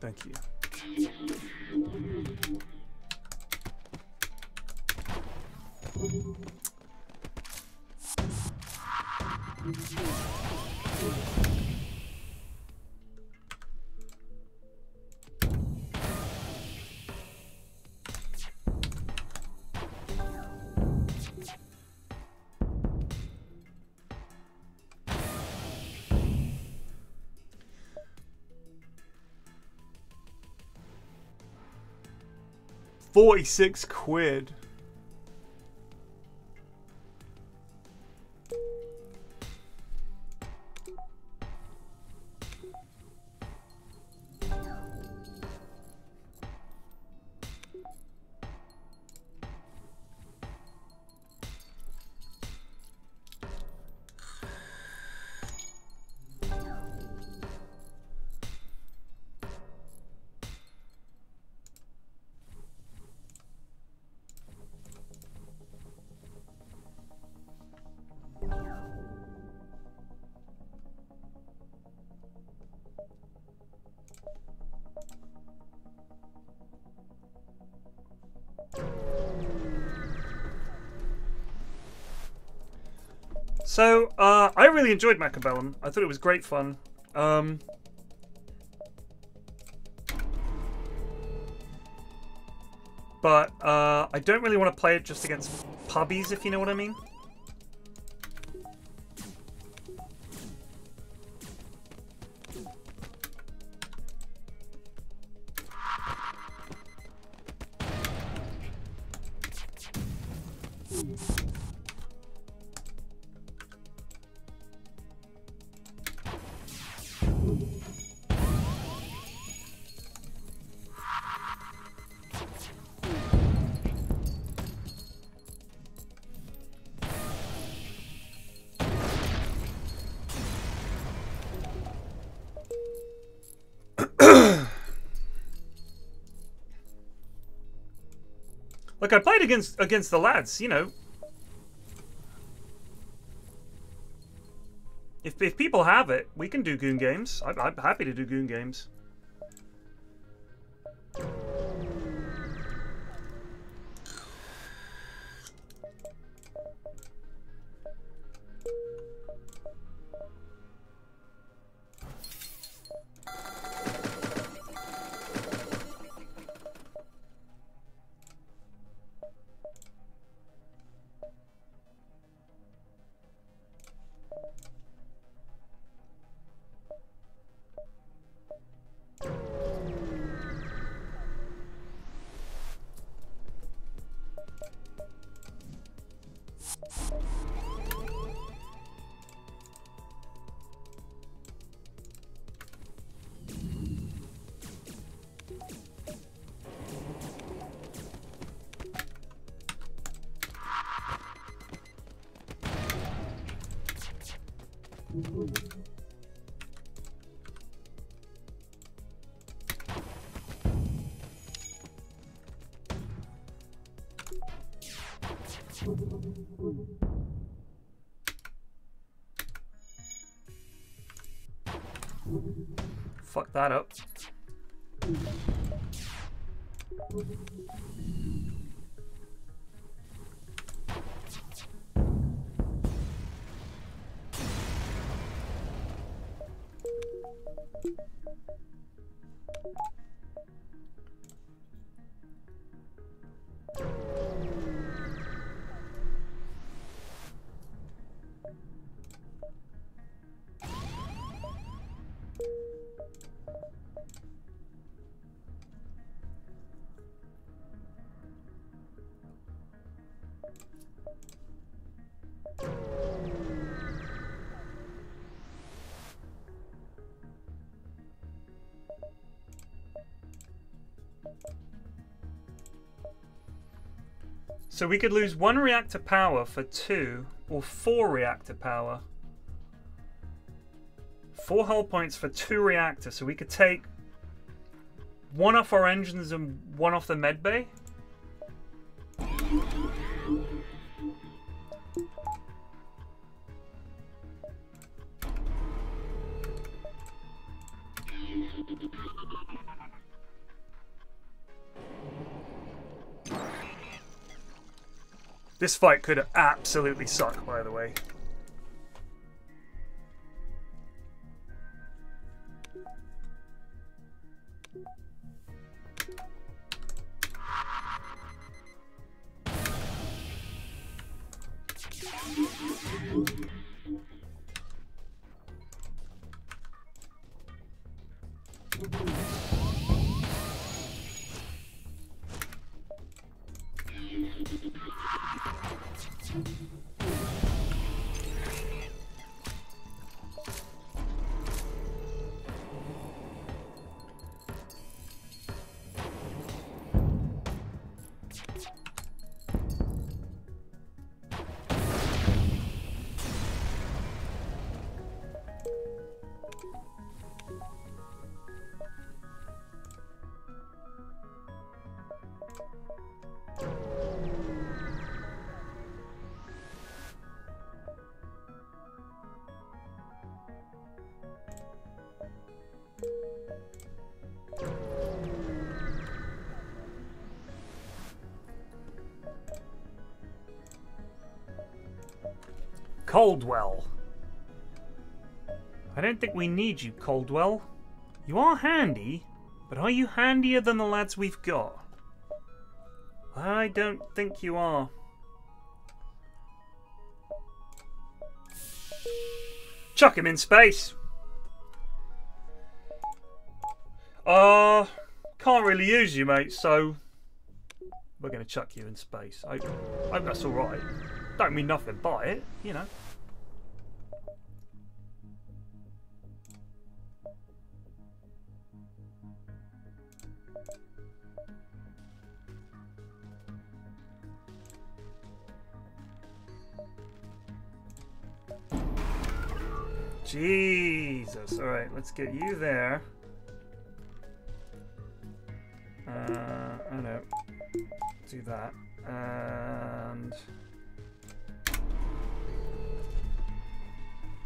Thank you. Forty-six quid. Really enjoyed Mechabellum. I thought it was great fun. Um, but uh, I don't really want to play it just against pubbies, if you know what I mean. I played against against the lads, you know. If, if people have it, we can do goon games. I'm, I'm happy to do goon games. So we could lose one reactor power for two or four reactor power. Four hull points for two reactors. So we could take one off our engines and one off the med This fight could absolutely suck, by the way. Coldwell. I don't think we need you, Coldwell. You are handy, but are you handier than the lads we've got? I don't think you are. Chuck him in space. Uh, can't really use you, mate, so we're going to chuck you in space. I hope that's alright. Don't mean nothing by it, you know. Let's get you there. Uh, I know. Do that. And...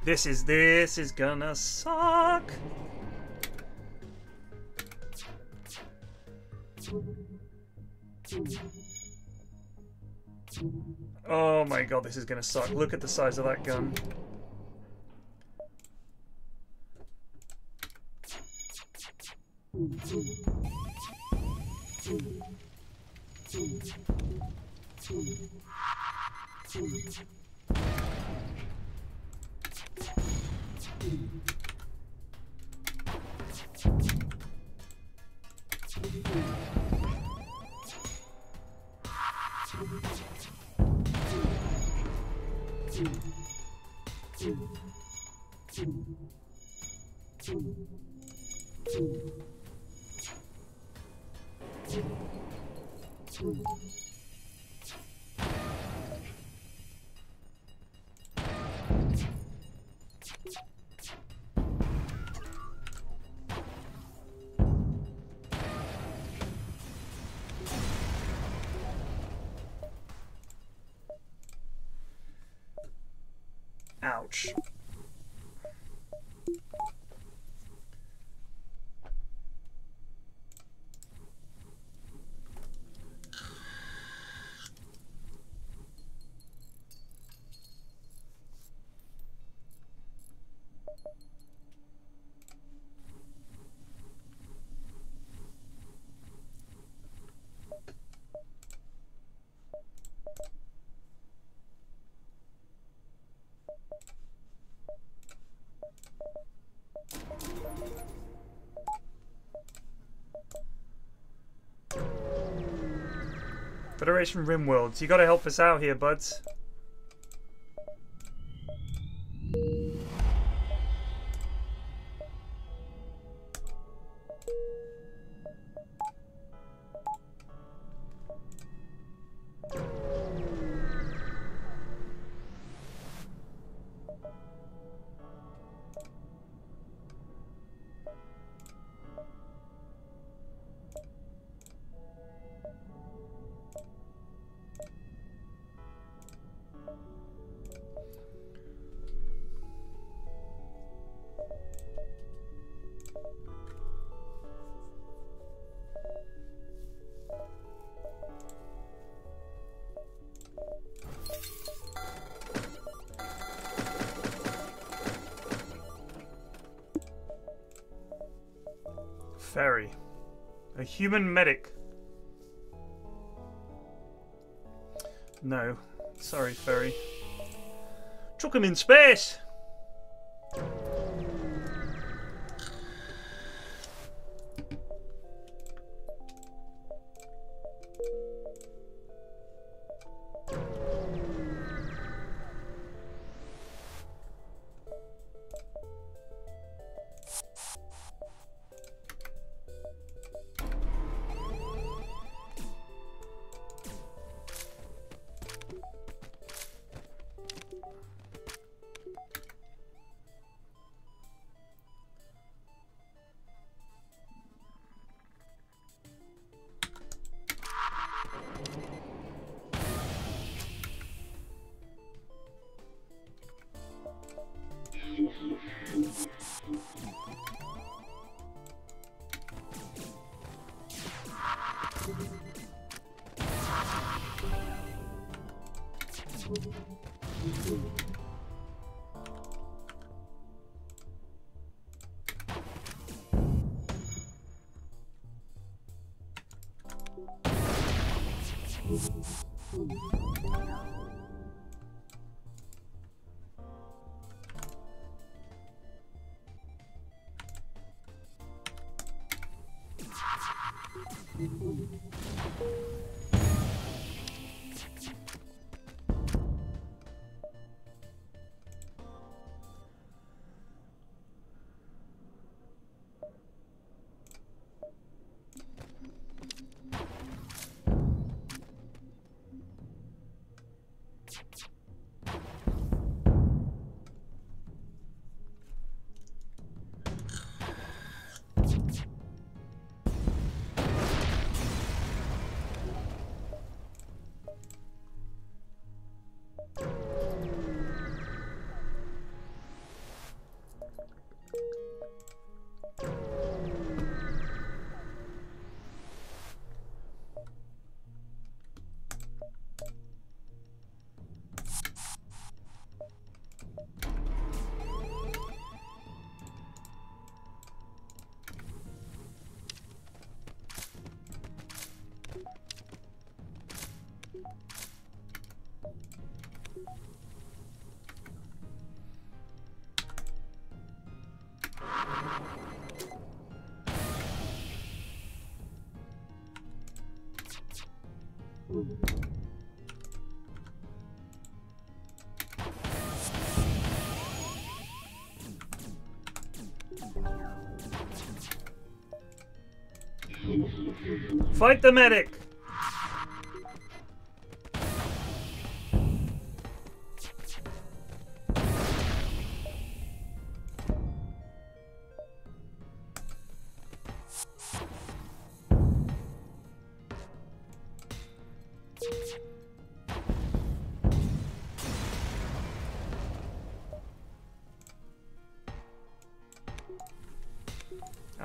This is, this is gonna suck. Oh my god, this is gonna suck. Look at the size of that gun. Federation Rimworlds, you gotta help us out here, buds. Human medic. No. Sorry, Ferry. Chuck him in space! Fight the medic!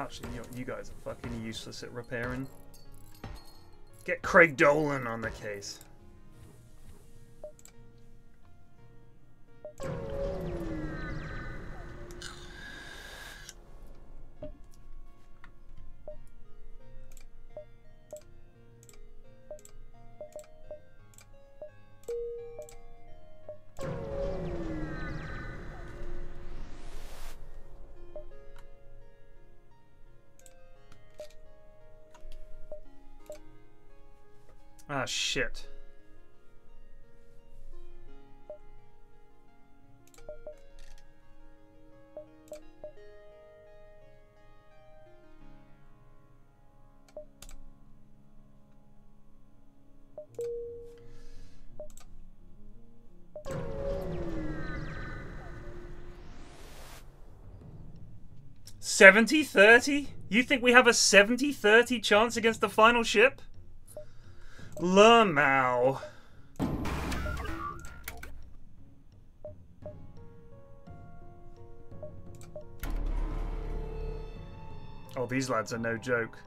Actually, you, you guys are fucking useless at repairing. Get Craig Dolan on the case. Ah, shit. Seventy thirty? You think we have a 70-30 chance against the final ship? Lermau. Oh, these lads are no joke.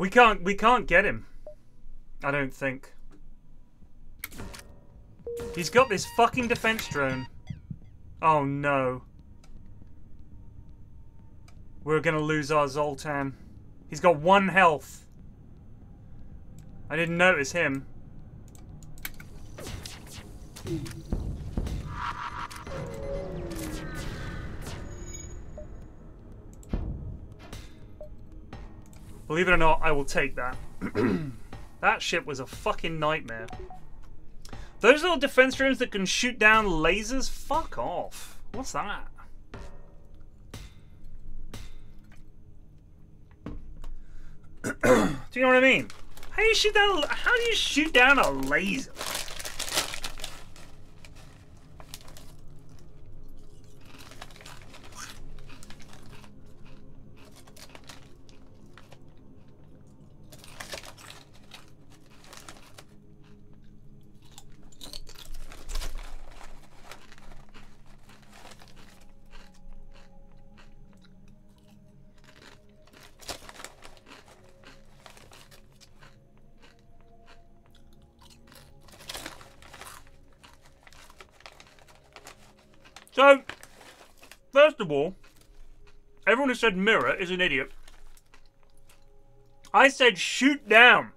We can't we can't get him. I don't think. He's got this fucking defense drone. Oh no. We're gonna lose our Zoltan. He's got one health. I didn't notice him. Believe it or not, I will take that. that ship was a fucking nightmare. Those little defense drones that can shoot down lasers? Fuck off. What's that? do you know what I mean? How do you shoot down? A, How do you shoot down a laser? So, first of all, everyone who said mirror is an idiot. I said shoot down.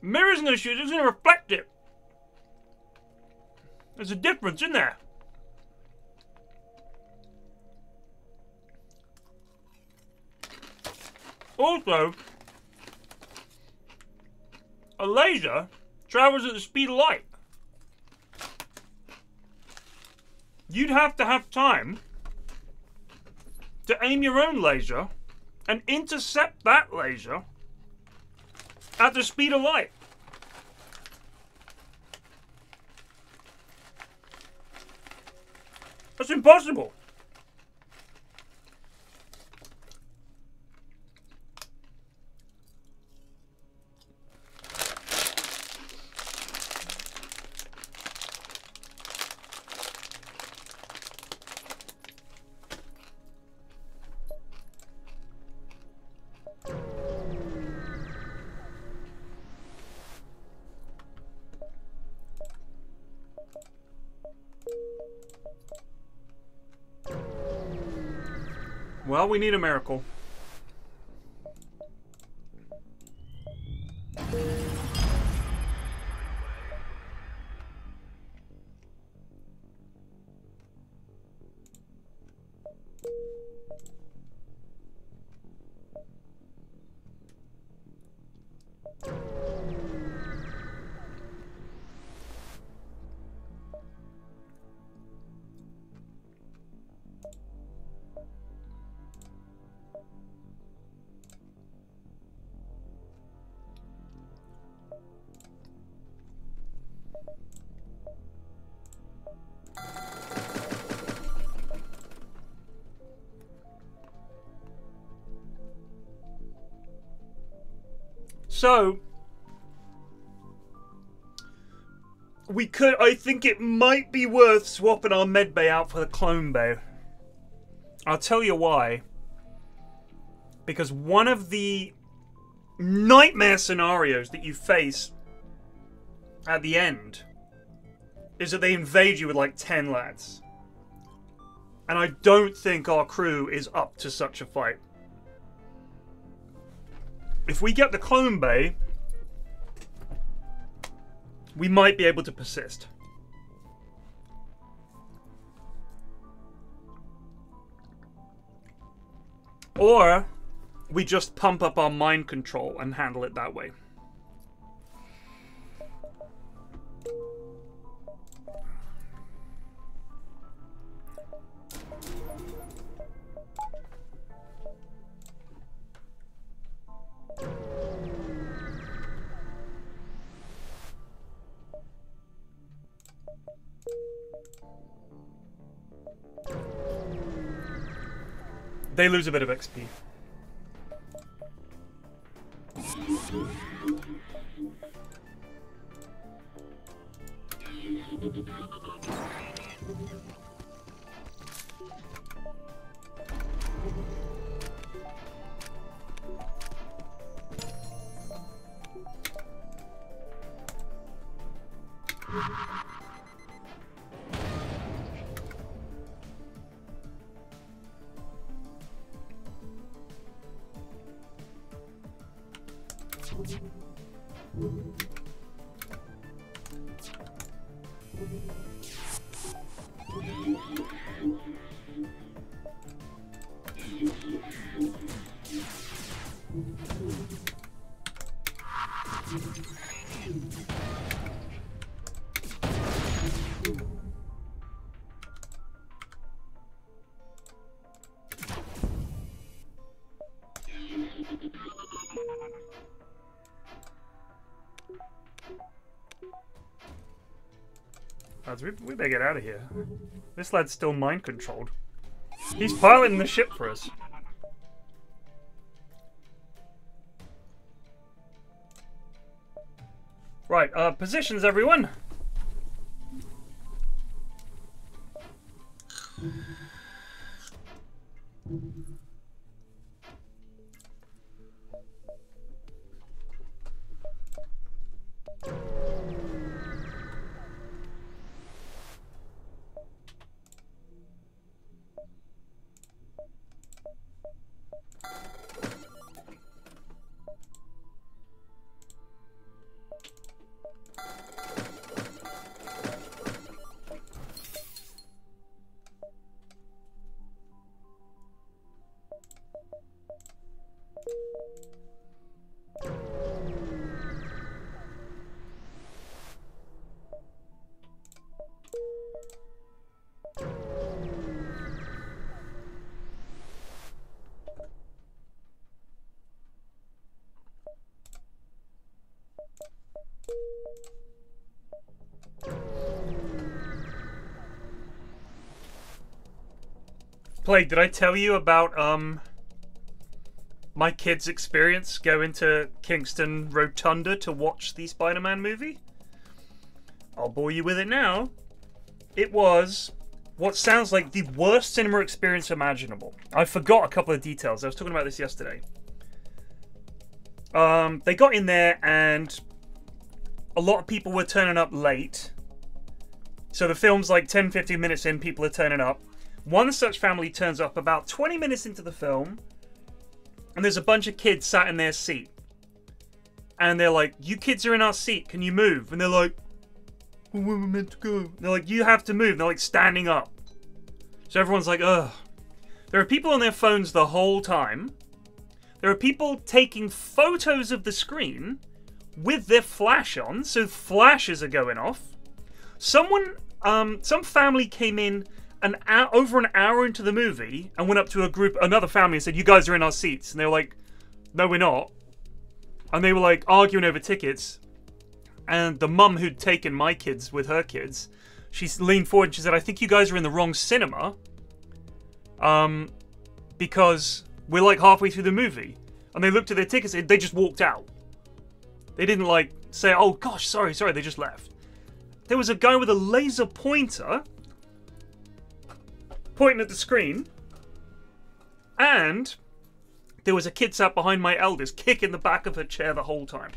Mirror isn't going to shoot, it's to reflect it. There's a difference in there. Also, a laser travels at the speed of light. you'd have to have time to aim your own laser and intercept that laser at the speed of light. That's impossible. We need a miracle. So we could I think it might be worth swapping our med bay out for the clone bay. I'll tell you why. Because one of the nightmare scenarios that you face at the end is that they invade you with like 10 lads. And I don't think our crew is up to such a fight. If we get the clone bay, we might be able to persist. Or we just pump up our mind control and handle it that way. They lose a bit of XP. Lads, we, we better get out of here. This lad's still mind controlled. He's piloting the ship for us. Right, uh, positions, everyone. Plague, did I tell you about um my kid's experience going to Kingston Rotunda to watch the Spider-Man movie? I'll bore you with it now. It was what sounds like the worst cinema experience imaginable. I forgot a couple of details. I was talking about this yesterday. Um, they got in there and a lot of people were turning up late. So the film's like 10 15 minutes in, people are turning up. One such family turns up about 20 minutes into the film, and there's a bunch of kids sat in their seat. And they're like, You kids are in our seat, can you move? And they're like, Where were we meant to go? They're like, You have to move. And they're like standing up. So everyone's like, Ugh. There are people on their phones the whole time. There are people taking photos of the screen with their flash on, so flashes are going off. Someone, um, some family came in an hour, over an hour into the movie and went up to a group, another family, and said, "You guys are in our seats," and they were like, "No, we're not," and they were like arguing over tickets. and the mum who'd taken my kids with her kids, she leaned forward and she said, "I think you guys are in the wrong cinema." Um, because we're like halfway through the movie, and they looked at their tickets, and they just walked out. They didn't like say, "Oh gosh, sorry, sorry." They just left. There was a guy with a laser pointer pointing at the screen, and there was a kid sat behind my eldest, kicking the back of her chair the whole time,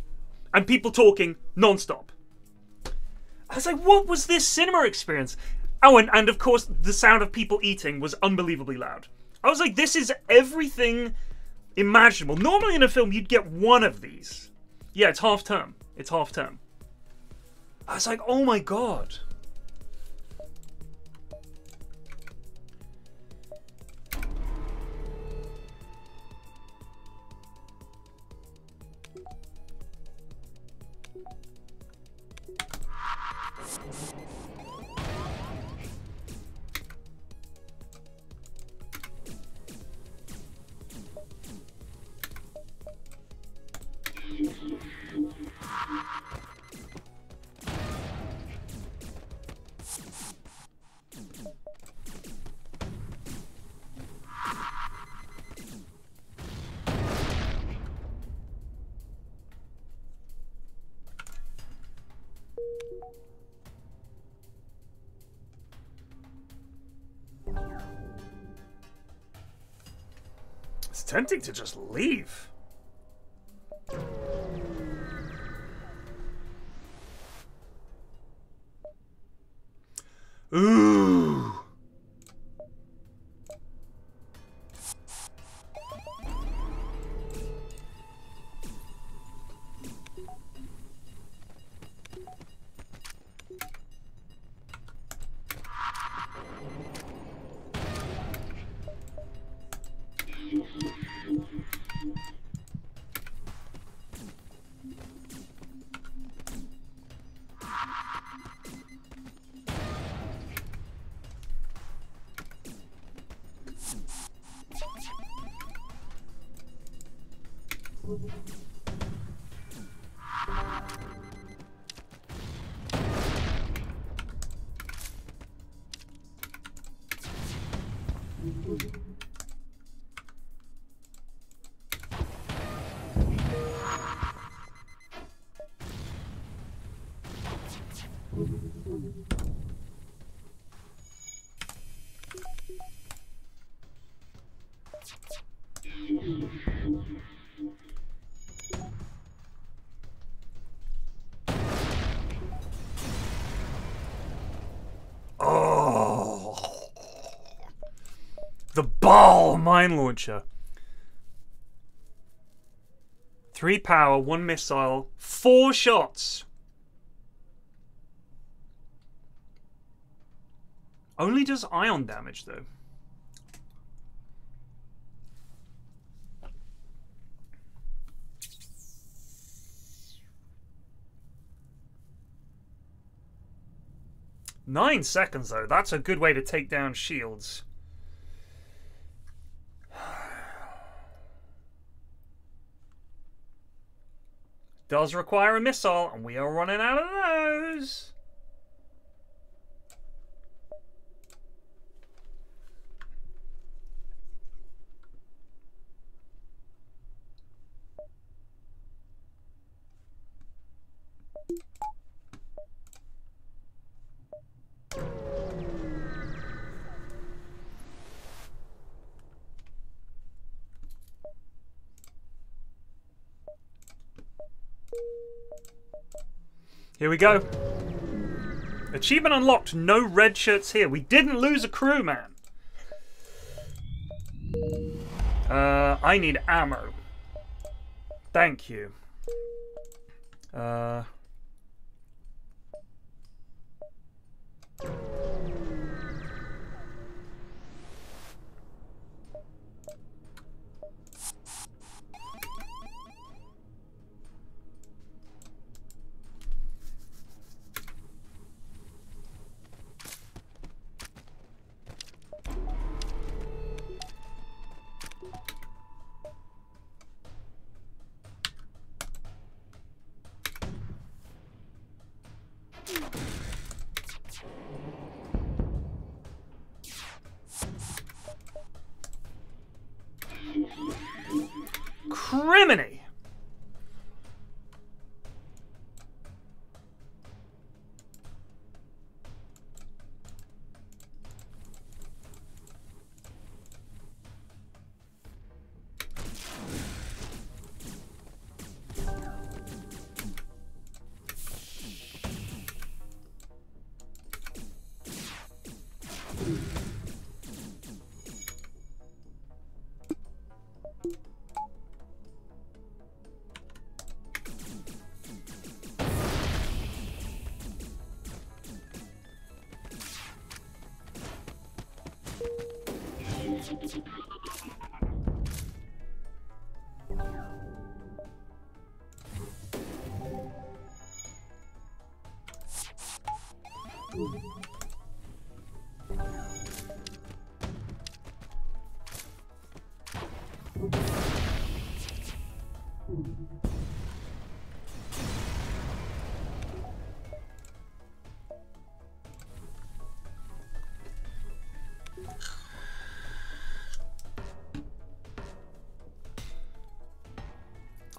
and people talking non-stop. I was like, "What was this cinema experience?" Oh, and, and of course, the sound of people eating was unbelievably loud. I was like, "This is everything imaginable." Normally, in a film, you'd get one of these. Yeah, it's half term. It's half term. I was like, "Oh my god." Tempting to just leave. Ooh. Ball mine launcher. Three power, one missile, four shots. Only does ion damage though. Nine seconds though, that's a good way to take down shields. Does require a missile, and we are running out of those. Here we go. Achievement unlocked. No red shirts here. We didn't lose a crew, man. Uh, I need ammo. Thank you. Uh...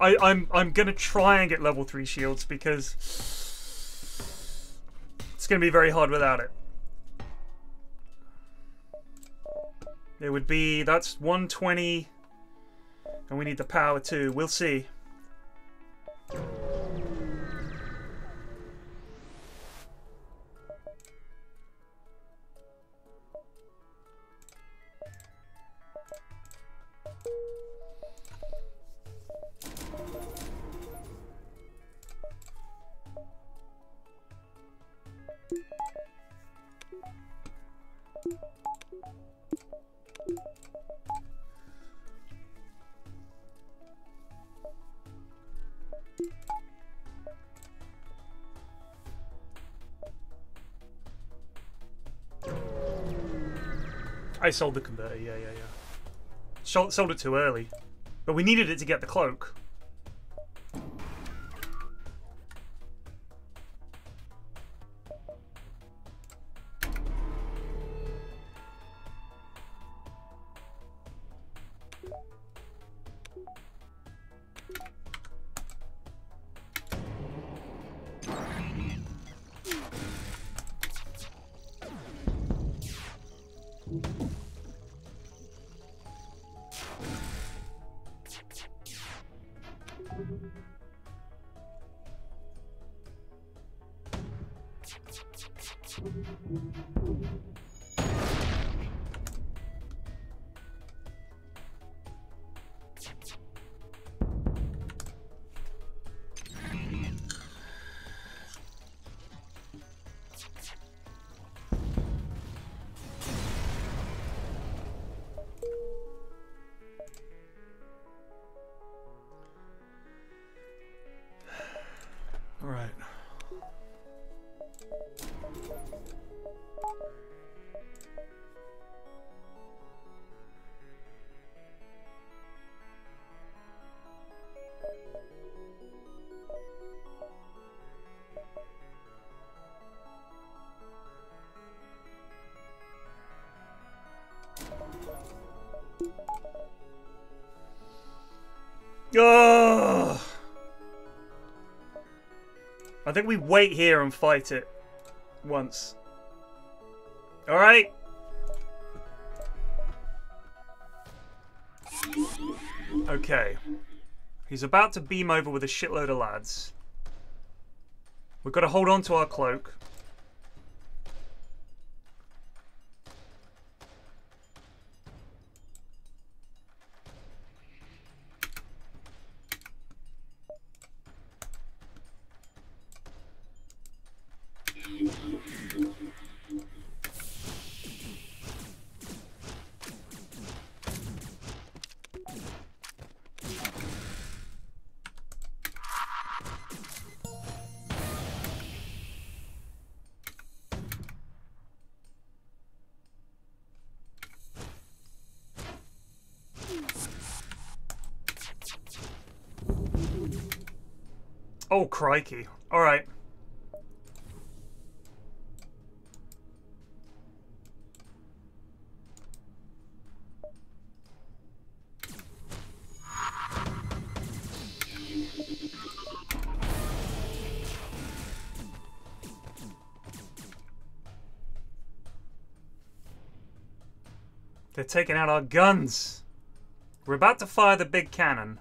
I, I'm I'm gonna try and get level three shields because it's gonna be very hard without it. It would be that's 120, and we need the power too. We'll see. I sold the converter, yeah, yeah, yeah. Sold, sold it too early. But we needed it to get the cloak. Wait here and fight it once. Alright? Okay. He's about to beam over with a shitload of lads. We've got to hold on to our cloak. Crikey. All right. They're taking out our guns. We're about to fire the big cannon.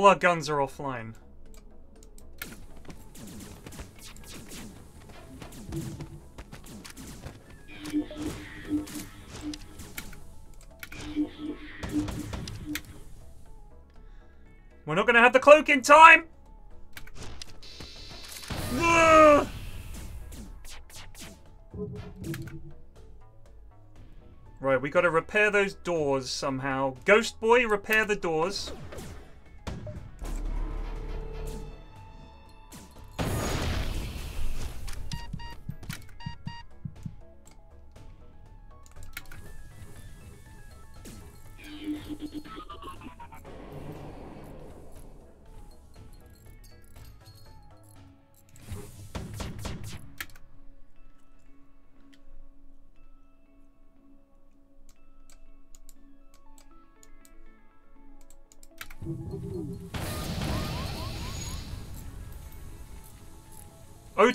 All our guns are offline. We're not gonna have the cloak in time! Right, we gotta repair those doors somehow. Ghost Boy, repair the doors.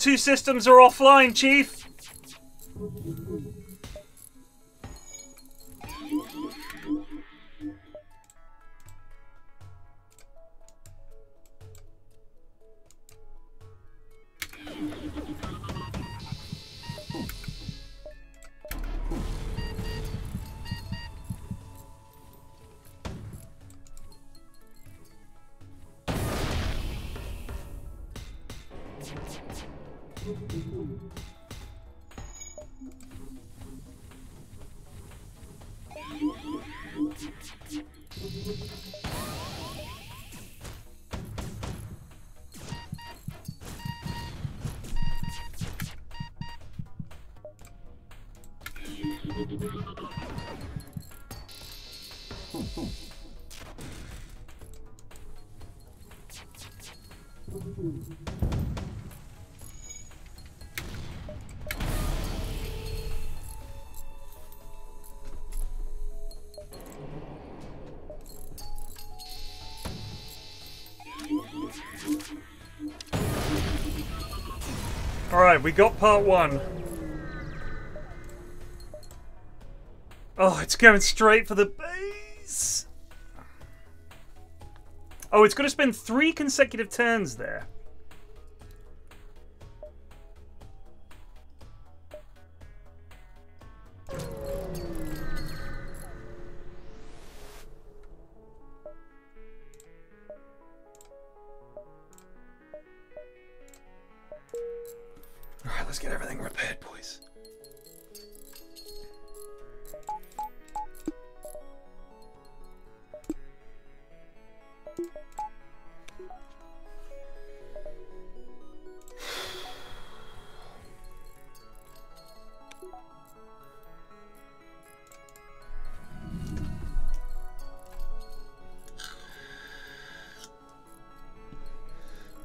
O2 systems are offline, Chief! Alright, we got part one. Oh, it's going straight for the base. Oh, it's going to spend three consecutive turns there. Let's get everything repaired, boys.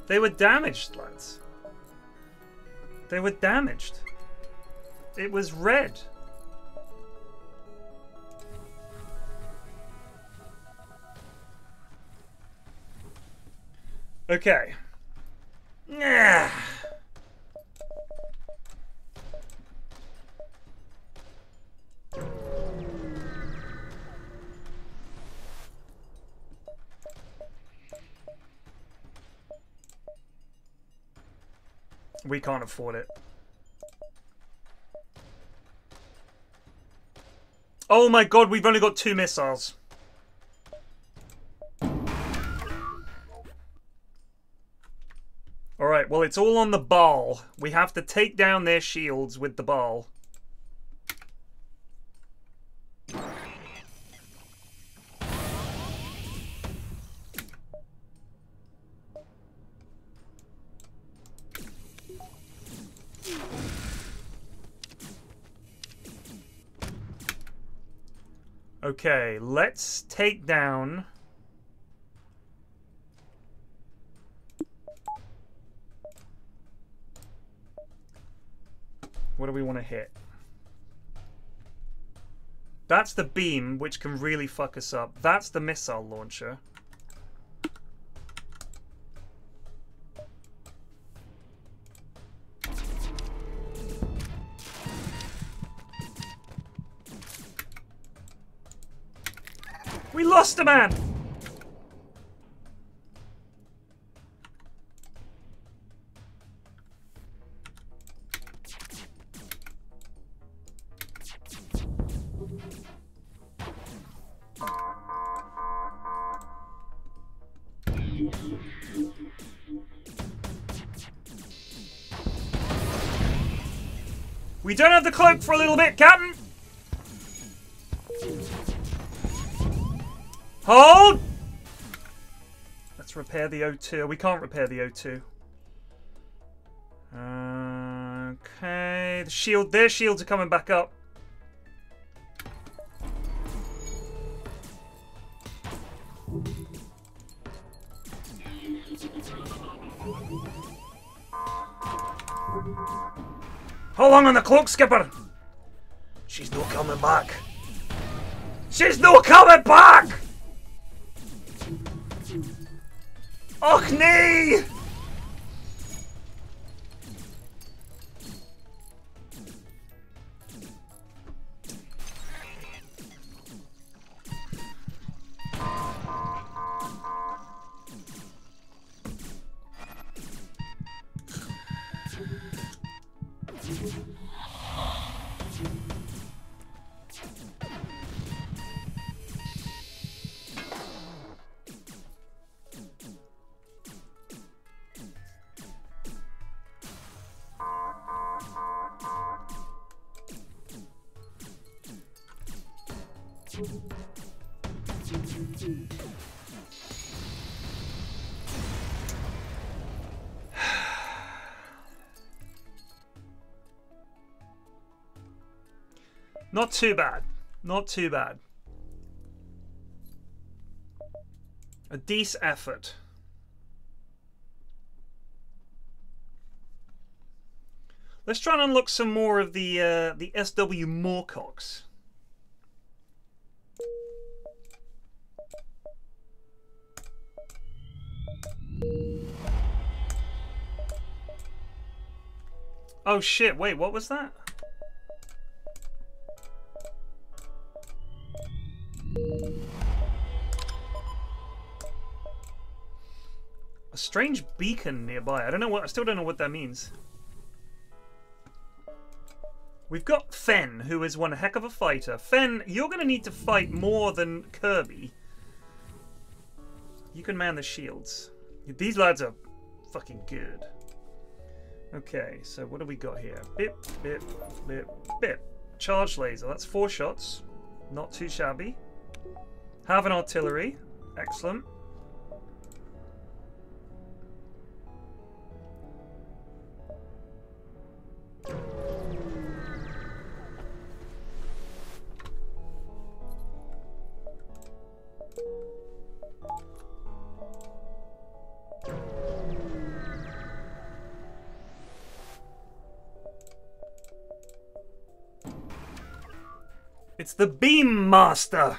They were damaged, lads. They were damaged. It was red. Okay. We can't afford it. Oh my god, we've only got two missiles. Alright, well, it's all on the ball. We have to take down their shields with the ball. Okay, let's take down. What do we want to hit? That's the beam, which can really fuck us up. That's the missile launcher. We man! We don't have the cloak for a little bit, Captain! Hold! Let's repair the O2. We can't repair the O2. Okay, the shield, their shields are coming back up. How long on the cloak, Skipper? She's not coming back. She's not coming back! Och nee! Not too bad. Not too bad. A decent effort. Let's try and unlock some more of the uh, the SW Moorcocks. Oh shit, wait, what was that? Strange beacon nearby. I don't know what I still don't know what that means. We've got Fen, who is one heck of a fighter. Fen, you're going to need to fight more than Kirby. You can man the shields. These lads are fucking good. Okay, so what do we got here? Bip, bip, bip, bip. Charge laser. That's four shots. Not too shabby. Have an artillery. Excellent. The Beam Master!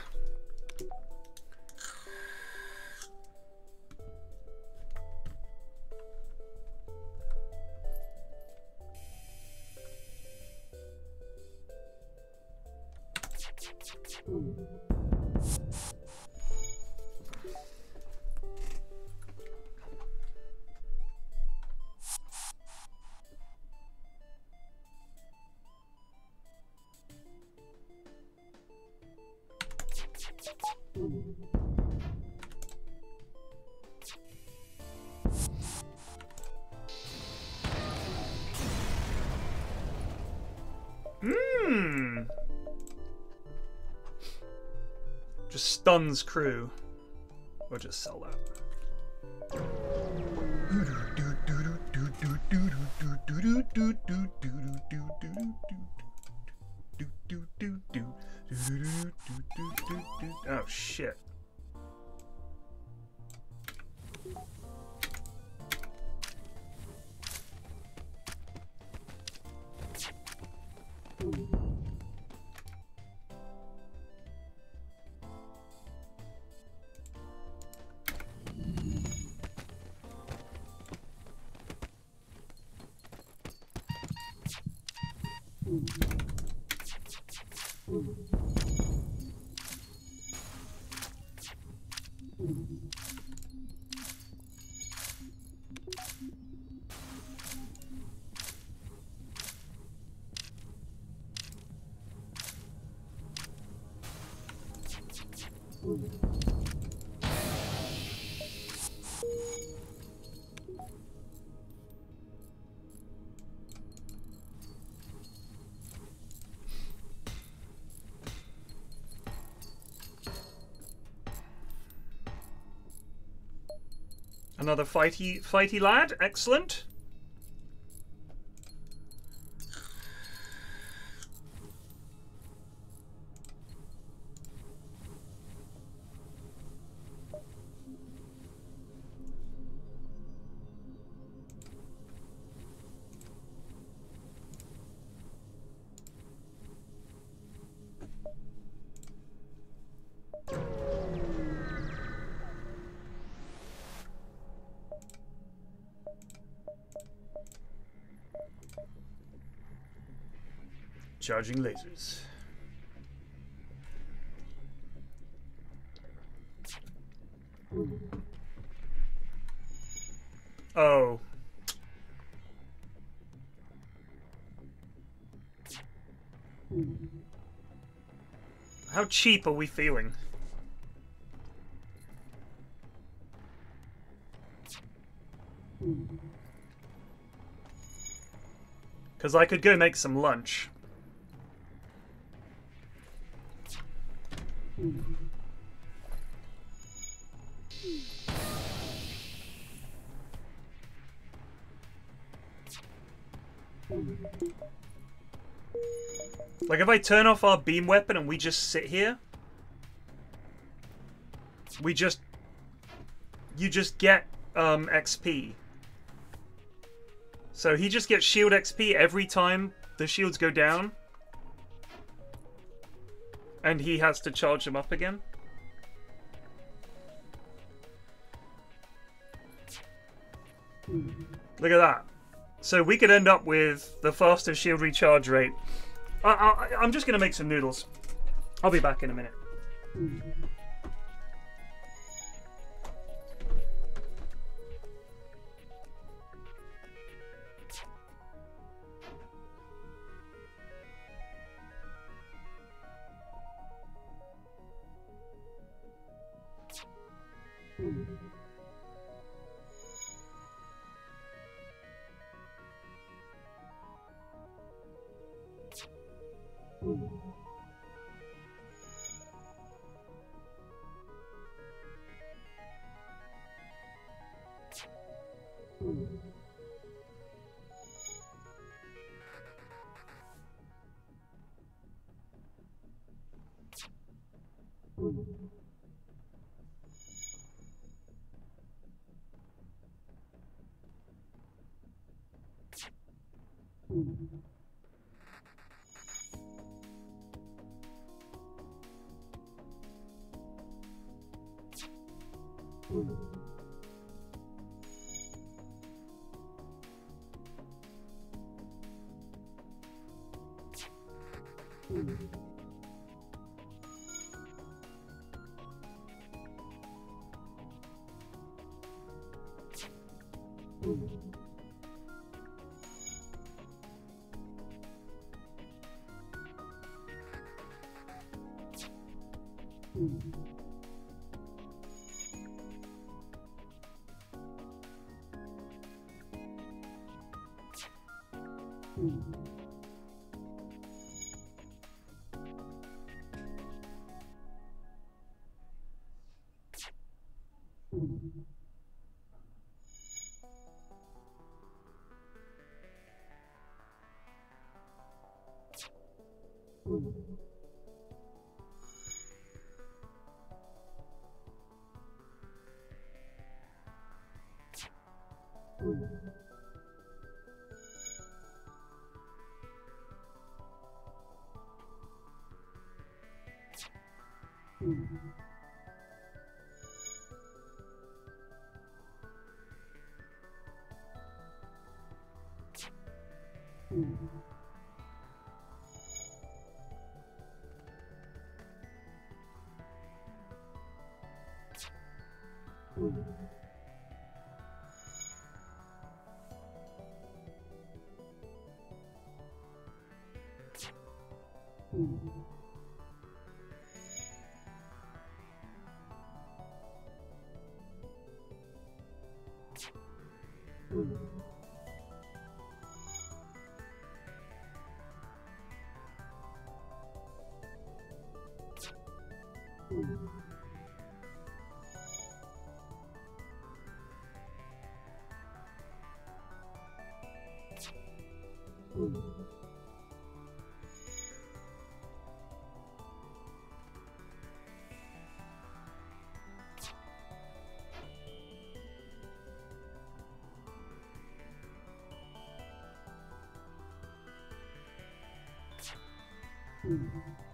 Stuns crew. Or just sell that. Oh shit. Another fighty, fighty lad. Excellent. Charging lasers. Oh. How cheap are we feeling? Because I could go make some lunch. If I turn off our beam weapon and we just sit here, we just, you just get um, XP. So he just gets shield XP every time the shields go down. And he has to charge them up again. Look at that. So we could end up with the fastest shield recharge rate. I, I, I'm just going to make some noodles. I'll be back in a minute. Mm-hmm. Mm-hmm.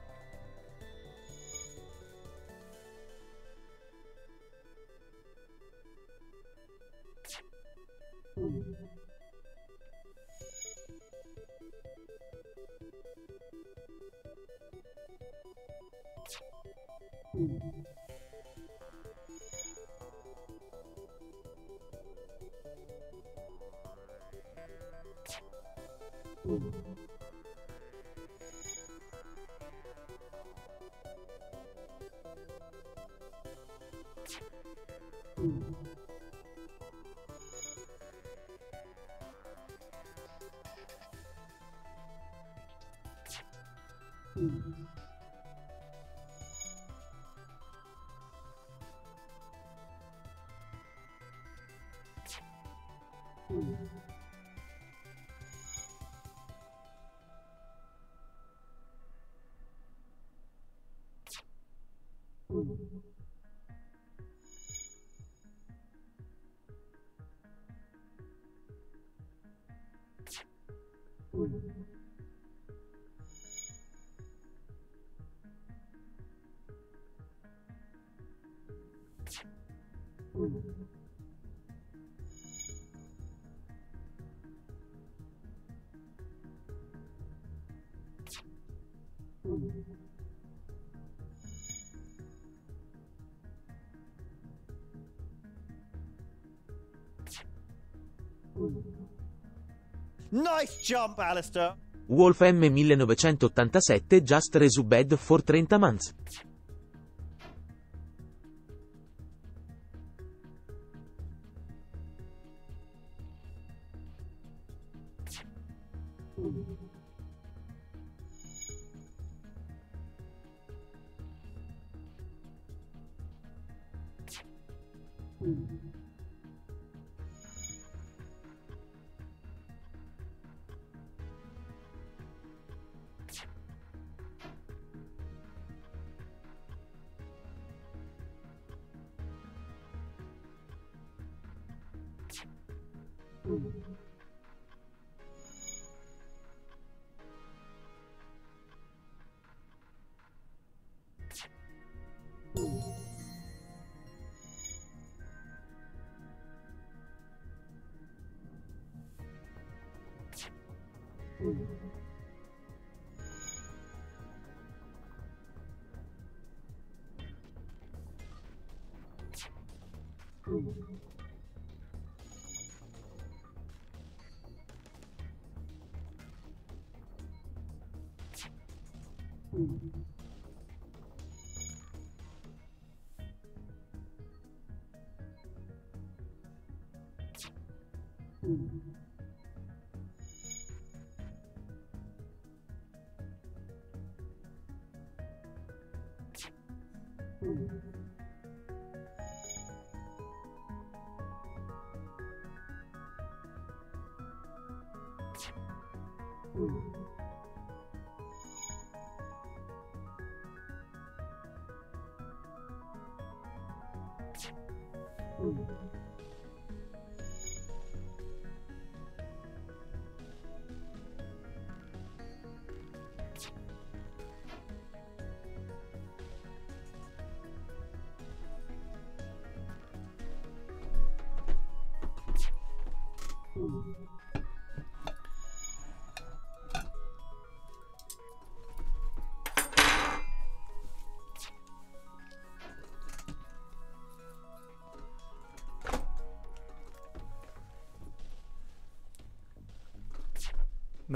Nice jump, Alistair. Wolf M 1987 Just Resubed for 30 months.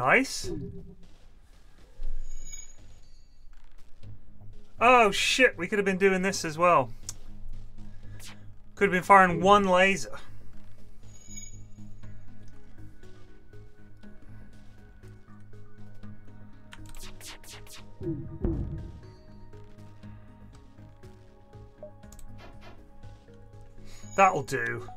Nice. Oh shit, we could have been doing this as well. Could have been firing one laser. That'll do.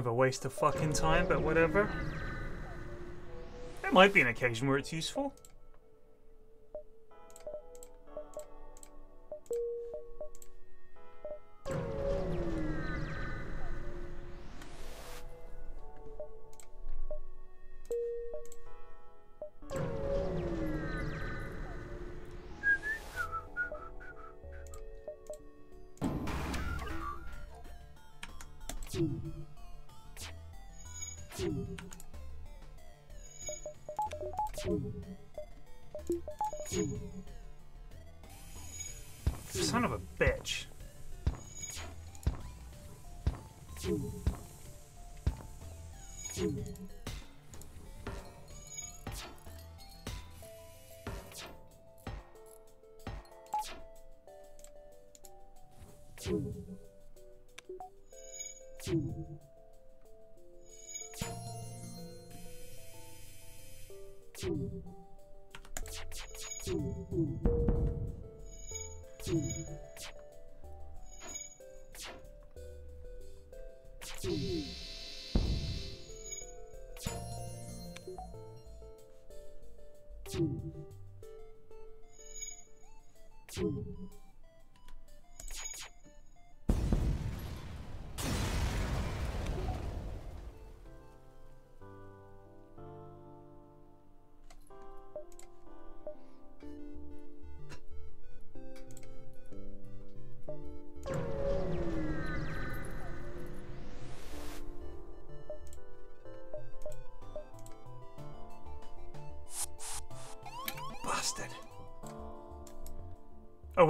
Of a waste of fucking time, but whatever. There might be an occasion where it's useful.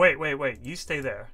Wait, wait, wait. You stay there.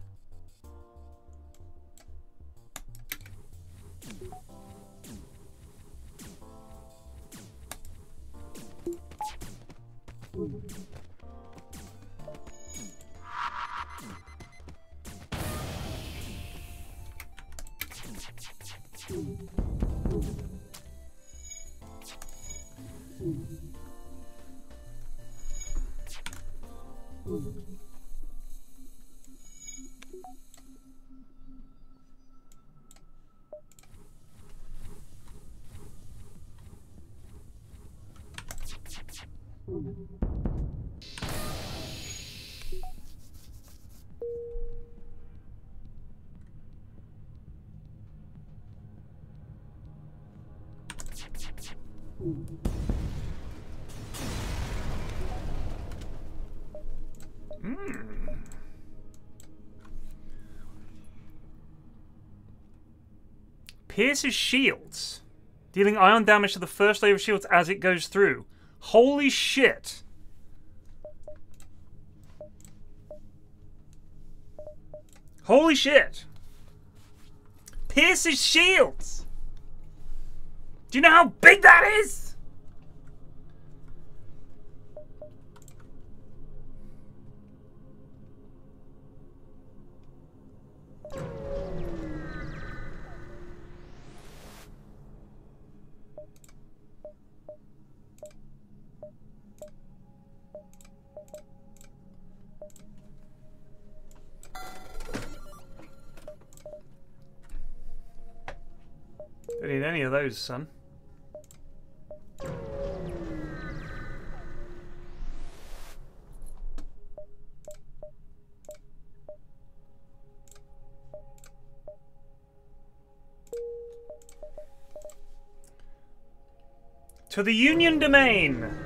Pierces shields, dealing ion damage to the first layer of shields as it goes through. Holy shit! Holy shit! Pierces shields! Do you know how big that is? Any of those, son. To the Union Domain!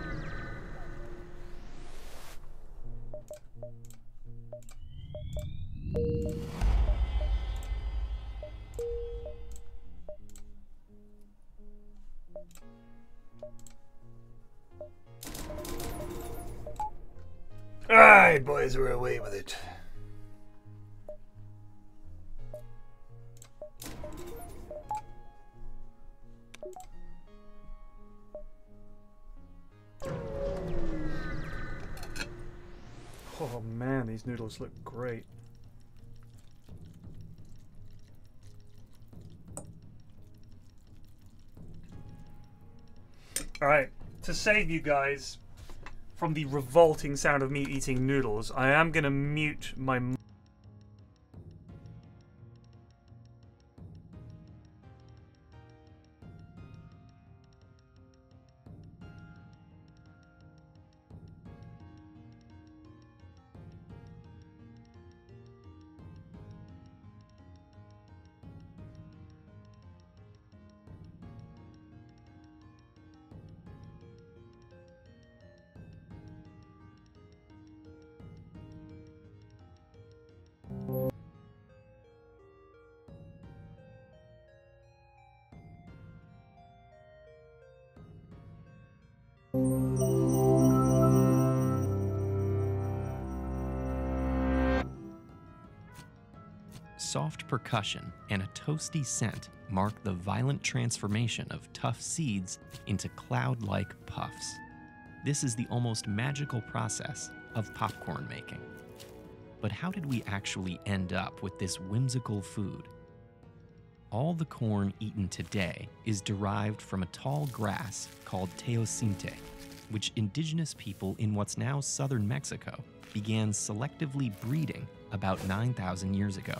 Great. Alright, to save you guys from the revolting sound of me eating noodles, I am going to mute my. Percussion and a toasty scent mark the violent transformation of tough seeds into cloud like puffs. This is the almost magical process of popcorn making. But how did we actually end up with this whimsical food? All the corn eaten today is derived from a tall grass called teosinte, which indigenous people in what's now southern Mexico began selectively breeding about 9,000 years ago.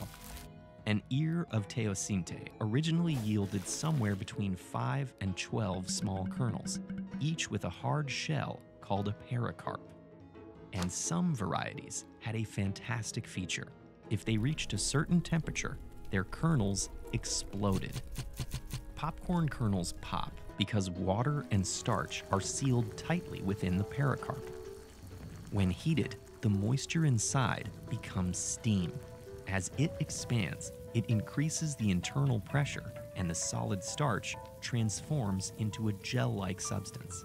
An ear of teosinte originally yielded somewhere between 5 and 12 small kernels, each with a hard shell called a pericarp. And some varieties had a fantastic feature. If they reached a certain temperature, their kernels exploded. Popcorn kernels pop because water and starch are sealed tightly within the pericarp. When heated, the moisture inside becomes steam. As it expands, it increases the internal pressure, and the solid starch transforms into a gel like substance.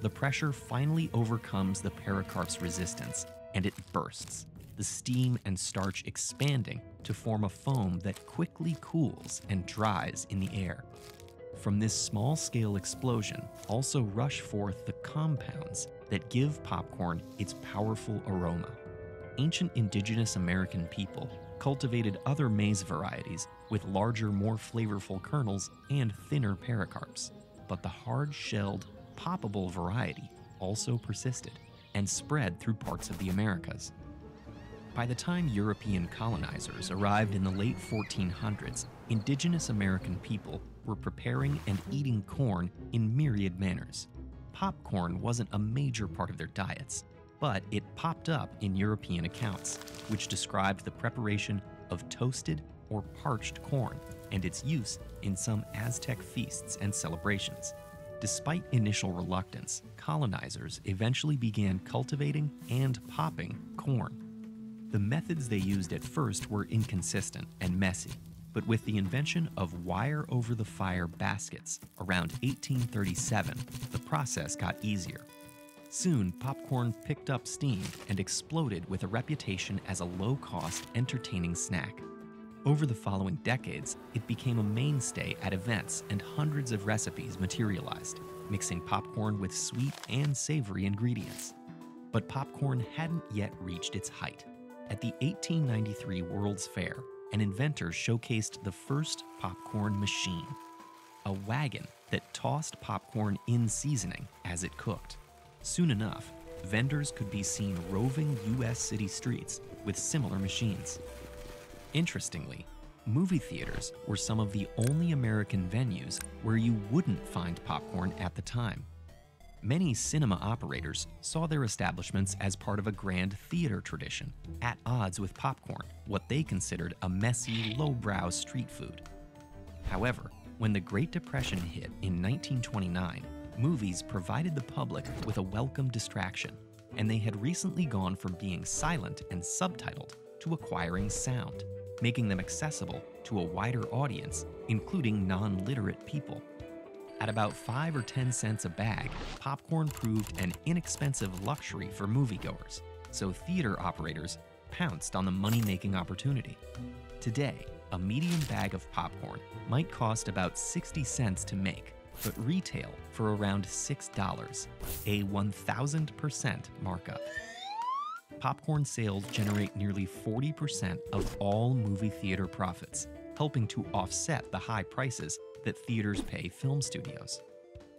The pressure finally overcomes the pericarp's resistance, and it bursts, the steam and starch expanding to form a foam that quickly cools and dries in the air. From this small scale explosion also rush forth the compounds that give popcorn its powerful aroma. Ancient indigenous American people cultivated other maize varieties with larger, more flavorful kernels and thinner pericarps, but the hard shelled, poppable variety also persisted and spread through parts of the Americas. By the time European colonizers arrived in the late 1400s, indigenous American people were preparing and eating corn in myriad manners. Popcorn wasn't a major part of their diets, but it popped up in European accounts, which described the preparation of toasted or parched corn and its use in some Aztec feasts and celebrations. Despite initial reluctance, colonizers eventually began cultivating and popping corn. The methods they used at first were inconsistent and messy, but with the invention of wire over the fire baskets around 1837, the process got easier. Soon, popcorn picked up steam and exploded with a reputation as a low cost, entertaining snack. Over the following decades, it became a mainstay at events and hundreds of recipes materialized, mixing popcorn with sweet and savory ingredients. But popcorn hadn't yet reached its height. At the 1893 World's Fair, an inventor showcased the first popcorn machine a wagon that tossed popcorn in seasoning as it cooked. Soon enough, vendors could be seen roving US city streets with similar machines. Interestingly, movie theaters were some of the only American venues where you wouldn't find popcorn at the time. Many cinema operators saw their establishments as part of a grand theater tradition, at odds with popcorn, what they considered a messy, lowbrow street food. However, when the Great Depression hit in 1929, movies provided the public with a welcome distraction, and they had recently gone from being silent and subtitled to acquiring sound, making them accessible to a wider audience, including non literate people. At about 5 or 10 cents a bag, popcorn proved an inexpensive luxury for moviegoers, so theater operators pounced on the money making opportunity. Today, a medium bag of popcorn might cost about 60 cents to make, but retail for around $6, a 1000% markup. Popcorn sales generate nearly 40% of all movie theater profits, helping to offset the high prices that theaters pay film studios.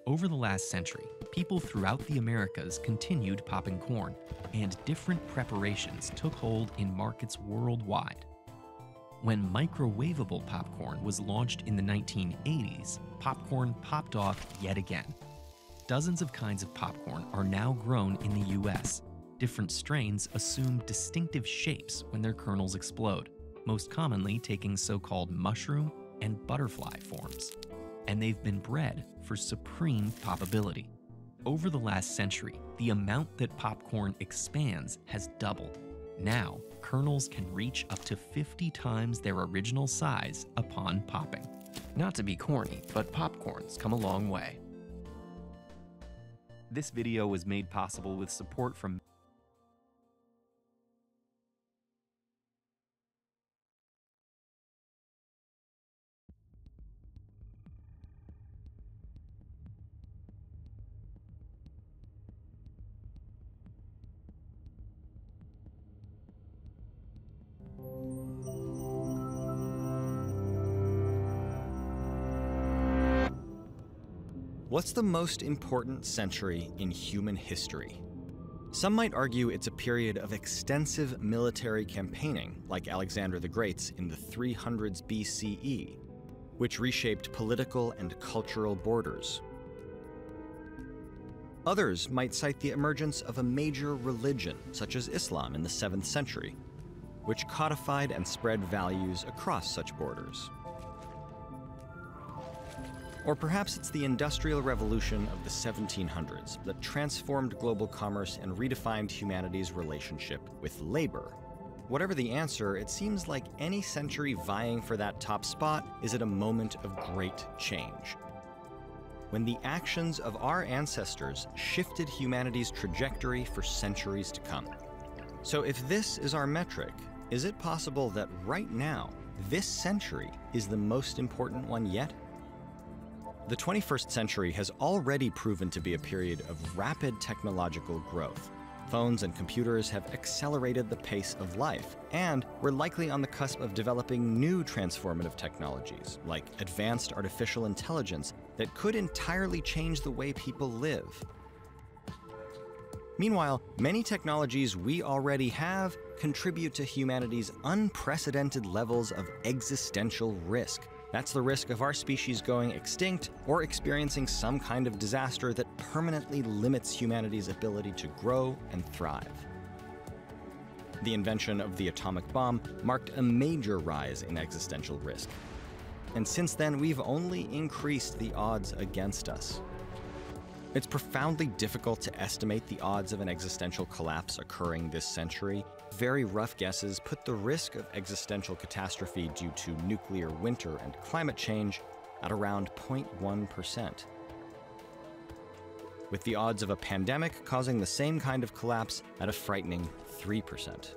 Over the last century, people throughout the Americas continued popping corn, and different preparations took hold in markets worldwide. When microwavable popcorn was launched in the 1980s, popcorn popped off yet again. Dozens of kinds of popcorn are now grown in the US. Different strains assume distinctive shapes when their kernels explode, most commonly taking so called mushroom and butterfly forms. And they've been bred for supreme poppability. Over the last century, the amount that popcorn expands has doubled. Now, kernels can reach up to 50 times their original size upon popping. Not to be corny, but popcorns come a long way. This video was made possible with support from What's the most important century in human history? Some might argue it's a period of extensive military campaigning, like Alexander the Great's in the 300s BCE, which reshaped political and cultural borders. Others might cite the emergence of a major religion, such as Islam in the 7th century, which codified and spread values across such borders. Or perhaps it's the Industrial Revolution of the 1700s that transformed global commerce and redefined humanity's relationship with labor. Whatever the answer, it seems like any century vying for that top spot is at a moment of great change. When the actions of our ancestors shifted humanity's trajectory for centuries to come. So, if this is our metric, is it possible that right now, this century is the most important one yet? The 21st century has already proven to be a period of rapid technological growth. Phones and computers have accelerated the pace of life, and we're likely on the cusp of developing new transformative technologies, like advanced artificial intelligence, that could entirely change the way people live. Meanwhile, many technologies we already have contribute to humanity's unprecedented levels of existential risk that's the risk of our species going extinct or experiencing some kind of disaster that permanently limits humanity's ability to grow and thrive. The invention of the atomic bomb marked a major rise in existential risk. And since then, we've only increased the odds against us. It's profoundly difficult to estimate the odds of an existential collapse occurring this century, very rough guesses put the risk of existential catastrophe due to nuclear winter and climate change at around 0.1%. With the odds of a pandemic causing the same kind of collapse at a frightening 3%.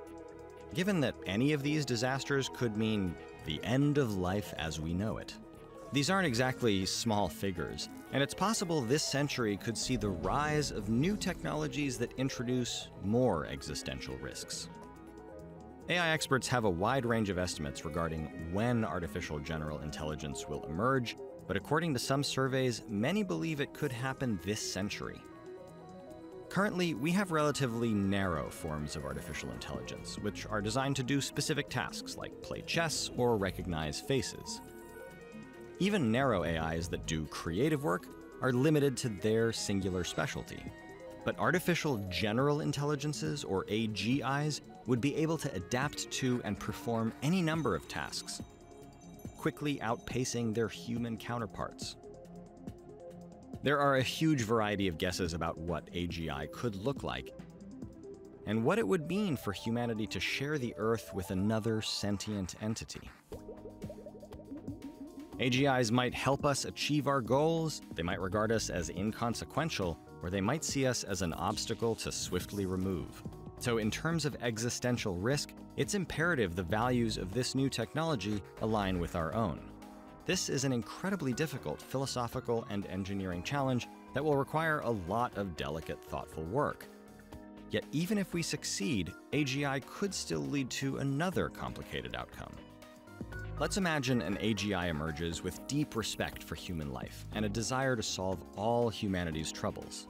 Given that any of these disasters could mean the end of life as we know it. These aren't exactly small figures, and it's possible this century could see the rise of new technologies that introduce more existential risks. AI experts have a wide range of estimates regarding when artificial general intelligence will emerge, but according to some surveys, many believe it could happen this century. Currently, we have relatively narrow forms of artificial intelligence, which are designed to do specific tasks like play chess or recognize faces. Even narrow AIs that do creative work are limited to their singular specialty. But artificial general intelligences, or AGIs, would be able to adapt to and perform any number of tasks, quickly outpacing their human counterparts. There are a huge variety of guesses about what AGI could look like, and what it would mean for humanity to share the Earth with another sentient entity. AGIs might help us achieve our goals, they might regard us as inconsequential, or they might see us as an obstacle to swiftly remove. So, in terms of existential risk, it's imperative the values of this new technology align with our own. This is an incredibly difficult philosophical and engineering challenge that will require a lot of delicate, thoughtful work. Yet, even if we succeed, AGI could still lead to another complicated outcome. Let's imagine an AGI emerges with deep respect for human life and a desire to solve all humanity's troubles.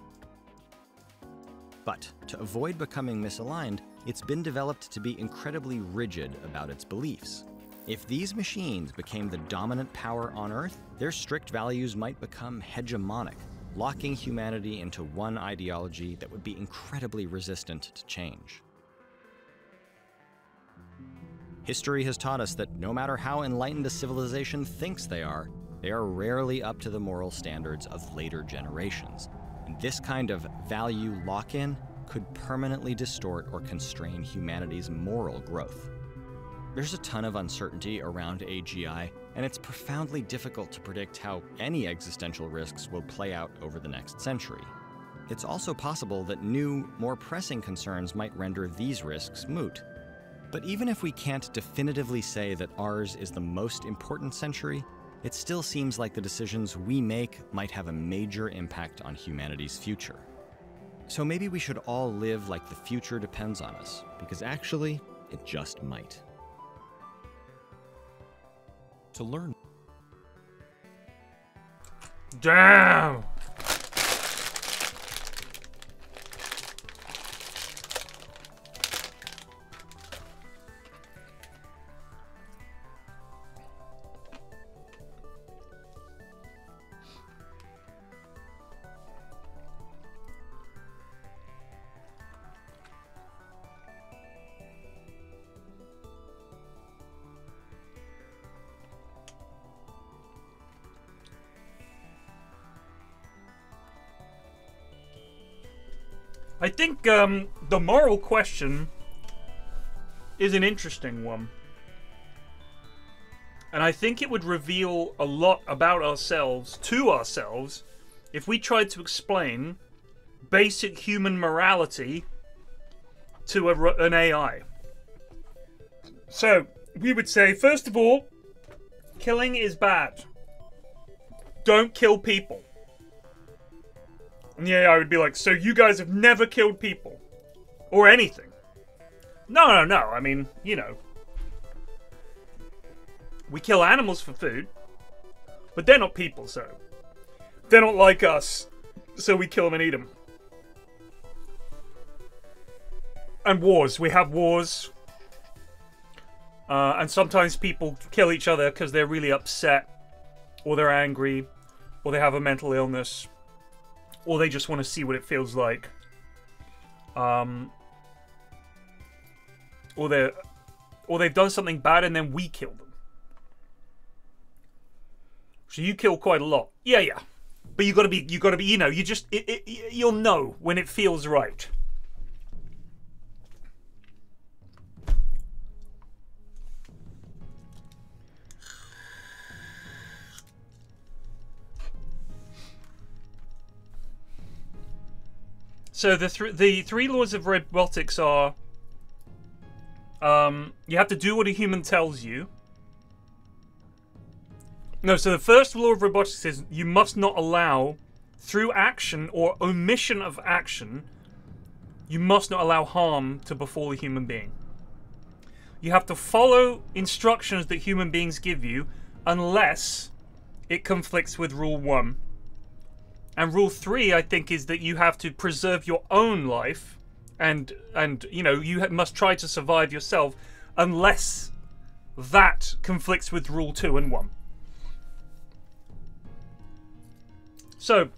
But to avoid becoming misaligned, it's been developed to be incredibly rigid about its beliefs. If these machines became the dominant power on Earth, their strict values might become hegemonic, locking humanity into one ideology that would be incredibly resistant to change. History has taught us that no matter how enlightened a civilization thinks they are, they are rarely up to the moral standards of later generations. This kind of value lock in could permanently distort or constrain humanity's moral growth. There's a ton of uncertainty around AGI, and it's profoundly difficult to predict how any existential risks will play out over the next century. It's also possible that new, more pressing concerns might render these risks moot. But even if we can't definitively say that ours is the most important century, it still seems like the decisions we make might have a major impact on humanity's future. So maybe we should all live like the future depends on us, because actually, it just might. To learn Damn! I think um, the moral question is an interesting one. And I think it would reveal a lot about ourselves to ourselves if we tried to explain basic human morality to a, an AI. So, we would say, first of all, killing is bad. Don't kill people. And AI would be like, so you guys have never killed people? Or anything? No, no, no. I mean, you know. We kill animals for food, but they're not people, so. They're not like us, so we kill them and eat them. And wars. We have wars. Uh, and sometimes people kill each other because they're really upset, or they're angry, or they have a mental illness, or they just want to see what it feels like. Um, or they or they've done something bad and then we kill them. So you kill quite a lot. Yeah, yeah. But you got to be you got to be you know, you just it, it, you'll know when it feels right. So the th- the three laws of robotics are um, you have to do what a human tells you. No, so the first law of robotics is you must not allow, through action or omission of action, you must not allow harm to befall a human being. You have to follow instructions that human beings give you unless it conflicts with rule one. And rule three, I think, is that you have to preserve your own life, and and you know you must try to survive yourself, unless that conflicts with rule two and one. So,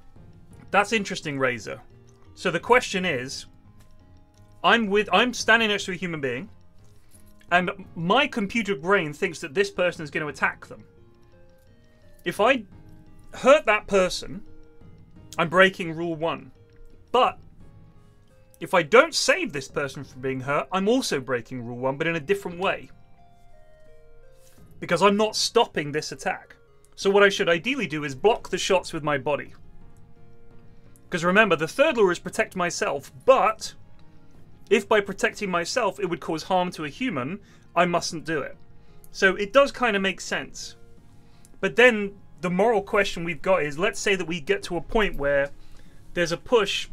that's interesting, Razor. So the question is, I'm with I'm standing next to a human being, and my computer brain thinks that this person is going to attack them. If I hurt that person, I'm breaking rule one. But if I don't save this person from being hurt, I'm also breaking rule one, but in a different way. Because I'm not stopping this attack. So what I should ideally do is block the shots with my body. Because remember, the third law is protect myself, but if by protecting myself it would cause harm to a human, I mustn't do it. So it does kind of make sense. But then the moral question we've got is let's say that we get to a point where there's a push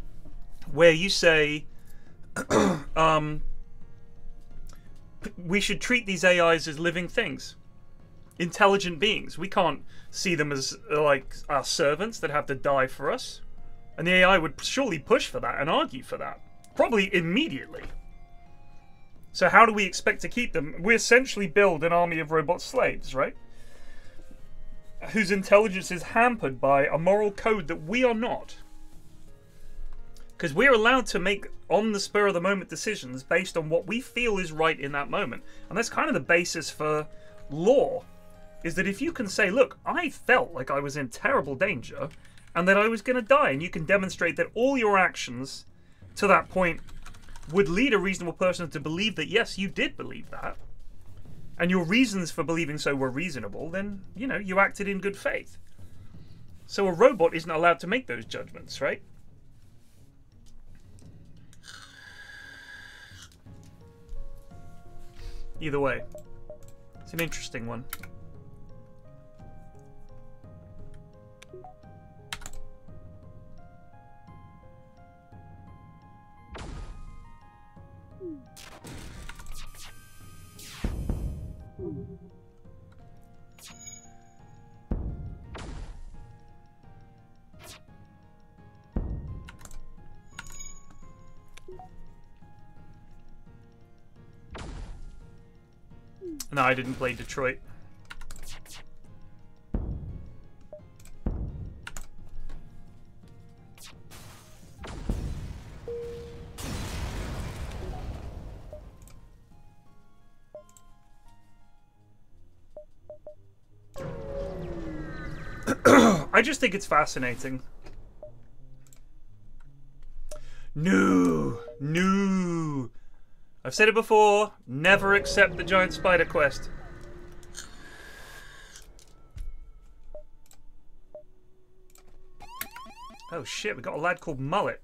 where you say um, we should treat these AIs as living things, intelligent beings. We can't see them as like our servants that have to die for us. And the AI would surely push for that and argue for that, probably immediately. So how do we expect to keep them? We essentially build an army of robot slaves, right? Whose intelligence is hampered by a moral code that we are not. Because we're allowed to make on the spur of the moment decisions based on what we feel is right in that moment. And that's kind of the basis for law. Is that if you can say, look, I felt like I was in terrible danger and that I was going to die, and you can demonstrate that all your actions to that point would lead a reasonable person to believe that yes, you did believe that, and your reasons for believing so were reasonable, then you know you acted in good faith. So a robot isn't allowed to make those judgments, right? Either way, it's an interesting one. No, I didn't play Detroit. I just think it's fascinating. No, no. I've said it before, never accept the giant spider quest. Oh shit, we got a lad called Mullet.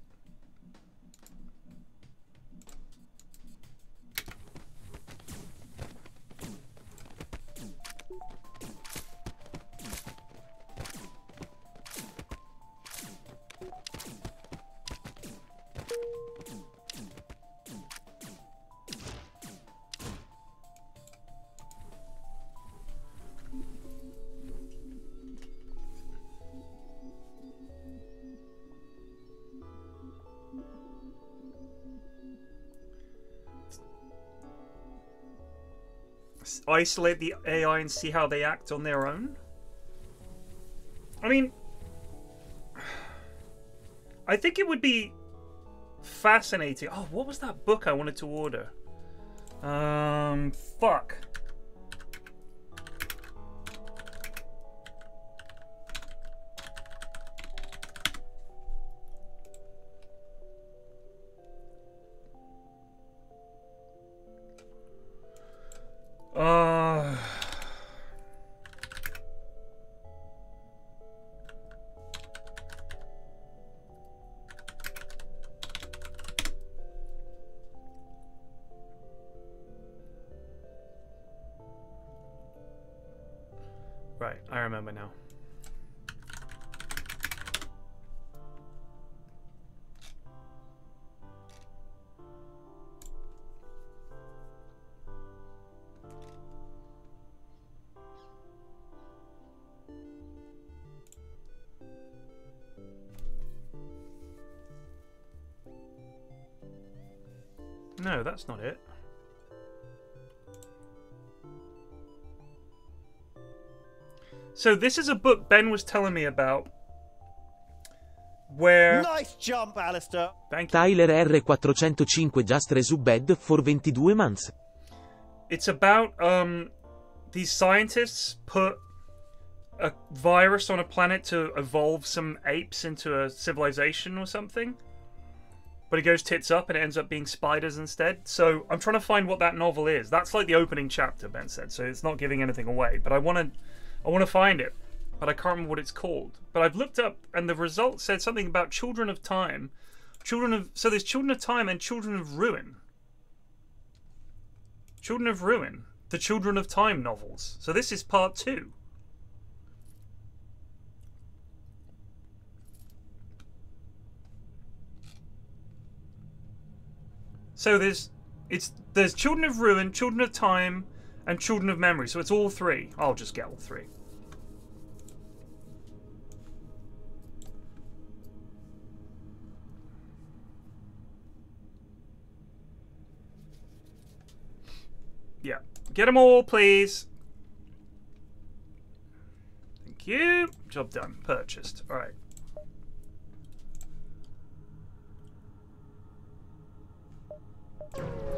Isolate the AI and see how they act on their own? I mean, I think it would be fascinating. Oh, what was that book I wanted to order? Um, fuck. No, that's not it. So this is a book Ben was telling me about where Nice jump, Alistair. thank you. Tyler R405 Just Resubbed for 22 months. It's about um these scientists put a virus on a planet to evolve some apes into a civilization or something. But it goes tits up and it ends up being spiders instead. So I'm trying to find what that novel is. That's like the opening chapter, Ben said, so it's not giving anything away. But I wanna I wanna find it. But I can't remember what it's called. But I've looked up and the result said something about Children of Time. Children of so there's Children of Time and Children of Ruin. Children of Ruin, the Children of Time novels. So this is part two. So there's it's there's Children of Ruin, Children of Time, and Children of Memory. So it's all three. I'll just get all three. Yeah. Get them all, please. Thank you. Job done. Purchased. All right. Ahem.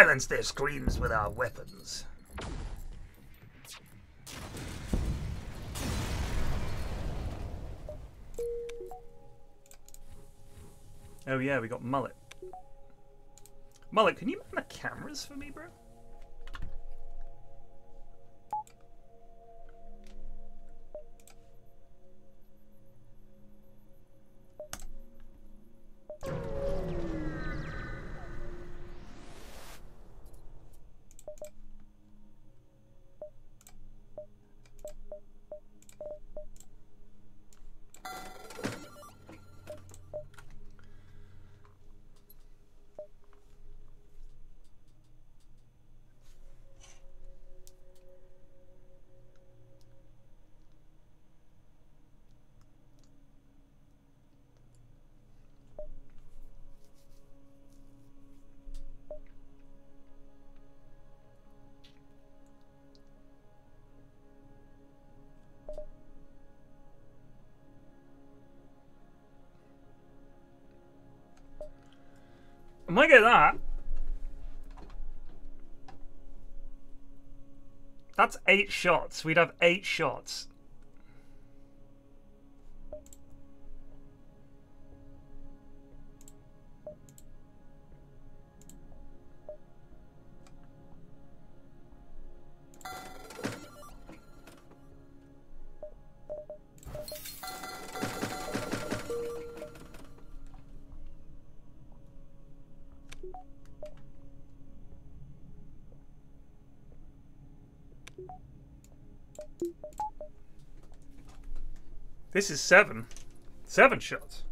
Silence their screams with our weapons. Oh yeah, we got Mullet. Mullet, can you man the cameras for me, bro? Get that. That's eight shots. We'd have eight shots. This is seven. Seven shots.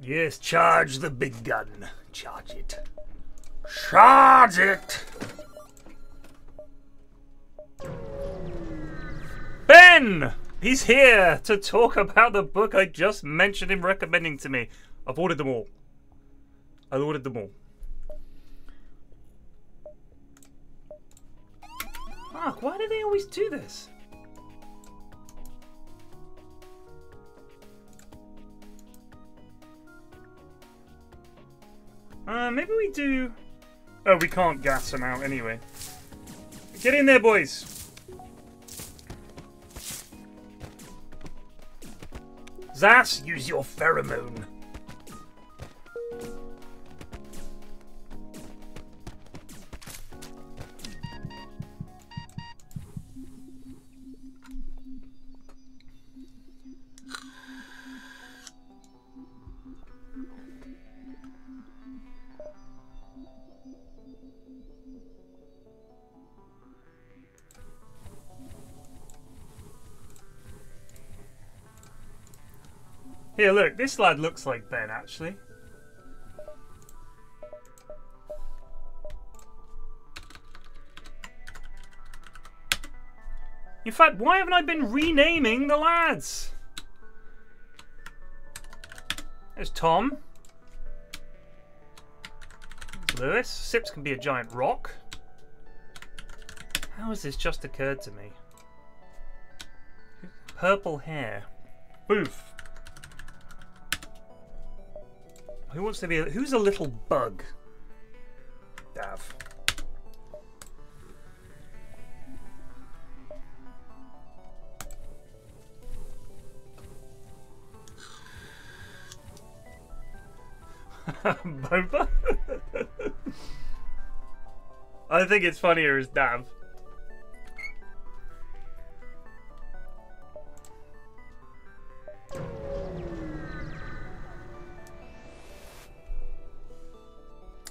Yes, charge the big gun. Charge it. Charge it! Ben! He's here to talk about the book I just mentioned him recommending to me. I've ordered them all. I ordered them all. Mark, why do they always do this? Uh, maybe we do... Oh, we can't gas them out anyway. Get in there, boys. Zas, use your pheromone. Here, look. This lad looks like Ben, actually. In fact, why haven't I been renaming the lads? There's Tom. There's Lewis. Sips can be a giant rock. How has this just occurred to me? Purple hair. Boof. Who wants to be a, who's a little bug? Dav. Boba? I think it's funnier as Dav.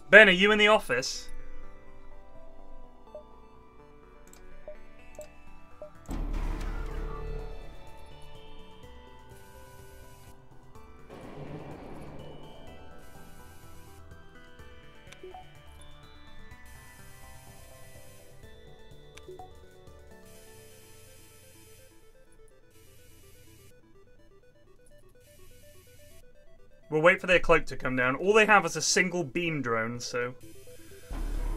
Ben, are you in the office? We'll wait for their cloak to come down. All they have is a single beam drone, so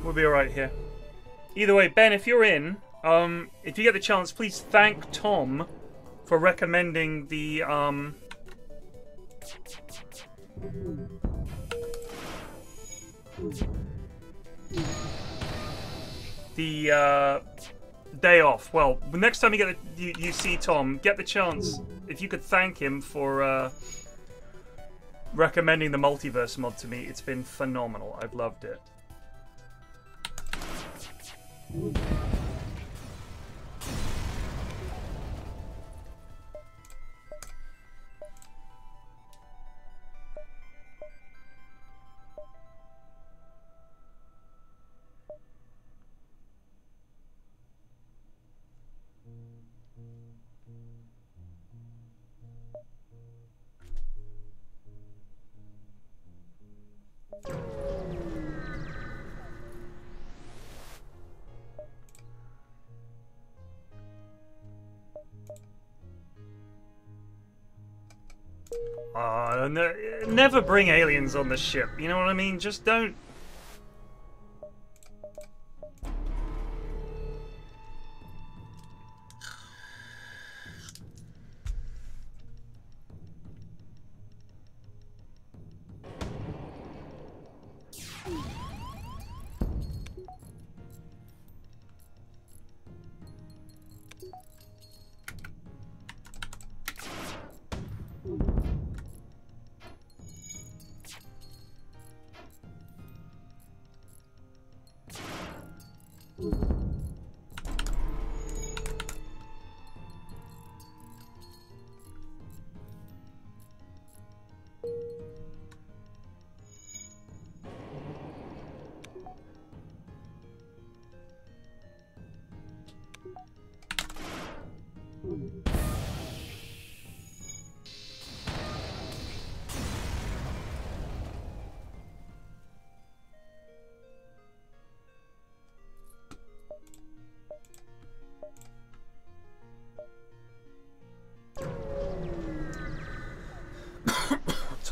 we'll be alright here. Either way, Ben, if you're in, um, if you get the chance, please thank Tom for recommending the um, the uh, day off. Well, next time you get the, you, you see Tom, get the chance if you could thank him for uh, recommending the multiverse mod to me. It's been phenomenal. I've loved it. Never bring aliens on the ship. You know what I mean? Just don't.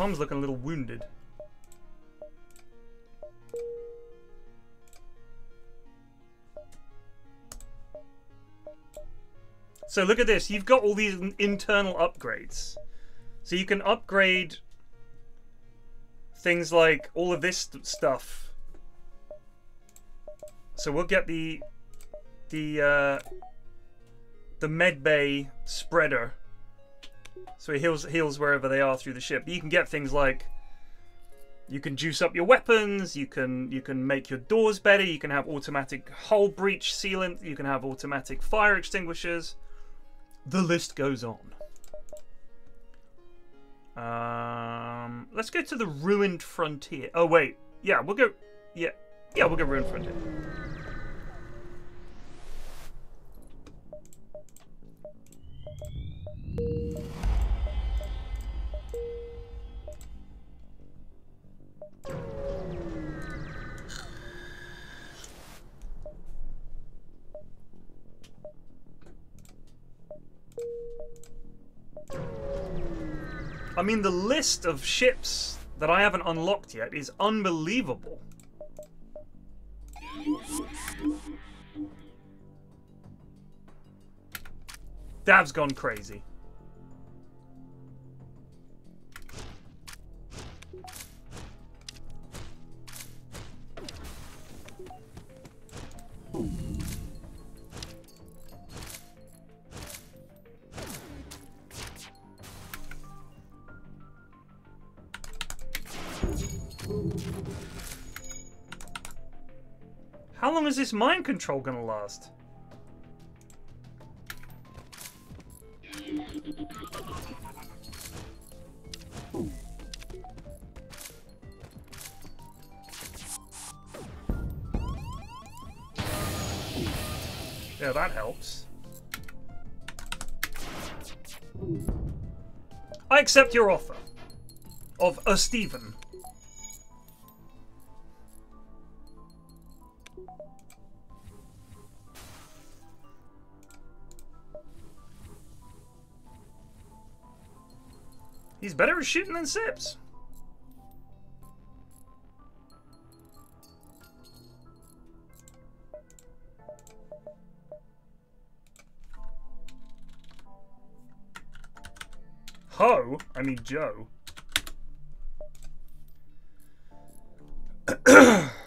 Tom's looking a little wounded. So look at this. You've got all these internal upgrades. So you can upgrade things like all of this stuff. So we'll get the the uh, the medbay spreader. So he heals heals wherever they are through the ship. But you can get things like you can juice up your weapons, you can you can make your doors better, you can have automatic hull breach sealant, you can have automatic fire extinguishers. The list goes on. Um, let's go to the ruined frontier. Oh wait, yeah, we'll go. Yeah, yeah, we'll go ruined frontier. I mean, the list of ships that I haven't unlocked yet is unbelievable. Dav's gone crazy. Is this mind control gonna last? Yeah, that helps. I accept your offer of a Stephen. He's better at shooting than Sips. Ho, I mean Joe.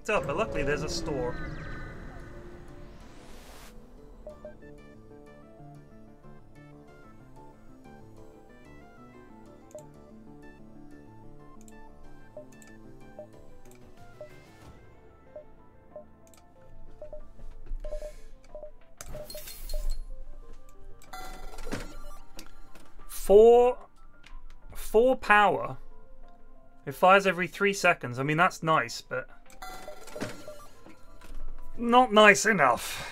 fucked up, but luckily there's a store. Four, four power. It fires every three seconds. I mean, that's nice, but not nice enough.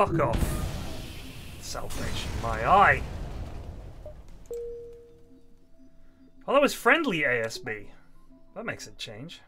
Fuck off. Salvation, my eye. Oh, that was friendly ASB. That makes a change.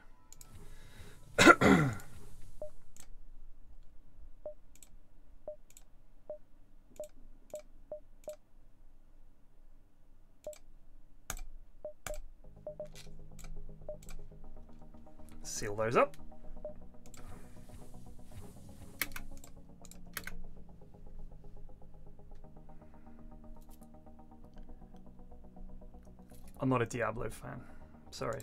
Not a Diablo fan. Sorry.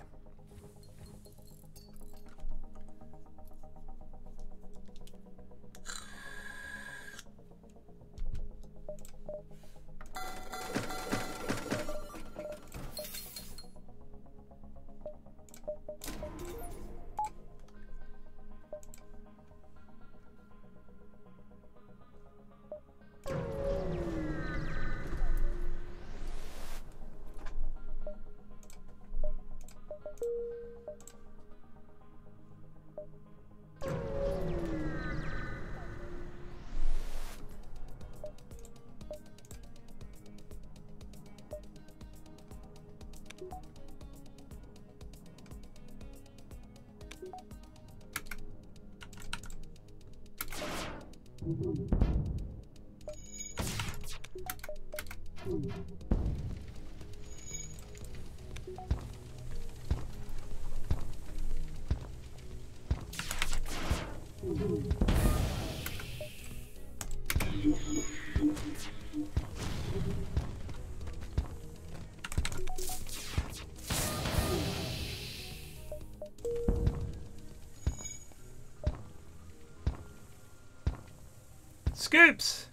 Scoops!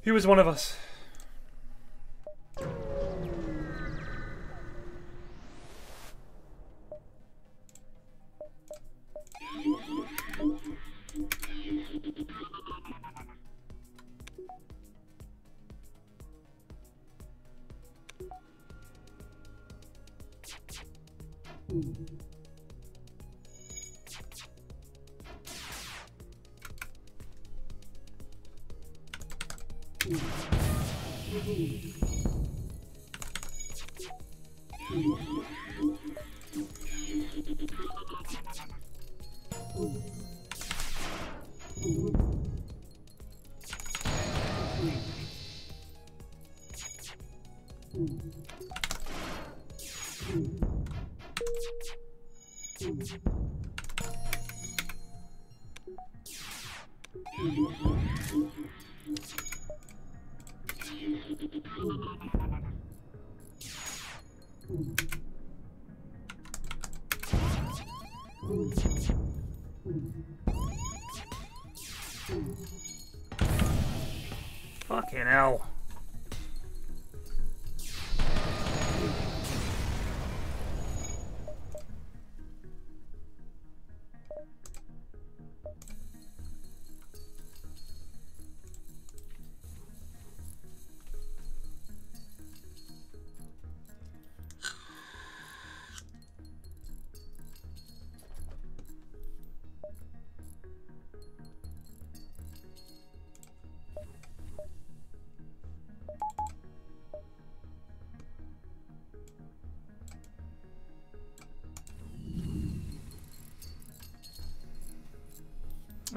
He was one of us.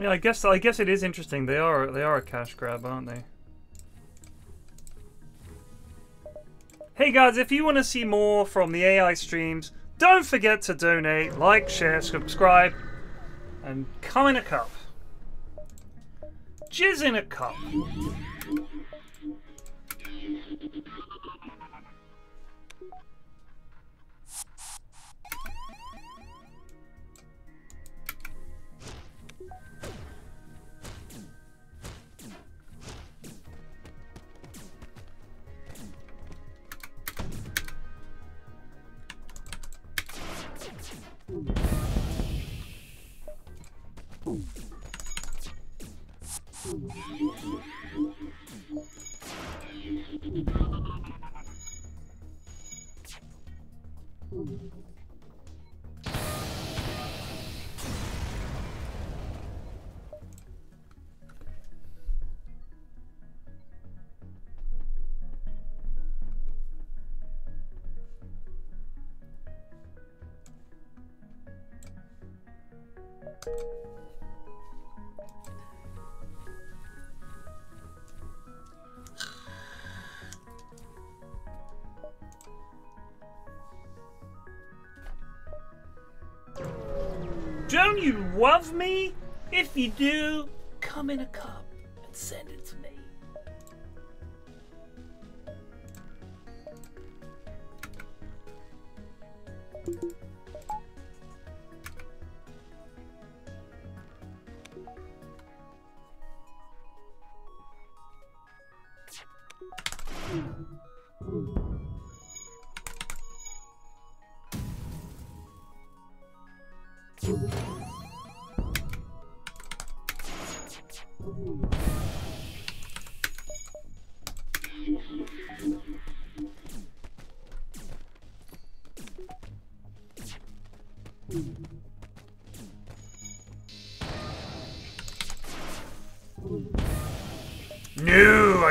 Yeah, I guess I guess it is interesting. They are they are a cash grab, aren't they? Hey guys, if you want to see more from the AI streams, don't forget to donate, like, share, subscribe, and come in a cup. Jizz in a cup. Love me? If you do, come in a cup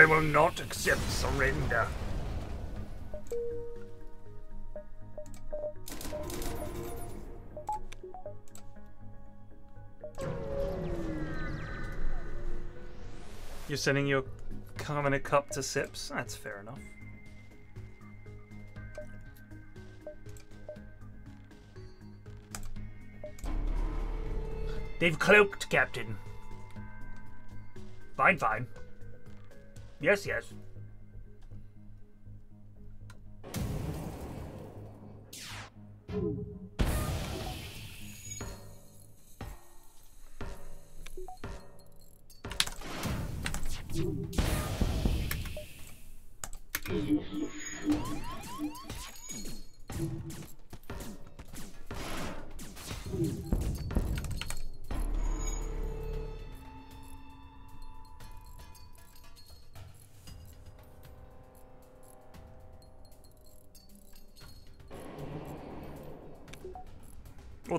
I will not accept surrender. You're sending your Carmina cup to Sips? That's fair enough. They've cloaked, Captain. Fine, fine. Yes, yes.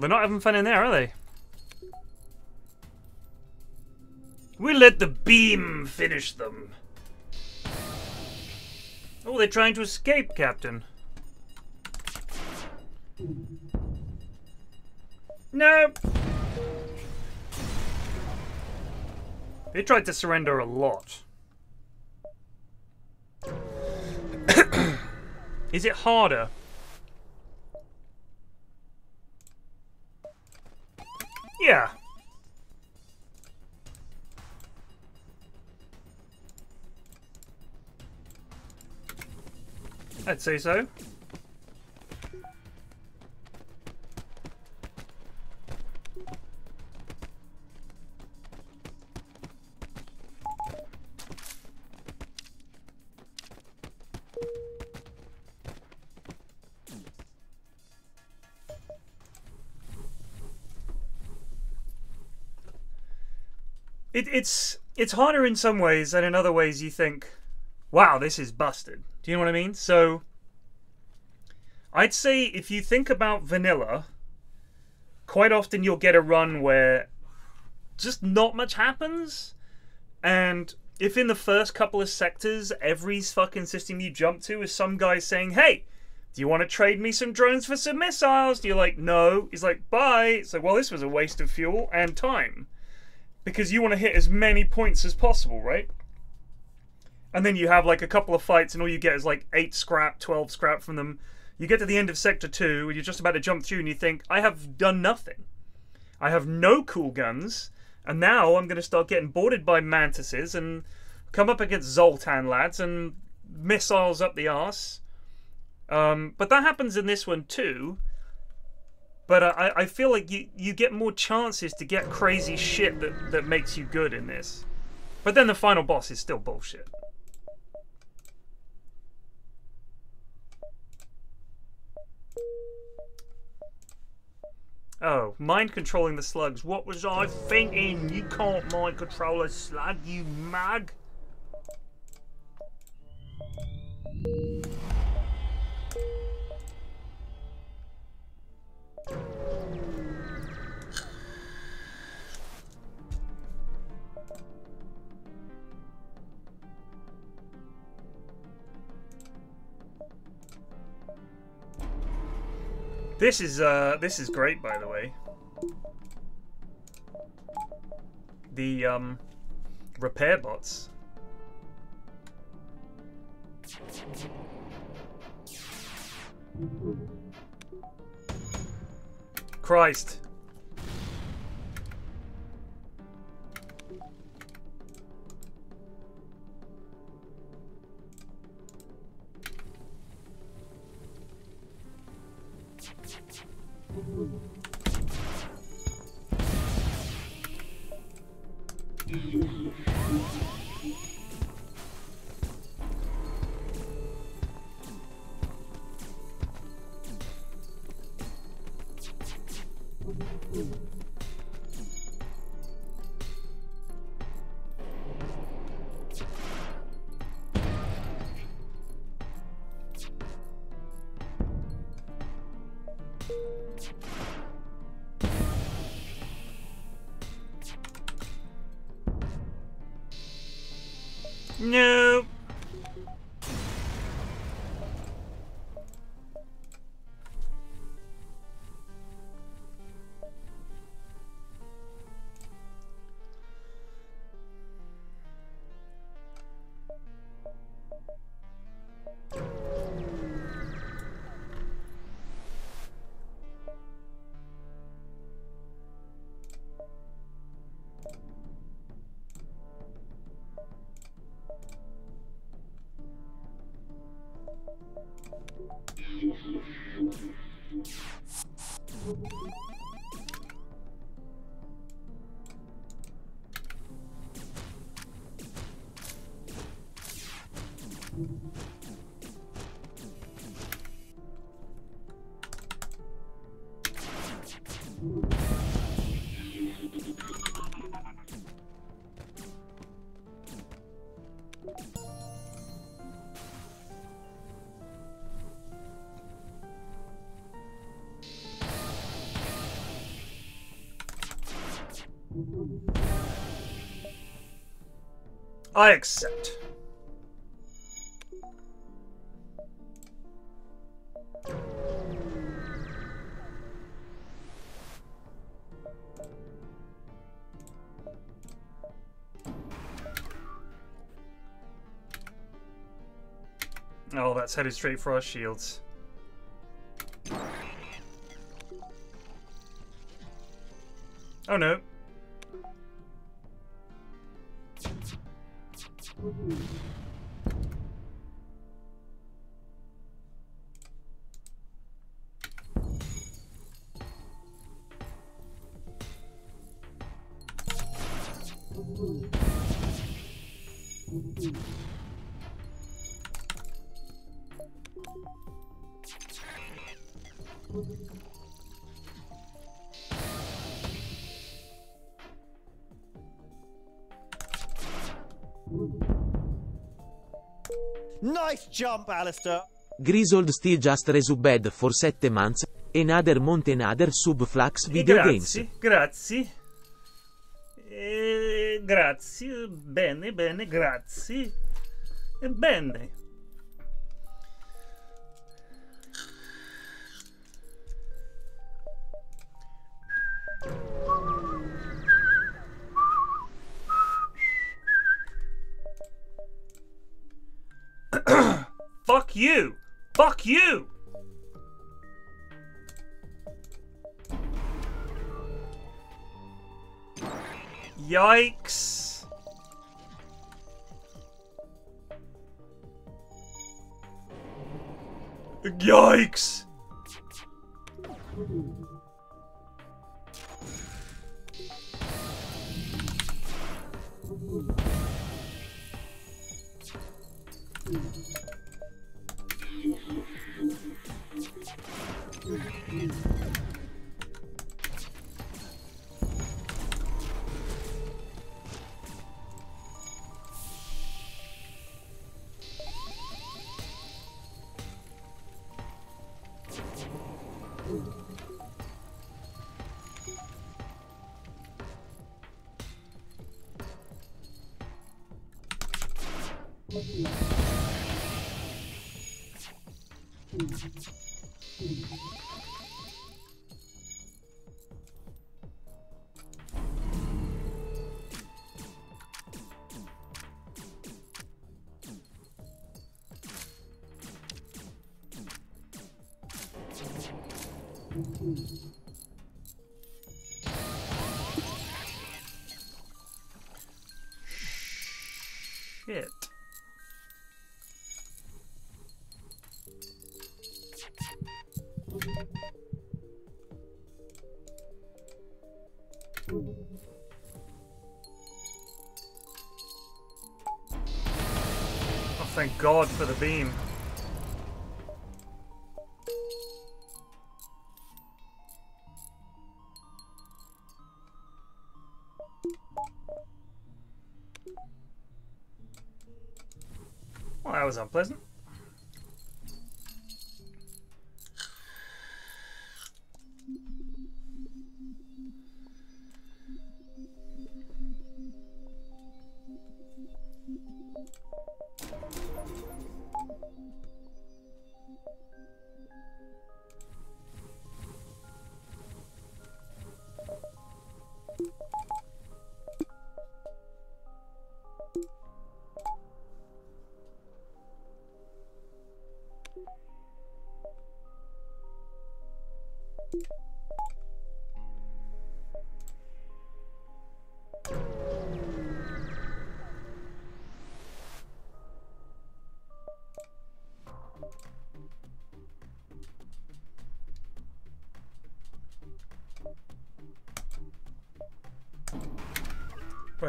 They're not having fun in there, are they? We let the beam finish them. Oh, they're trying to escape, Captain. No. They tried to surrender a lot. Is it harder? I'd say so. It, it's it's harder in some ways, and in other ways you think, "Wow, this is busted." Do you know what I mean? So, I'd say if you think about vanilla, quite often you'll get a run where just not much happens, and if in the first couple of sectors every fucking system you jump to is some guy saying, "Hey." Do you want to trade me some drones for some missiles? Do you like no? He's like, bye. It's like, well, this was a waste of fuel and time because you want to hit as many points as possible, right? And then you have like a couple of fights, and all you get is like eight scrap, twelve scrap from them. You get to the end of sector two, and you're just about to jump through, and you think, I have done nothing. I have no cool guns, and now I'm going to start getting boarded by mantises and come up against Zoltan lads and missiles up the arse. Um, but that happens in this one too. But I, I feel like you, you get more chances to get crazy shit that, that makes you good in this. But then the final boss is still bullshit. Oh, mind controlling the slugs. What was I thinking? You can't mind control a slug, you mug. This is uh this is great by the way. The um repair bots. Christ. I accept. Oh, that's headed straight for our shields. Oh no. Jump, Alistair. Grizzled still just resubbed for 7 months. Another month another sub flux E video grazie, games. grazie. E grazie, bene, bene, grazie. E bene. You! Fuck you! Yikes! Yikes! God for the beam. Well, that was unpleasant.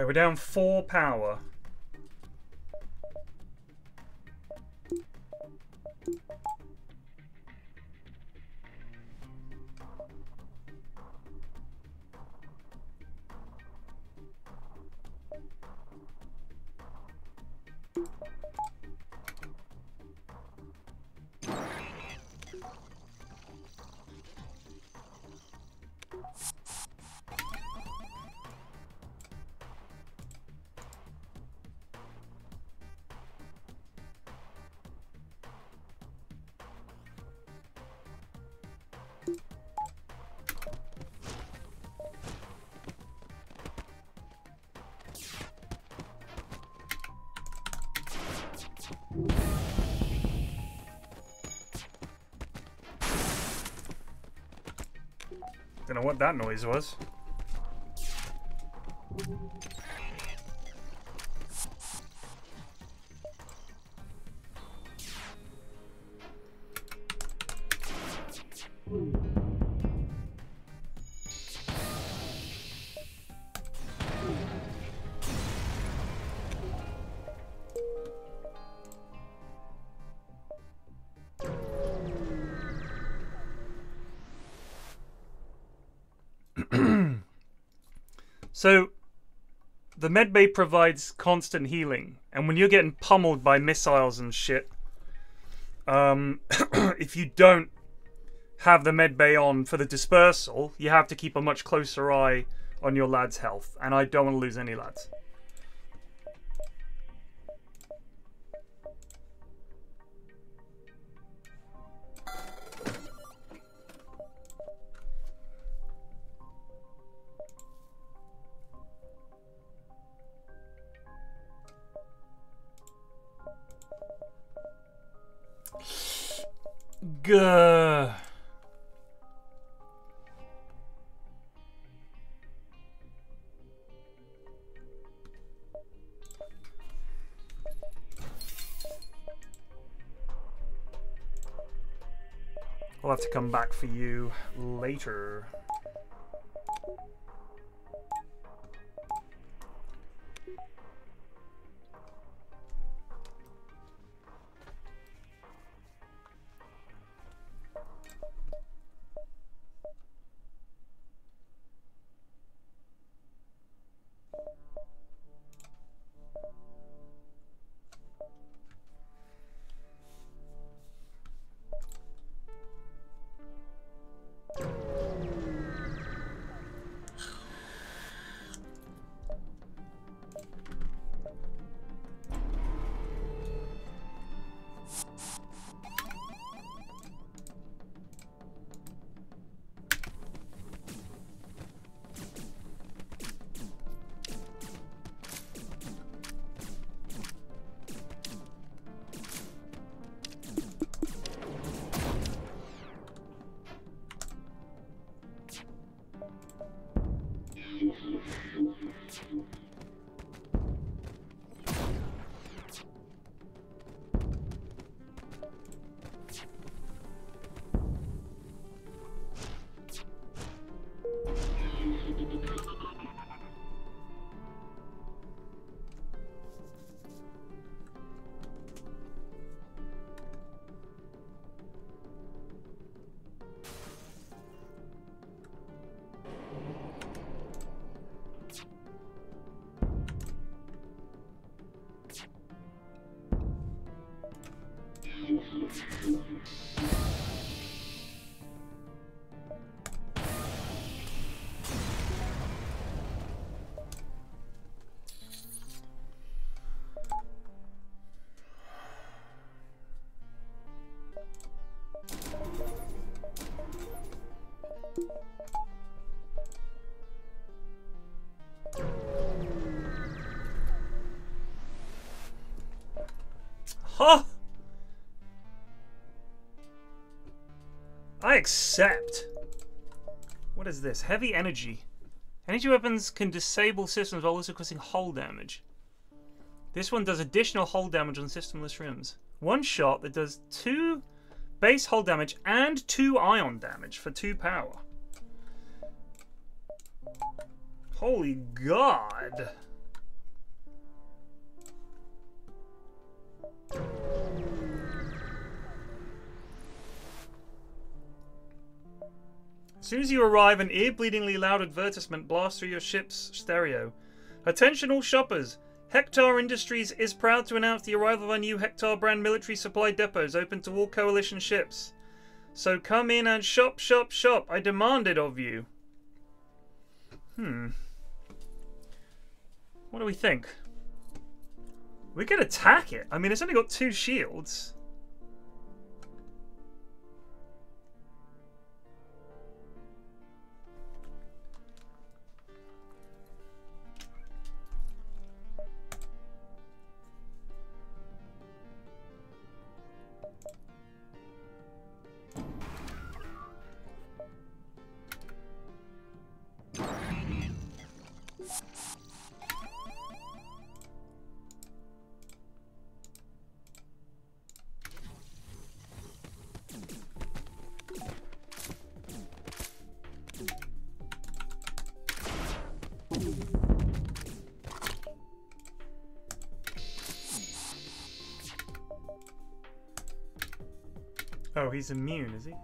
We're down four power. Know what that noise was. So, the medbay provides constant healing, and when you're getting pummeled by missiles and shit, um, if you don't have the medbay on for the dispersal, you have to keep a much closer eye on your lad's health, and I don't want to lose any lads. Come back for you later. Huh? I accept. What is this? Heavy energy. Energy weapons can disable systems while also causing hull damage. This one does additional hull damage on systemless rims. One shot that does two base hull damage and two ion damage for two power. Holy god. As soon as you arrive, an ear-bleedingly loud advertisement blasts through your ship's stereo. Attention all shoppers! Hektar Industries is proud to announce the arrival of our new Hektar brand military supply depots open to all coalition ships. So come in and shop, shop, shop. I demand it of you. Hmm. What do we think? We could attack it. I mean, it's only got two shields. He's immune, is he?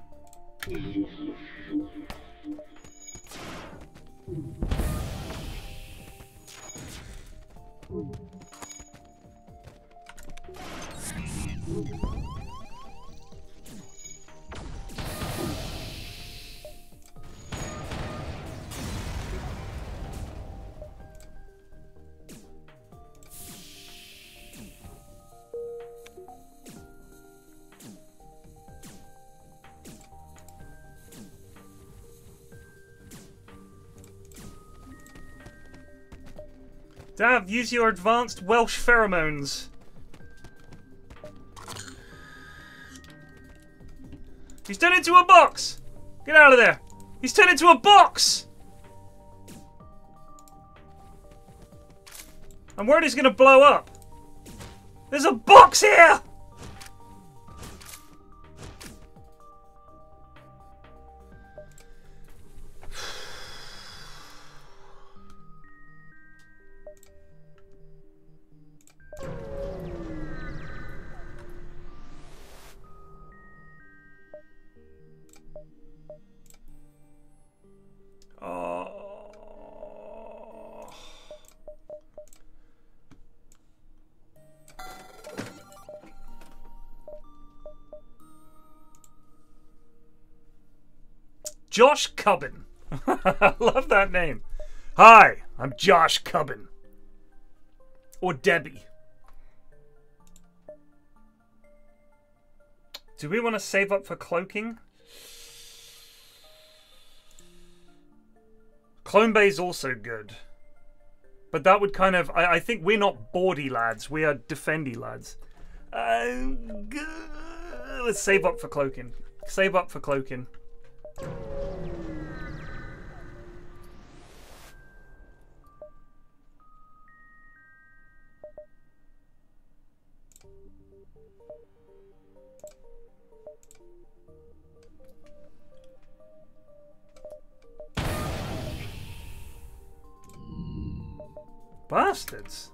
Dav, use your advanced Welsh pheromones. He's turned into a box! Get out of there! He's turned into a box! I'm worried he's gonna blow up. There's a box here! Josh Cubbin. I love that name. Hi, I'm Josh Cubbin. Or Debbie. Do we want to save up for cloaking? Clone Bay is also good. But that would kind of. I, I think we're not boardy lads. We are defendy lads. Uh, let's save up for cloaking. Save up for cloaking. Bastards.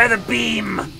Fire the beam!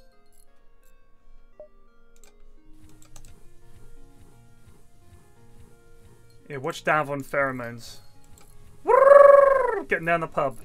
Yeah, watch Davon pheromones. Getting down the pub.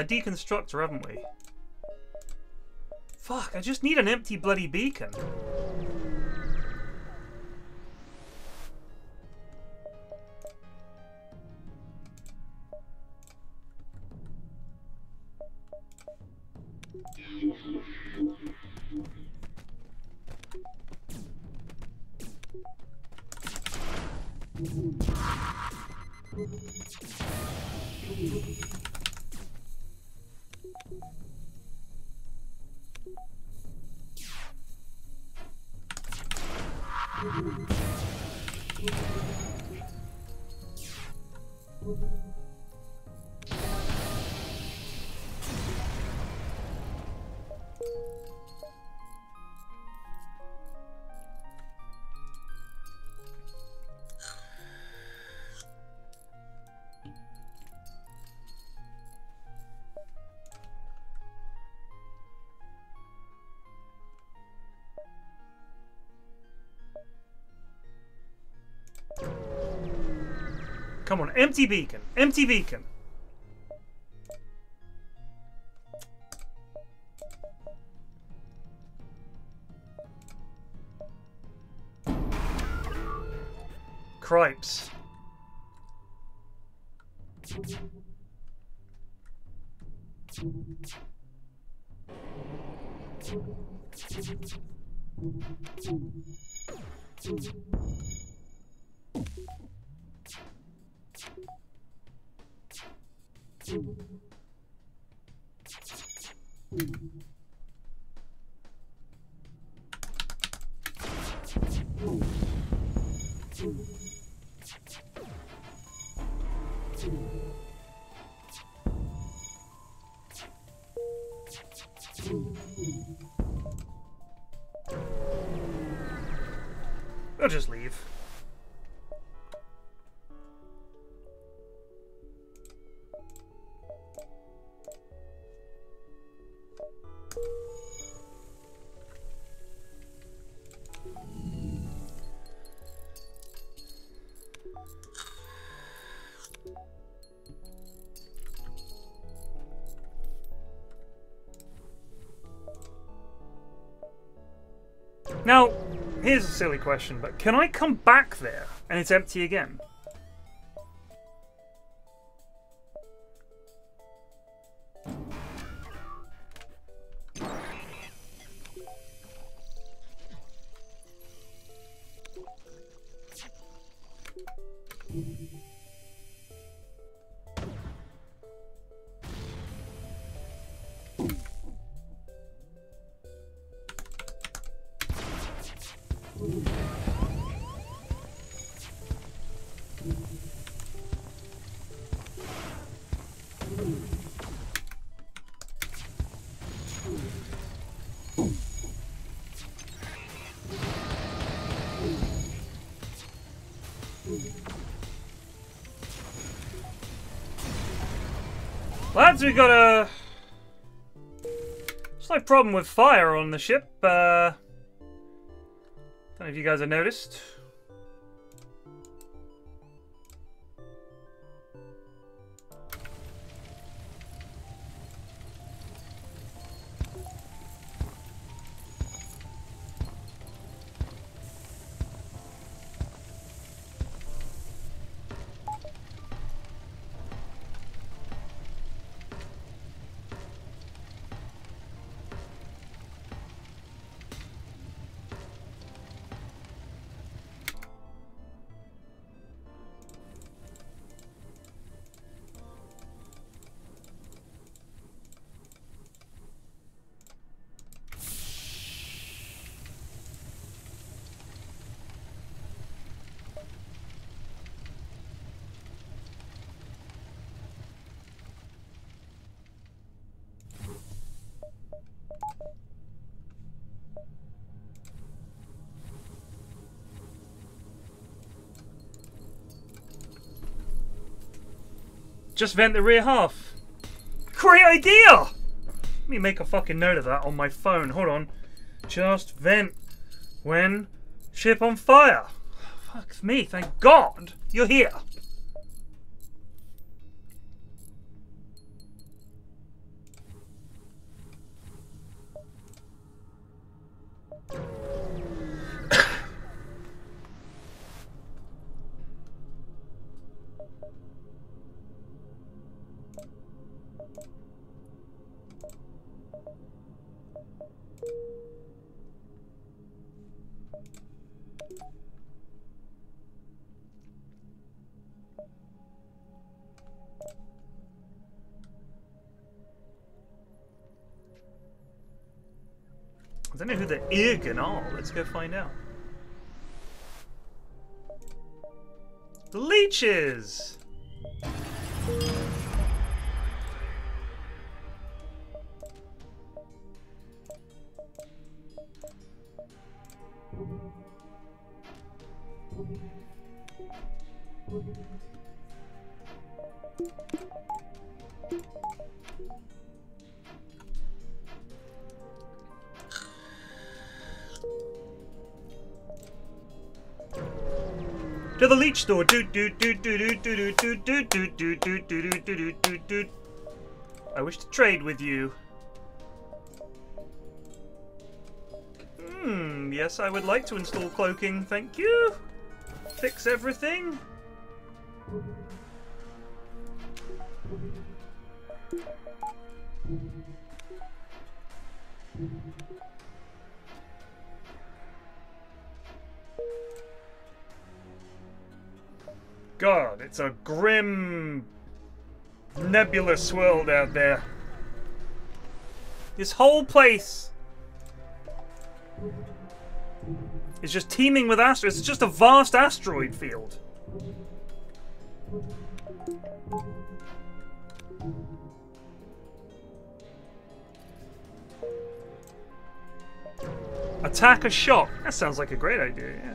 A deconstructor, haven't we? Fuck, I just need an empty bloody beacon. Come on, empty beacon. Empty beacon. Now, here's a silly question, but can I come back there and it's empty again? Lads, we got a slight problem with fire on the ship. Uh, don't know if you guys have noticed. Just vent the rear half. Great idea! Let me make a fucking note of that on my phone. Hold on. Just vent when ship on fire. Fuck me, thank God you're here. Don't know who the Ig and all. Let's go find out. The leeches! I wish to trade with you. Hmm, yes, I would like to install cloaking, thank you. Fix everything. It's a grim, nebulous world out there. This whole place is just teeming with asteroids. It's just a vast asteroid field. Attack a shop. That sounds like a great idea, yeah.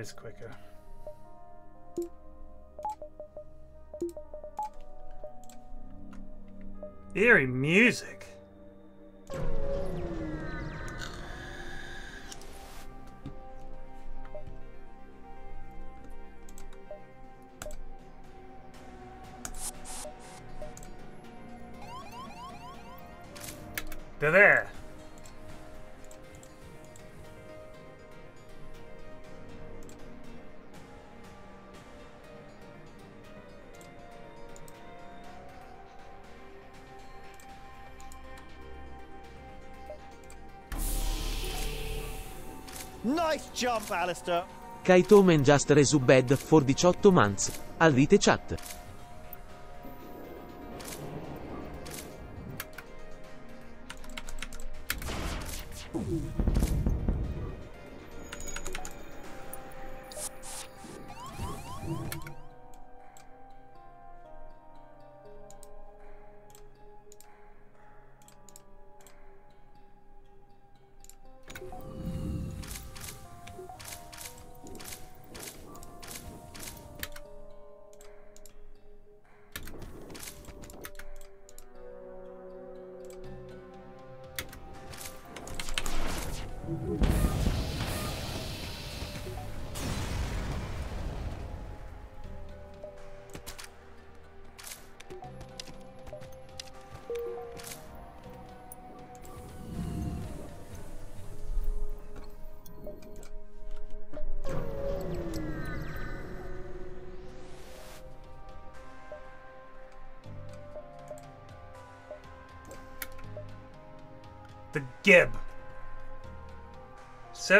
Is quicker. Eerie music. Jump, Alistair. Kaito Man Just Resubbed for 18 months. Al rite chat.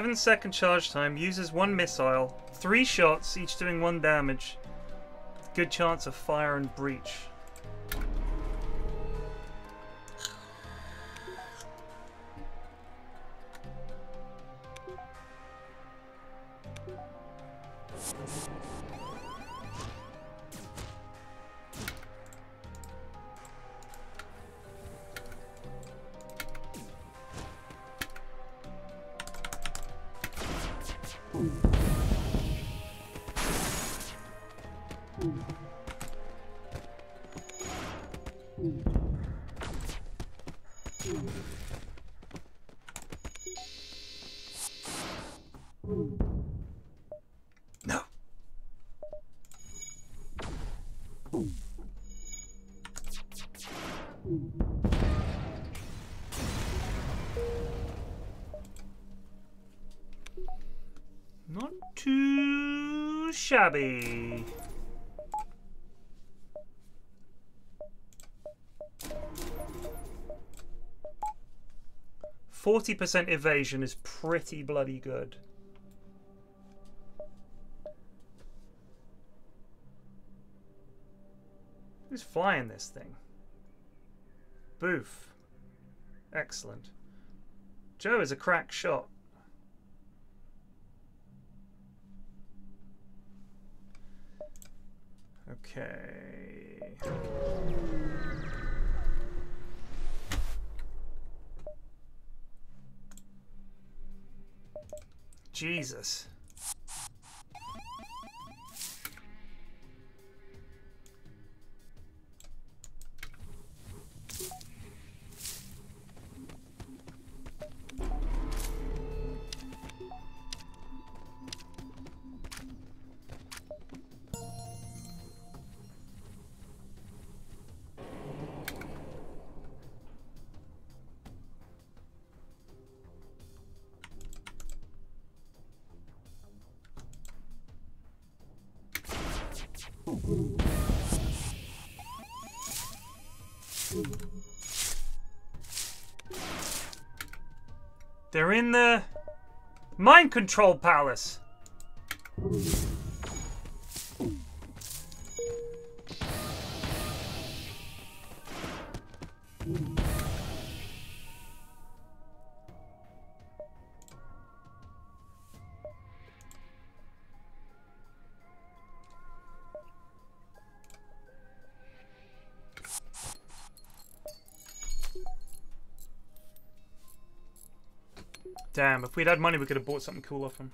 Seven-second charge time, uses one missile, three shots, each doing one damage. Good chance of fire and breach. Forty percent evasion is pretty bloody good. Who's flying this thing? Boof. Excellent. Joe is a crack shot. Okay. Jesus. They're in the mind control palace. Damn, if we'd had money, we could have bought something cool off him.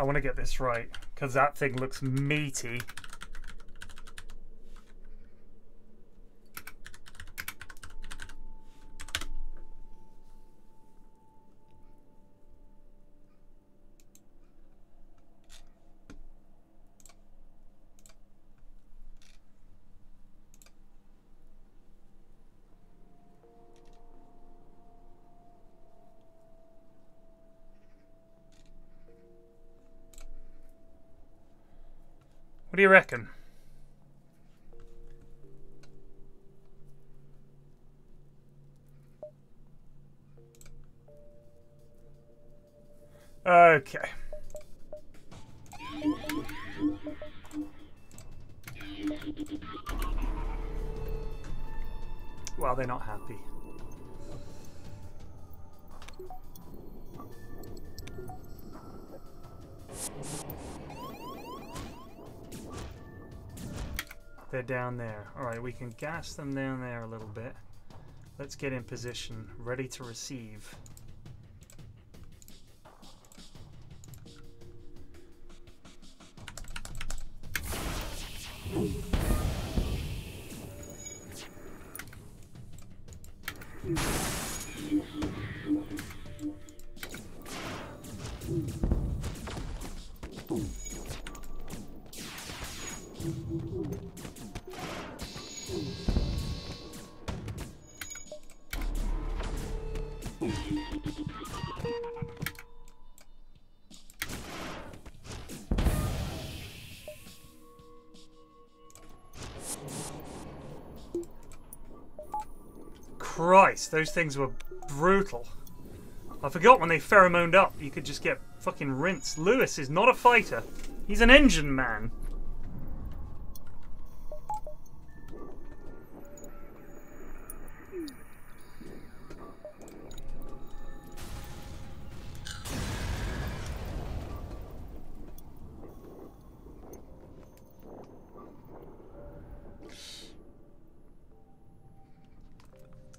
I want to get this right because that thing looks meaty. Do you reckon? Okay. Well, they're not happy. They're down there. Alright, we can gas them down there a little bit. Let's get in position, ready to receive. Those things were brutal. I forgot when they pheromoned up, you could just get fucking rinsed. Lewis is not a fighter. He's an engine man.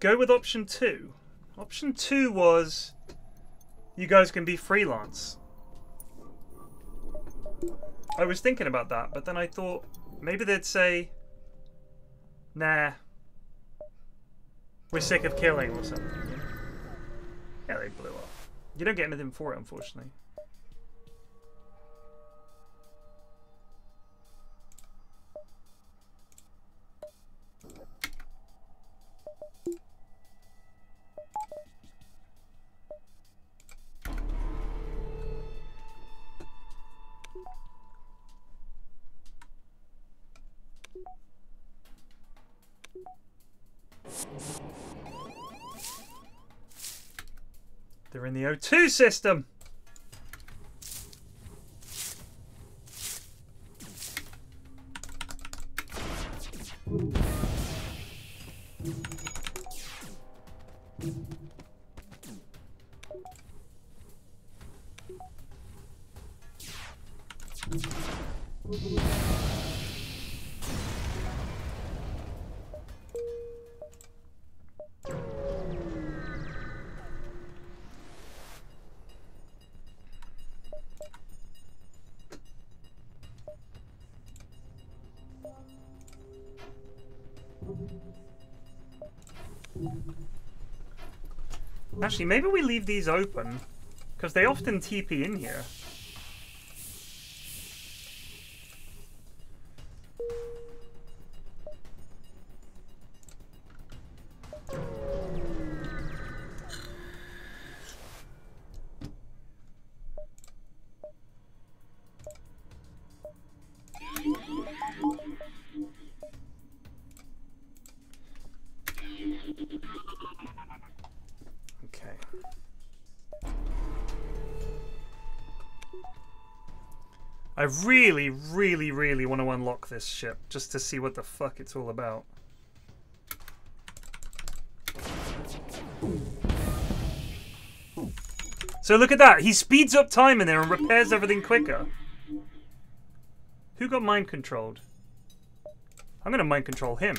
Go with option two. Option two was you guys can be freelance. I was thinking about that, but then I thought maybe they'd say, nah, we're sick of killing or something. Yeah, they blew up. You don't get anything for it, unfortunately. They're in the O2 system. Actually, maybe we leave these open. Because they often TP in here. Really, really, really want to unlock this ship just to see what the fuck it's all about. So look at that. He speeds up time in there and repairs everything quicker. Who got mind controlled? I'm gonna mind control him.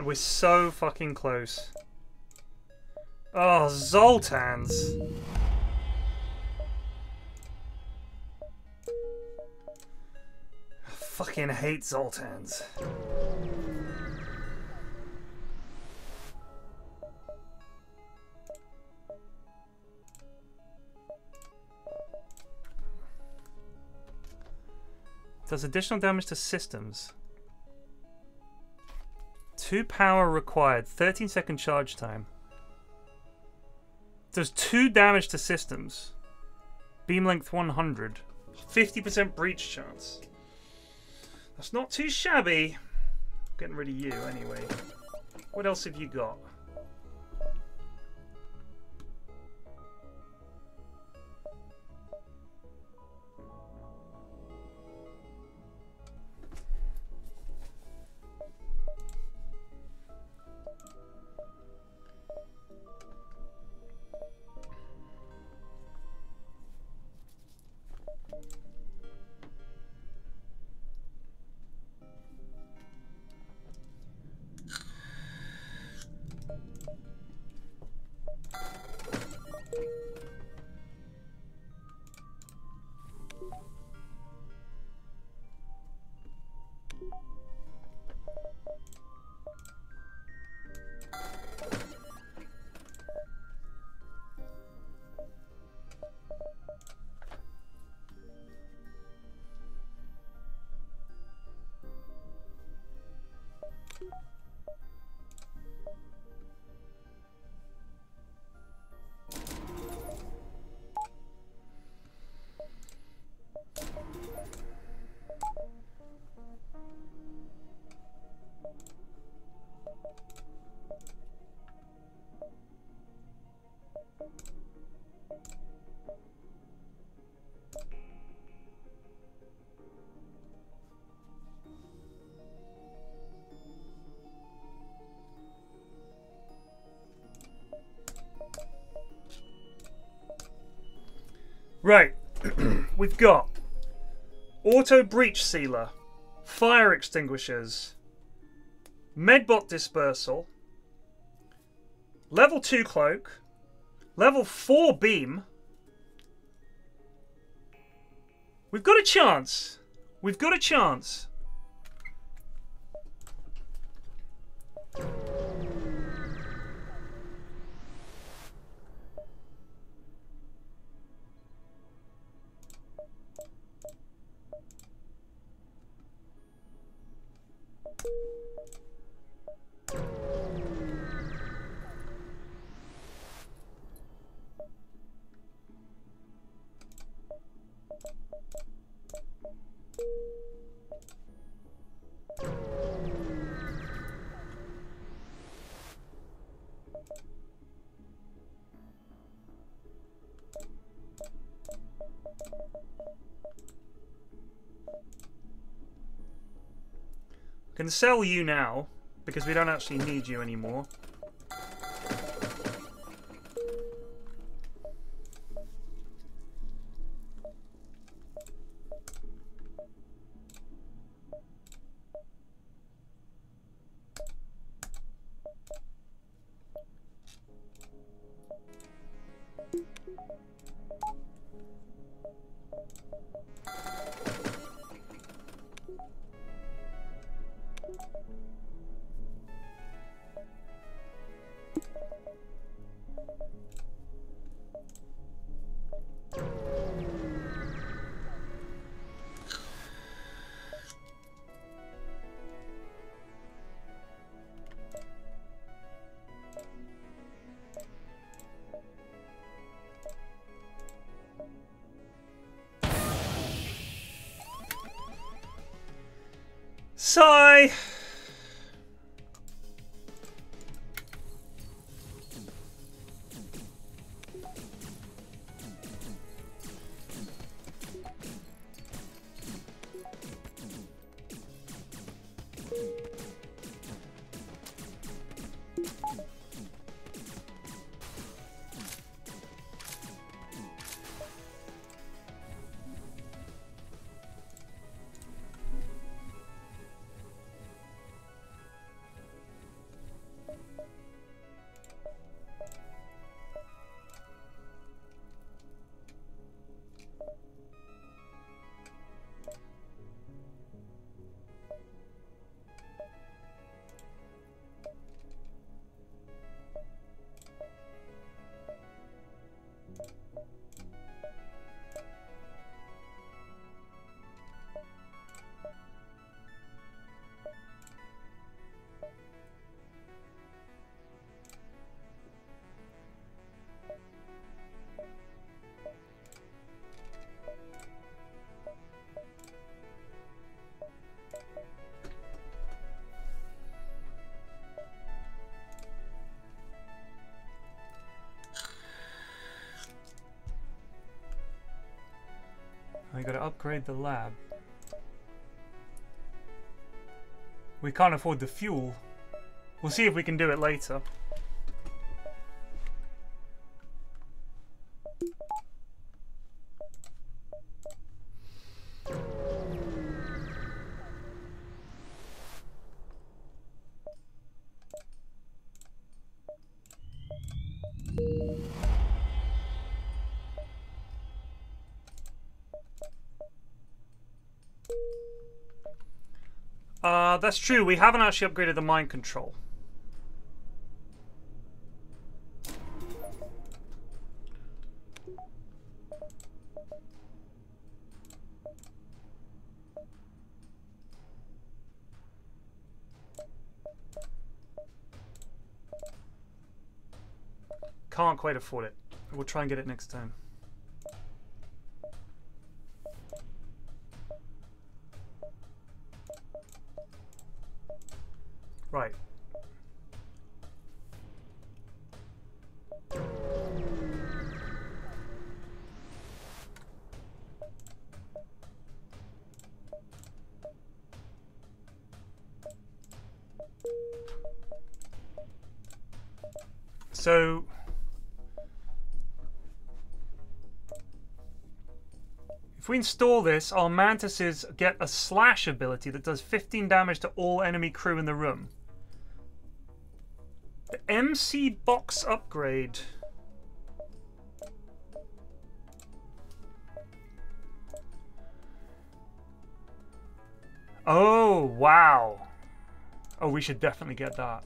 God, we're so fucking close. Oh, Zoltans. Fucking hate Zoltans. Does additional damage to systems. Two power required. 13 second charge time. Does two damage to systems. Beam length 100. 50% breach chance. That's not too shabby. Getting rid of you anyway. What else have you got? Right. We've got auto breach sealer, fire extinguishers, medbot dispersal, level 2 cloak, level 4 beam. We've got a chance. We've got a chance. Sell you now because we don't actually need you anymore. Sigh. We gotta upgrade the lab. We can't afford the fuel. We'll see if we can do it later. That's true. We haven't actually upgraded the mind control. Can't quite afford it. We'll try and get it next time. We install this, our mantises get a slash ability that does 15 damage to all enemy crew in the room. The MC box upgrade. Oh, wow. Oh, we should definitely get that.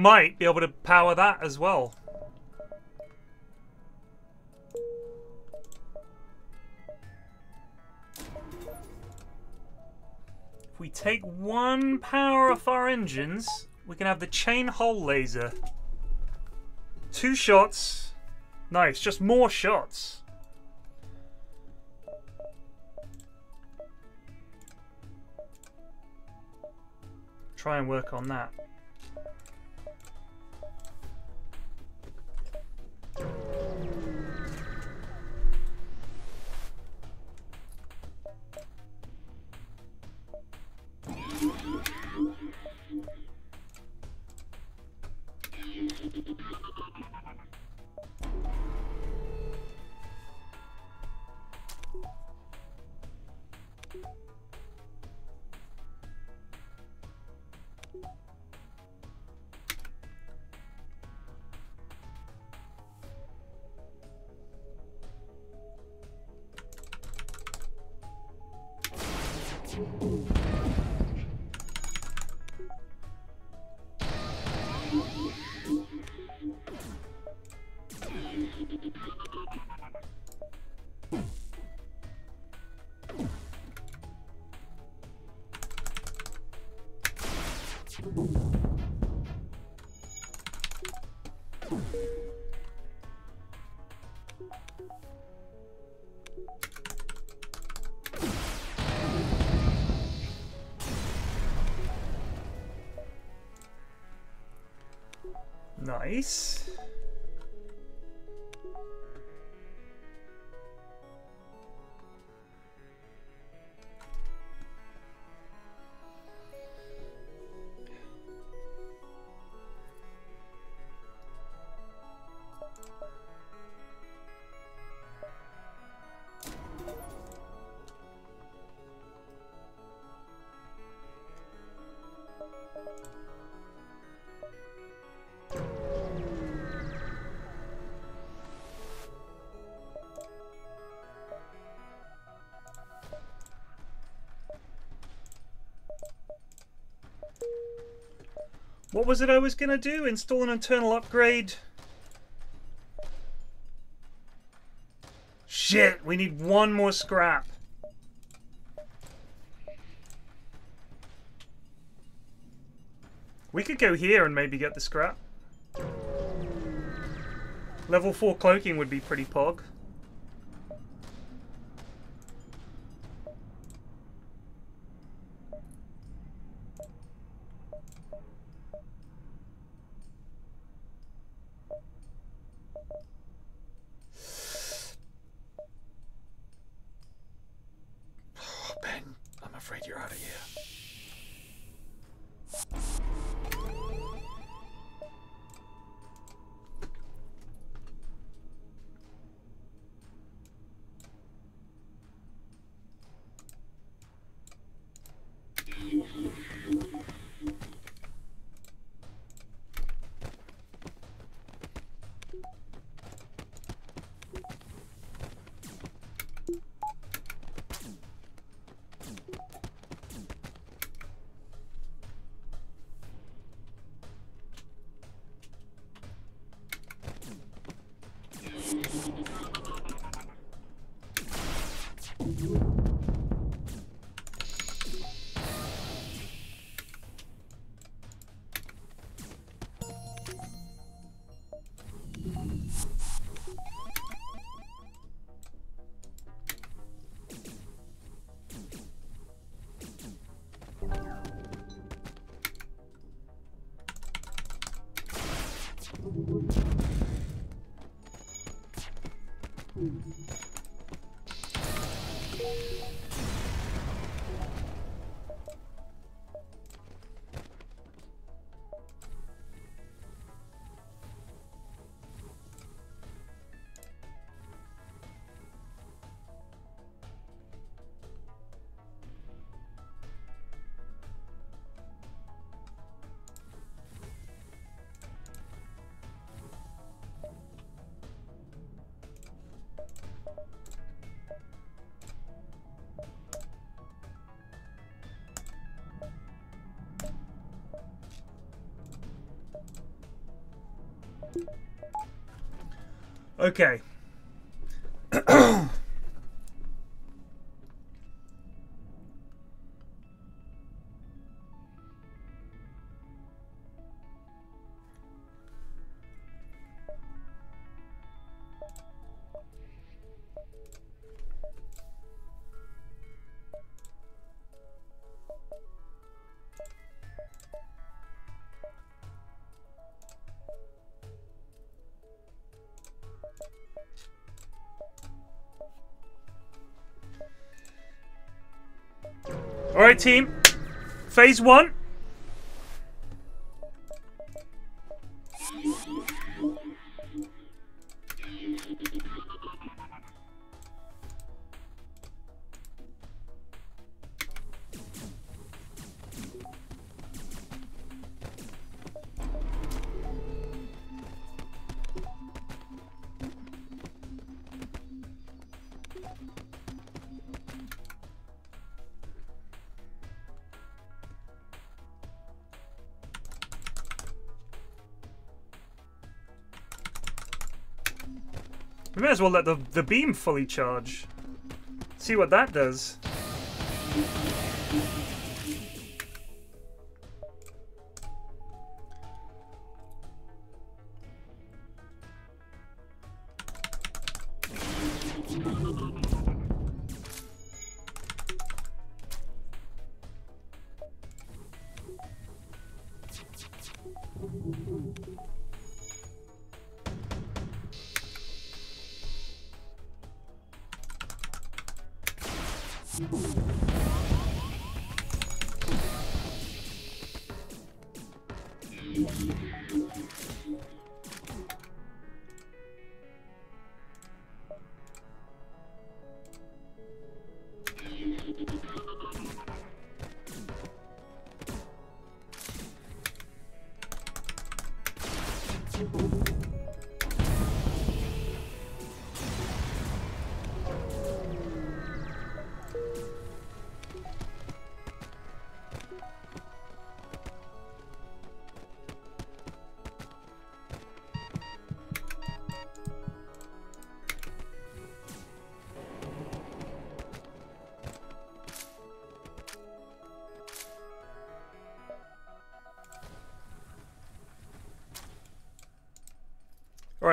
Might be able to power that as well. If we take one power off our engines, we can have the chain hole laser. Two shots. Nice, just more shots. Try and work on that. Nice. Was it I was gonna do? Install an internal upgrade. Shit, we need one more scrap. We could go here and maybe get the scrap. Level 4 cloaking would be pretty pog. Okay. All right, team. Phase one. We may as well let the, the beam fully charge. See what that does.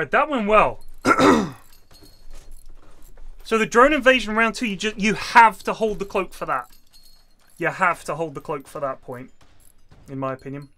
That went well. so the drone invasion round two, you just you have to hold the cloak for that. You have to hold the cloak for that point, in my opinion.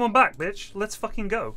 Come on back, bitch. Let's fucking go.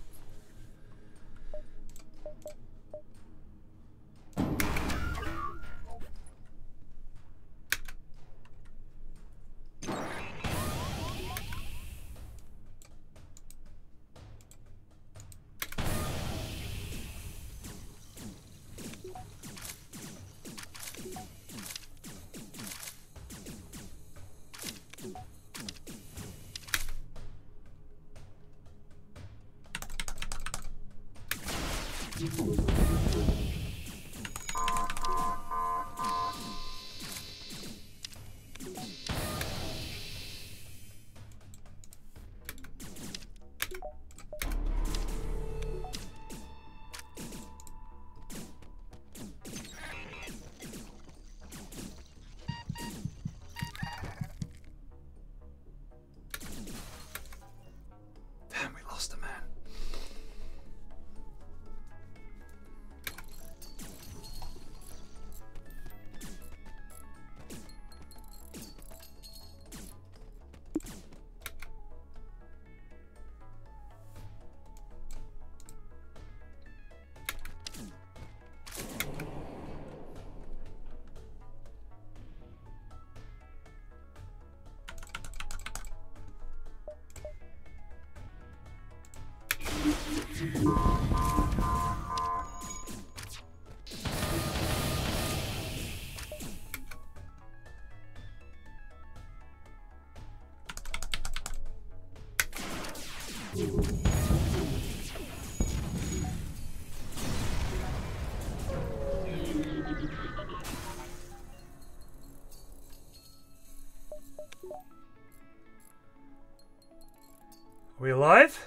We alive?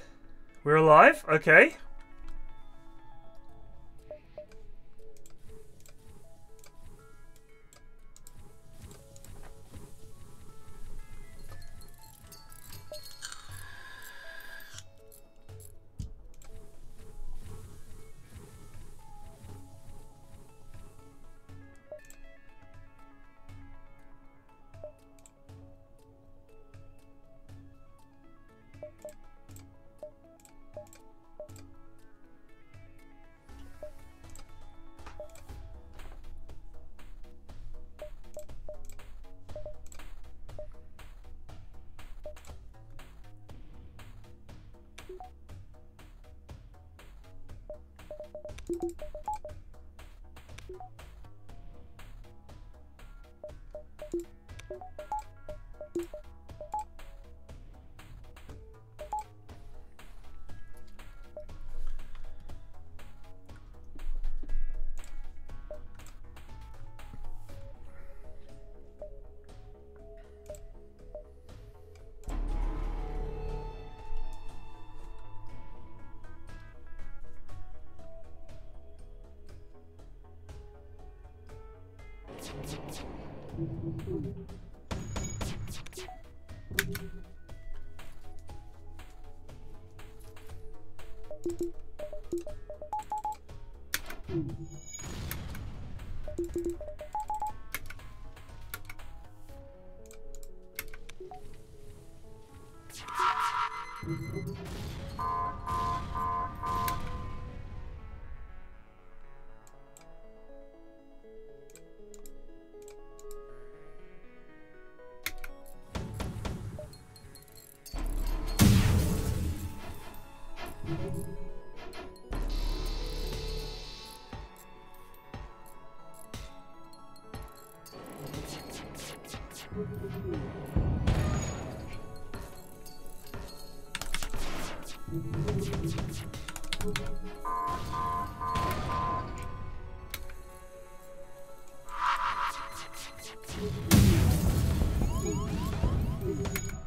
We're alive? Okay. Thank you.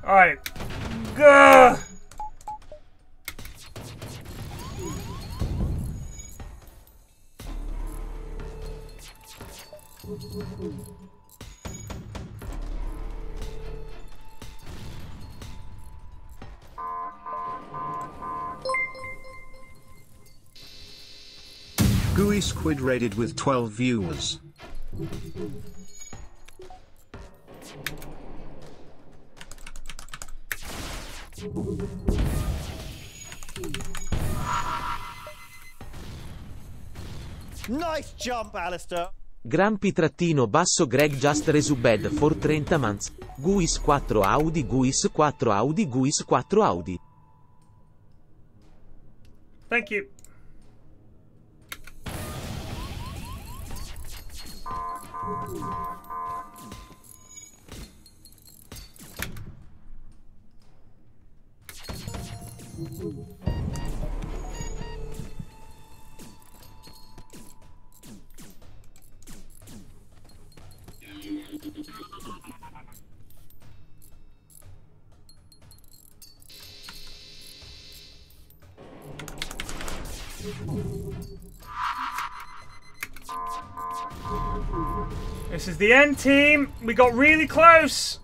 Alright. Gooey Squid raided with 12 viewers. Nice jump, Alistair. Grampi trattino basso Greg Just Resubed for 30 months. Guis 4 Audi Guis 4 Audi Guis 4 Audi. Thank you. The end team. We got really close.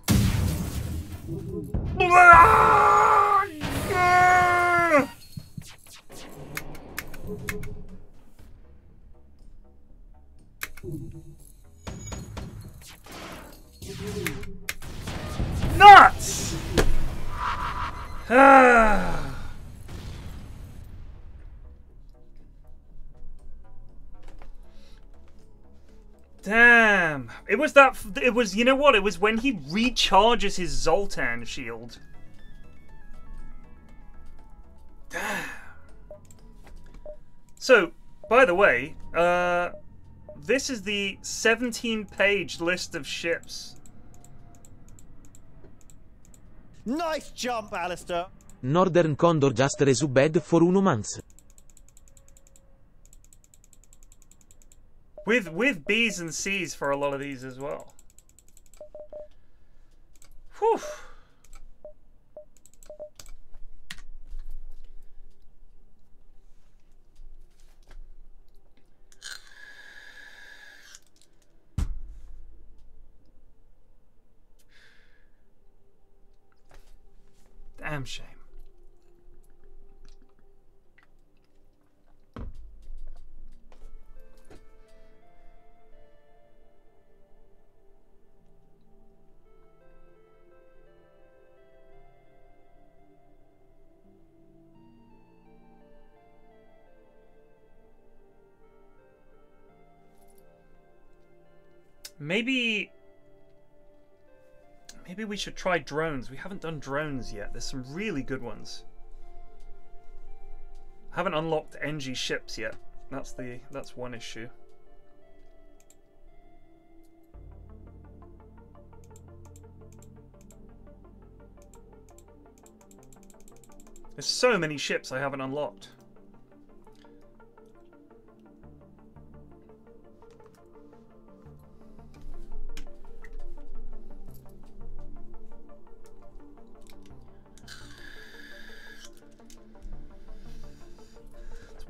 Was that. It was. You know what? It was when he recharges his Zoltan shield. Damn. So, by the way, uh, this is the 17-page list of ships. Nice jump, Alistair. Northern Condor Just Resubed for 1 month. With with B's and C's for a lot of these as well. Whew. Maybe maybe we should try drones. We haven't done drones yet. There's some really good ones. haven't unlocked NG ships yet. That's the that's one issue. There's so many ships I haven't unlocked.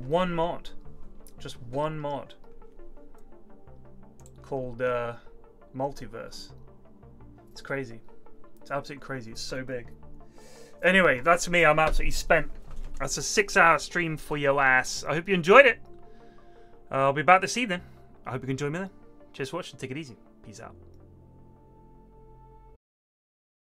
One mod. Just one mod. Called uh, Multiverse. It's crazy. It's absolutely crazy. It's so big. Anyway, that's me. I'm absolutely spent. That's a six hour stream for your ass. I hope you enjoyed it. Uh, I'll be back this evening. I hope you can join me then. Cheers for watching. Take it easy. Peace out.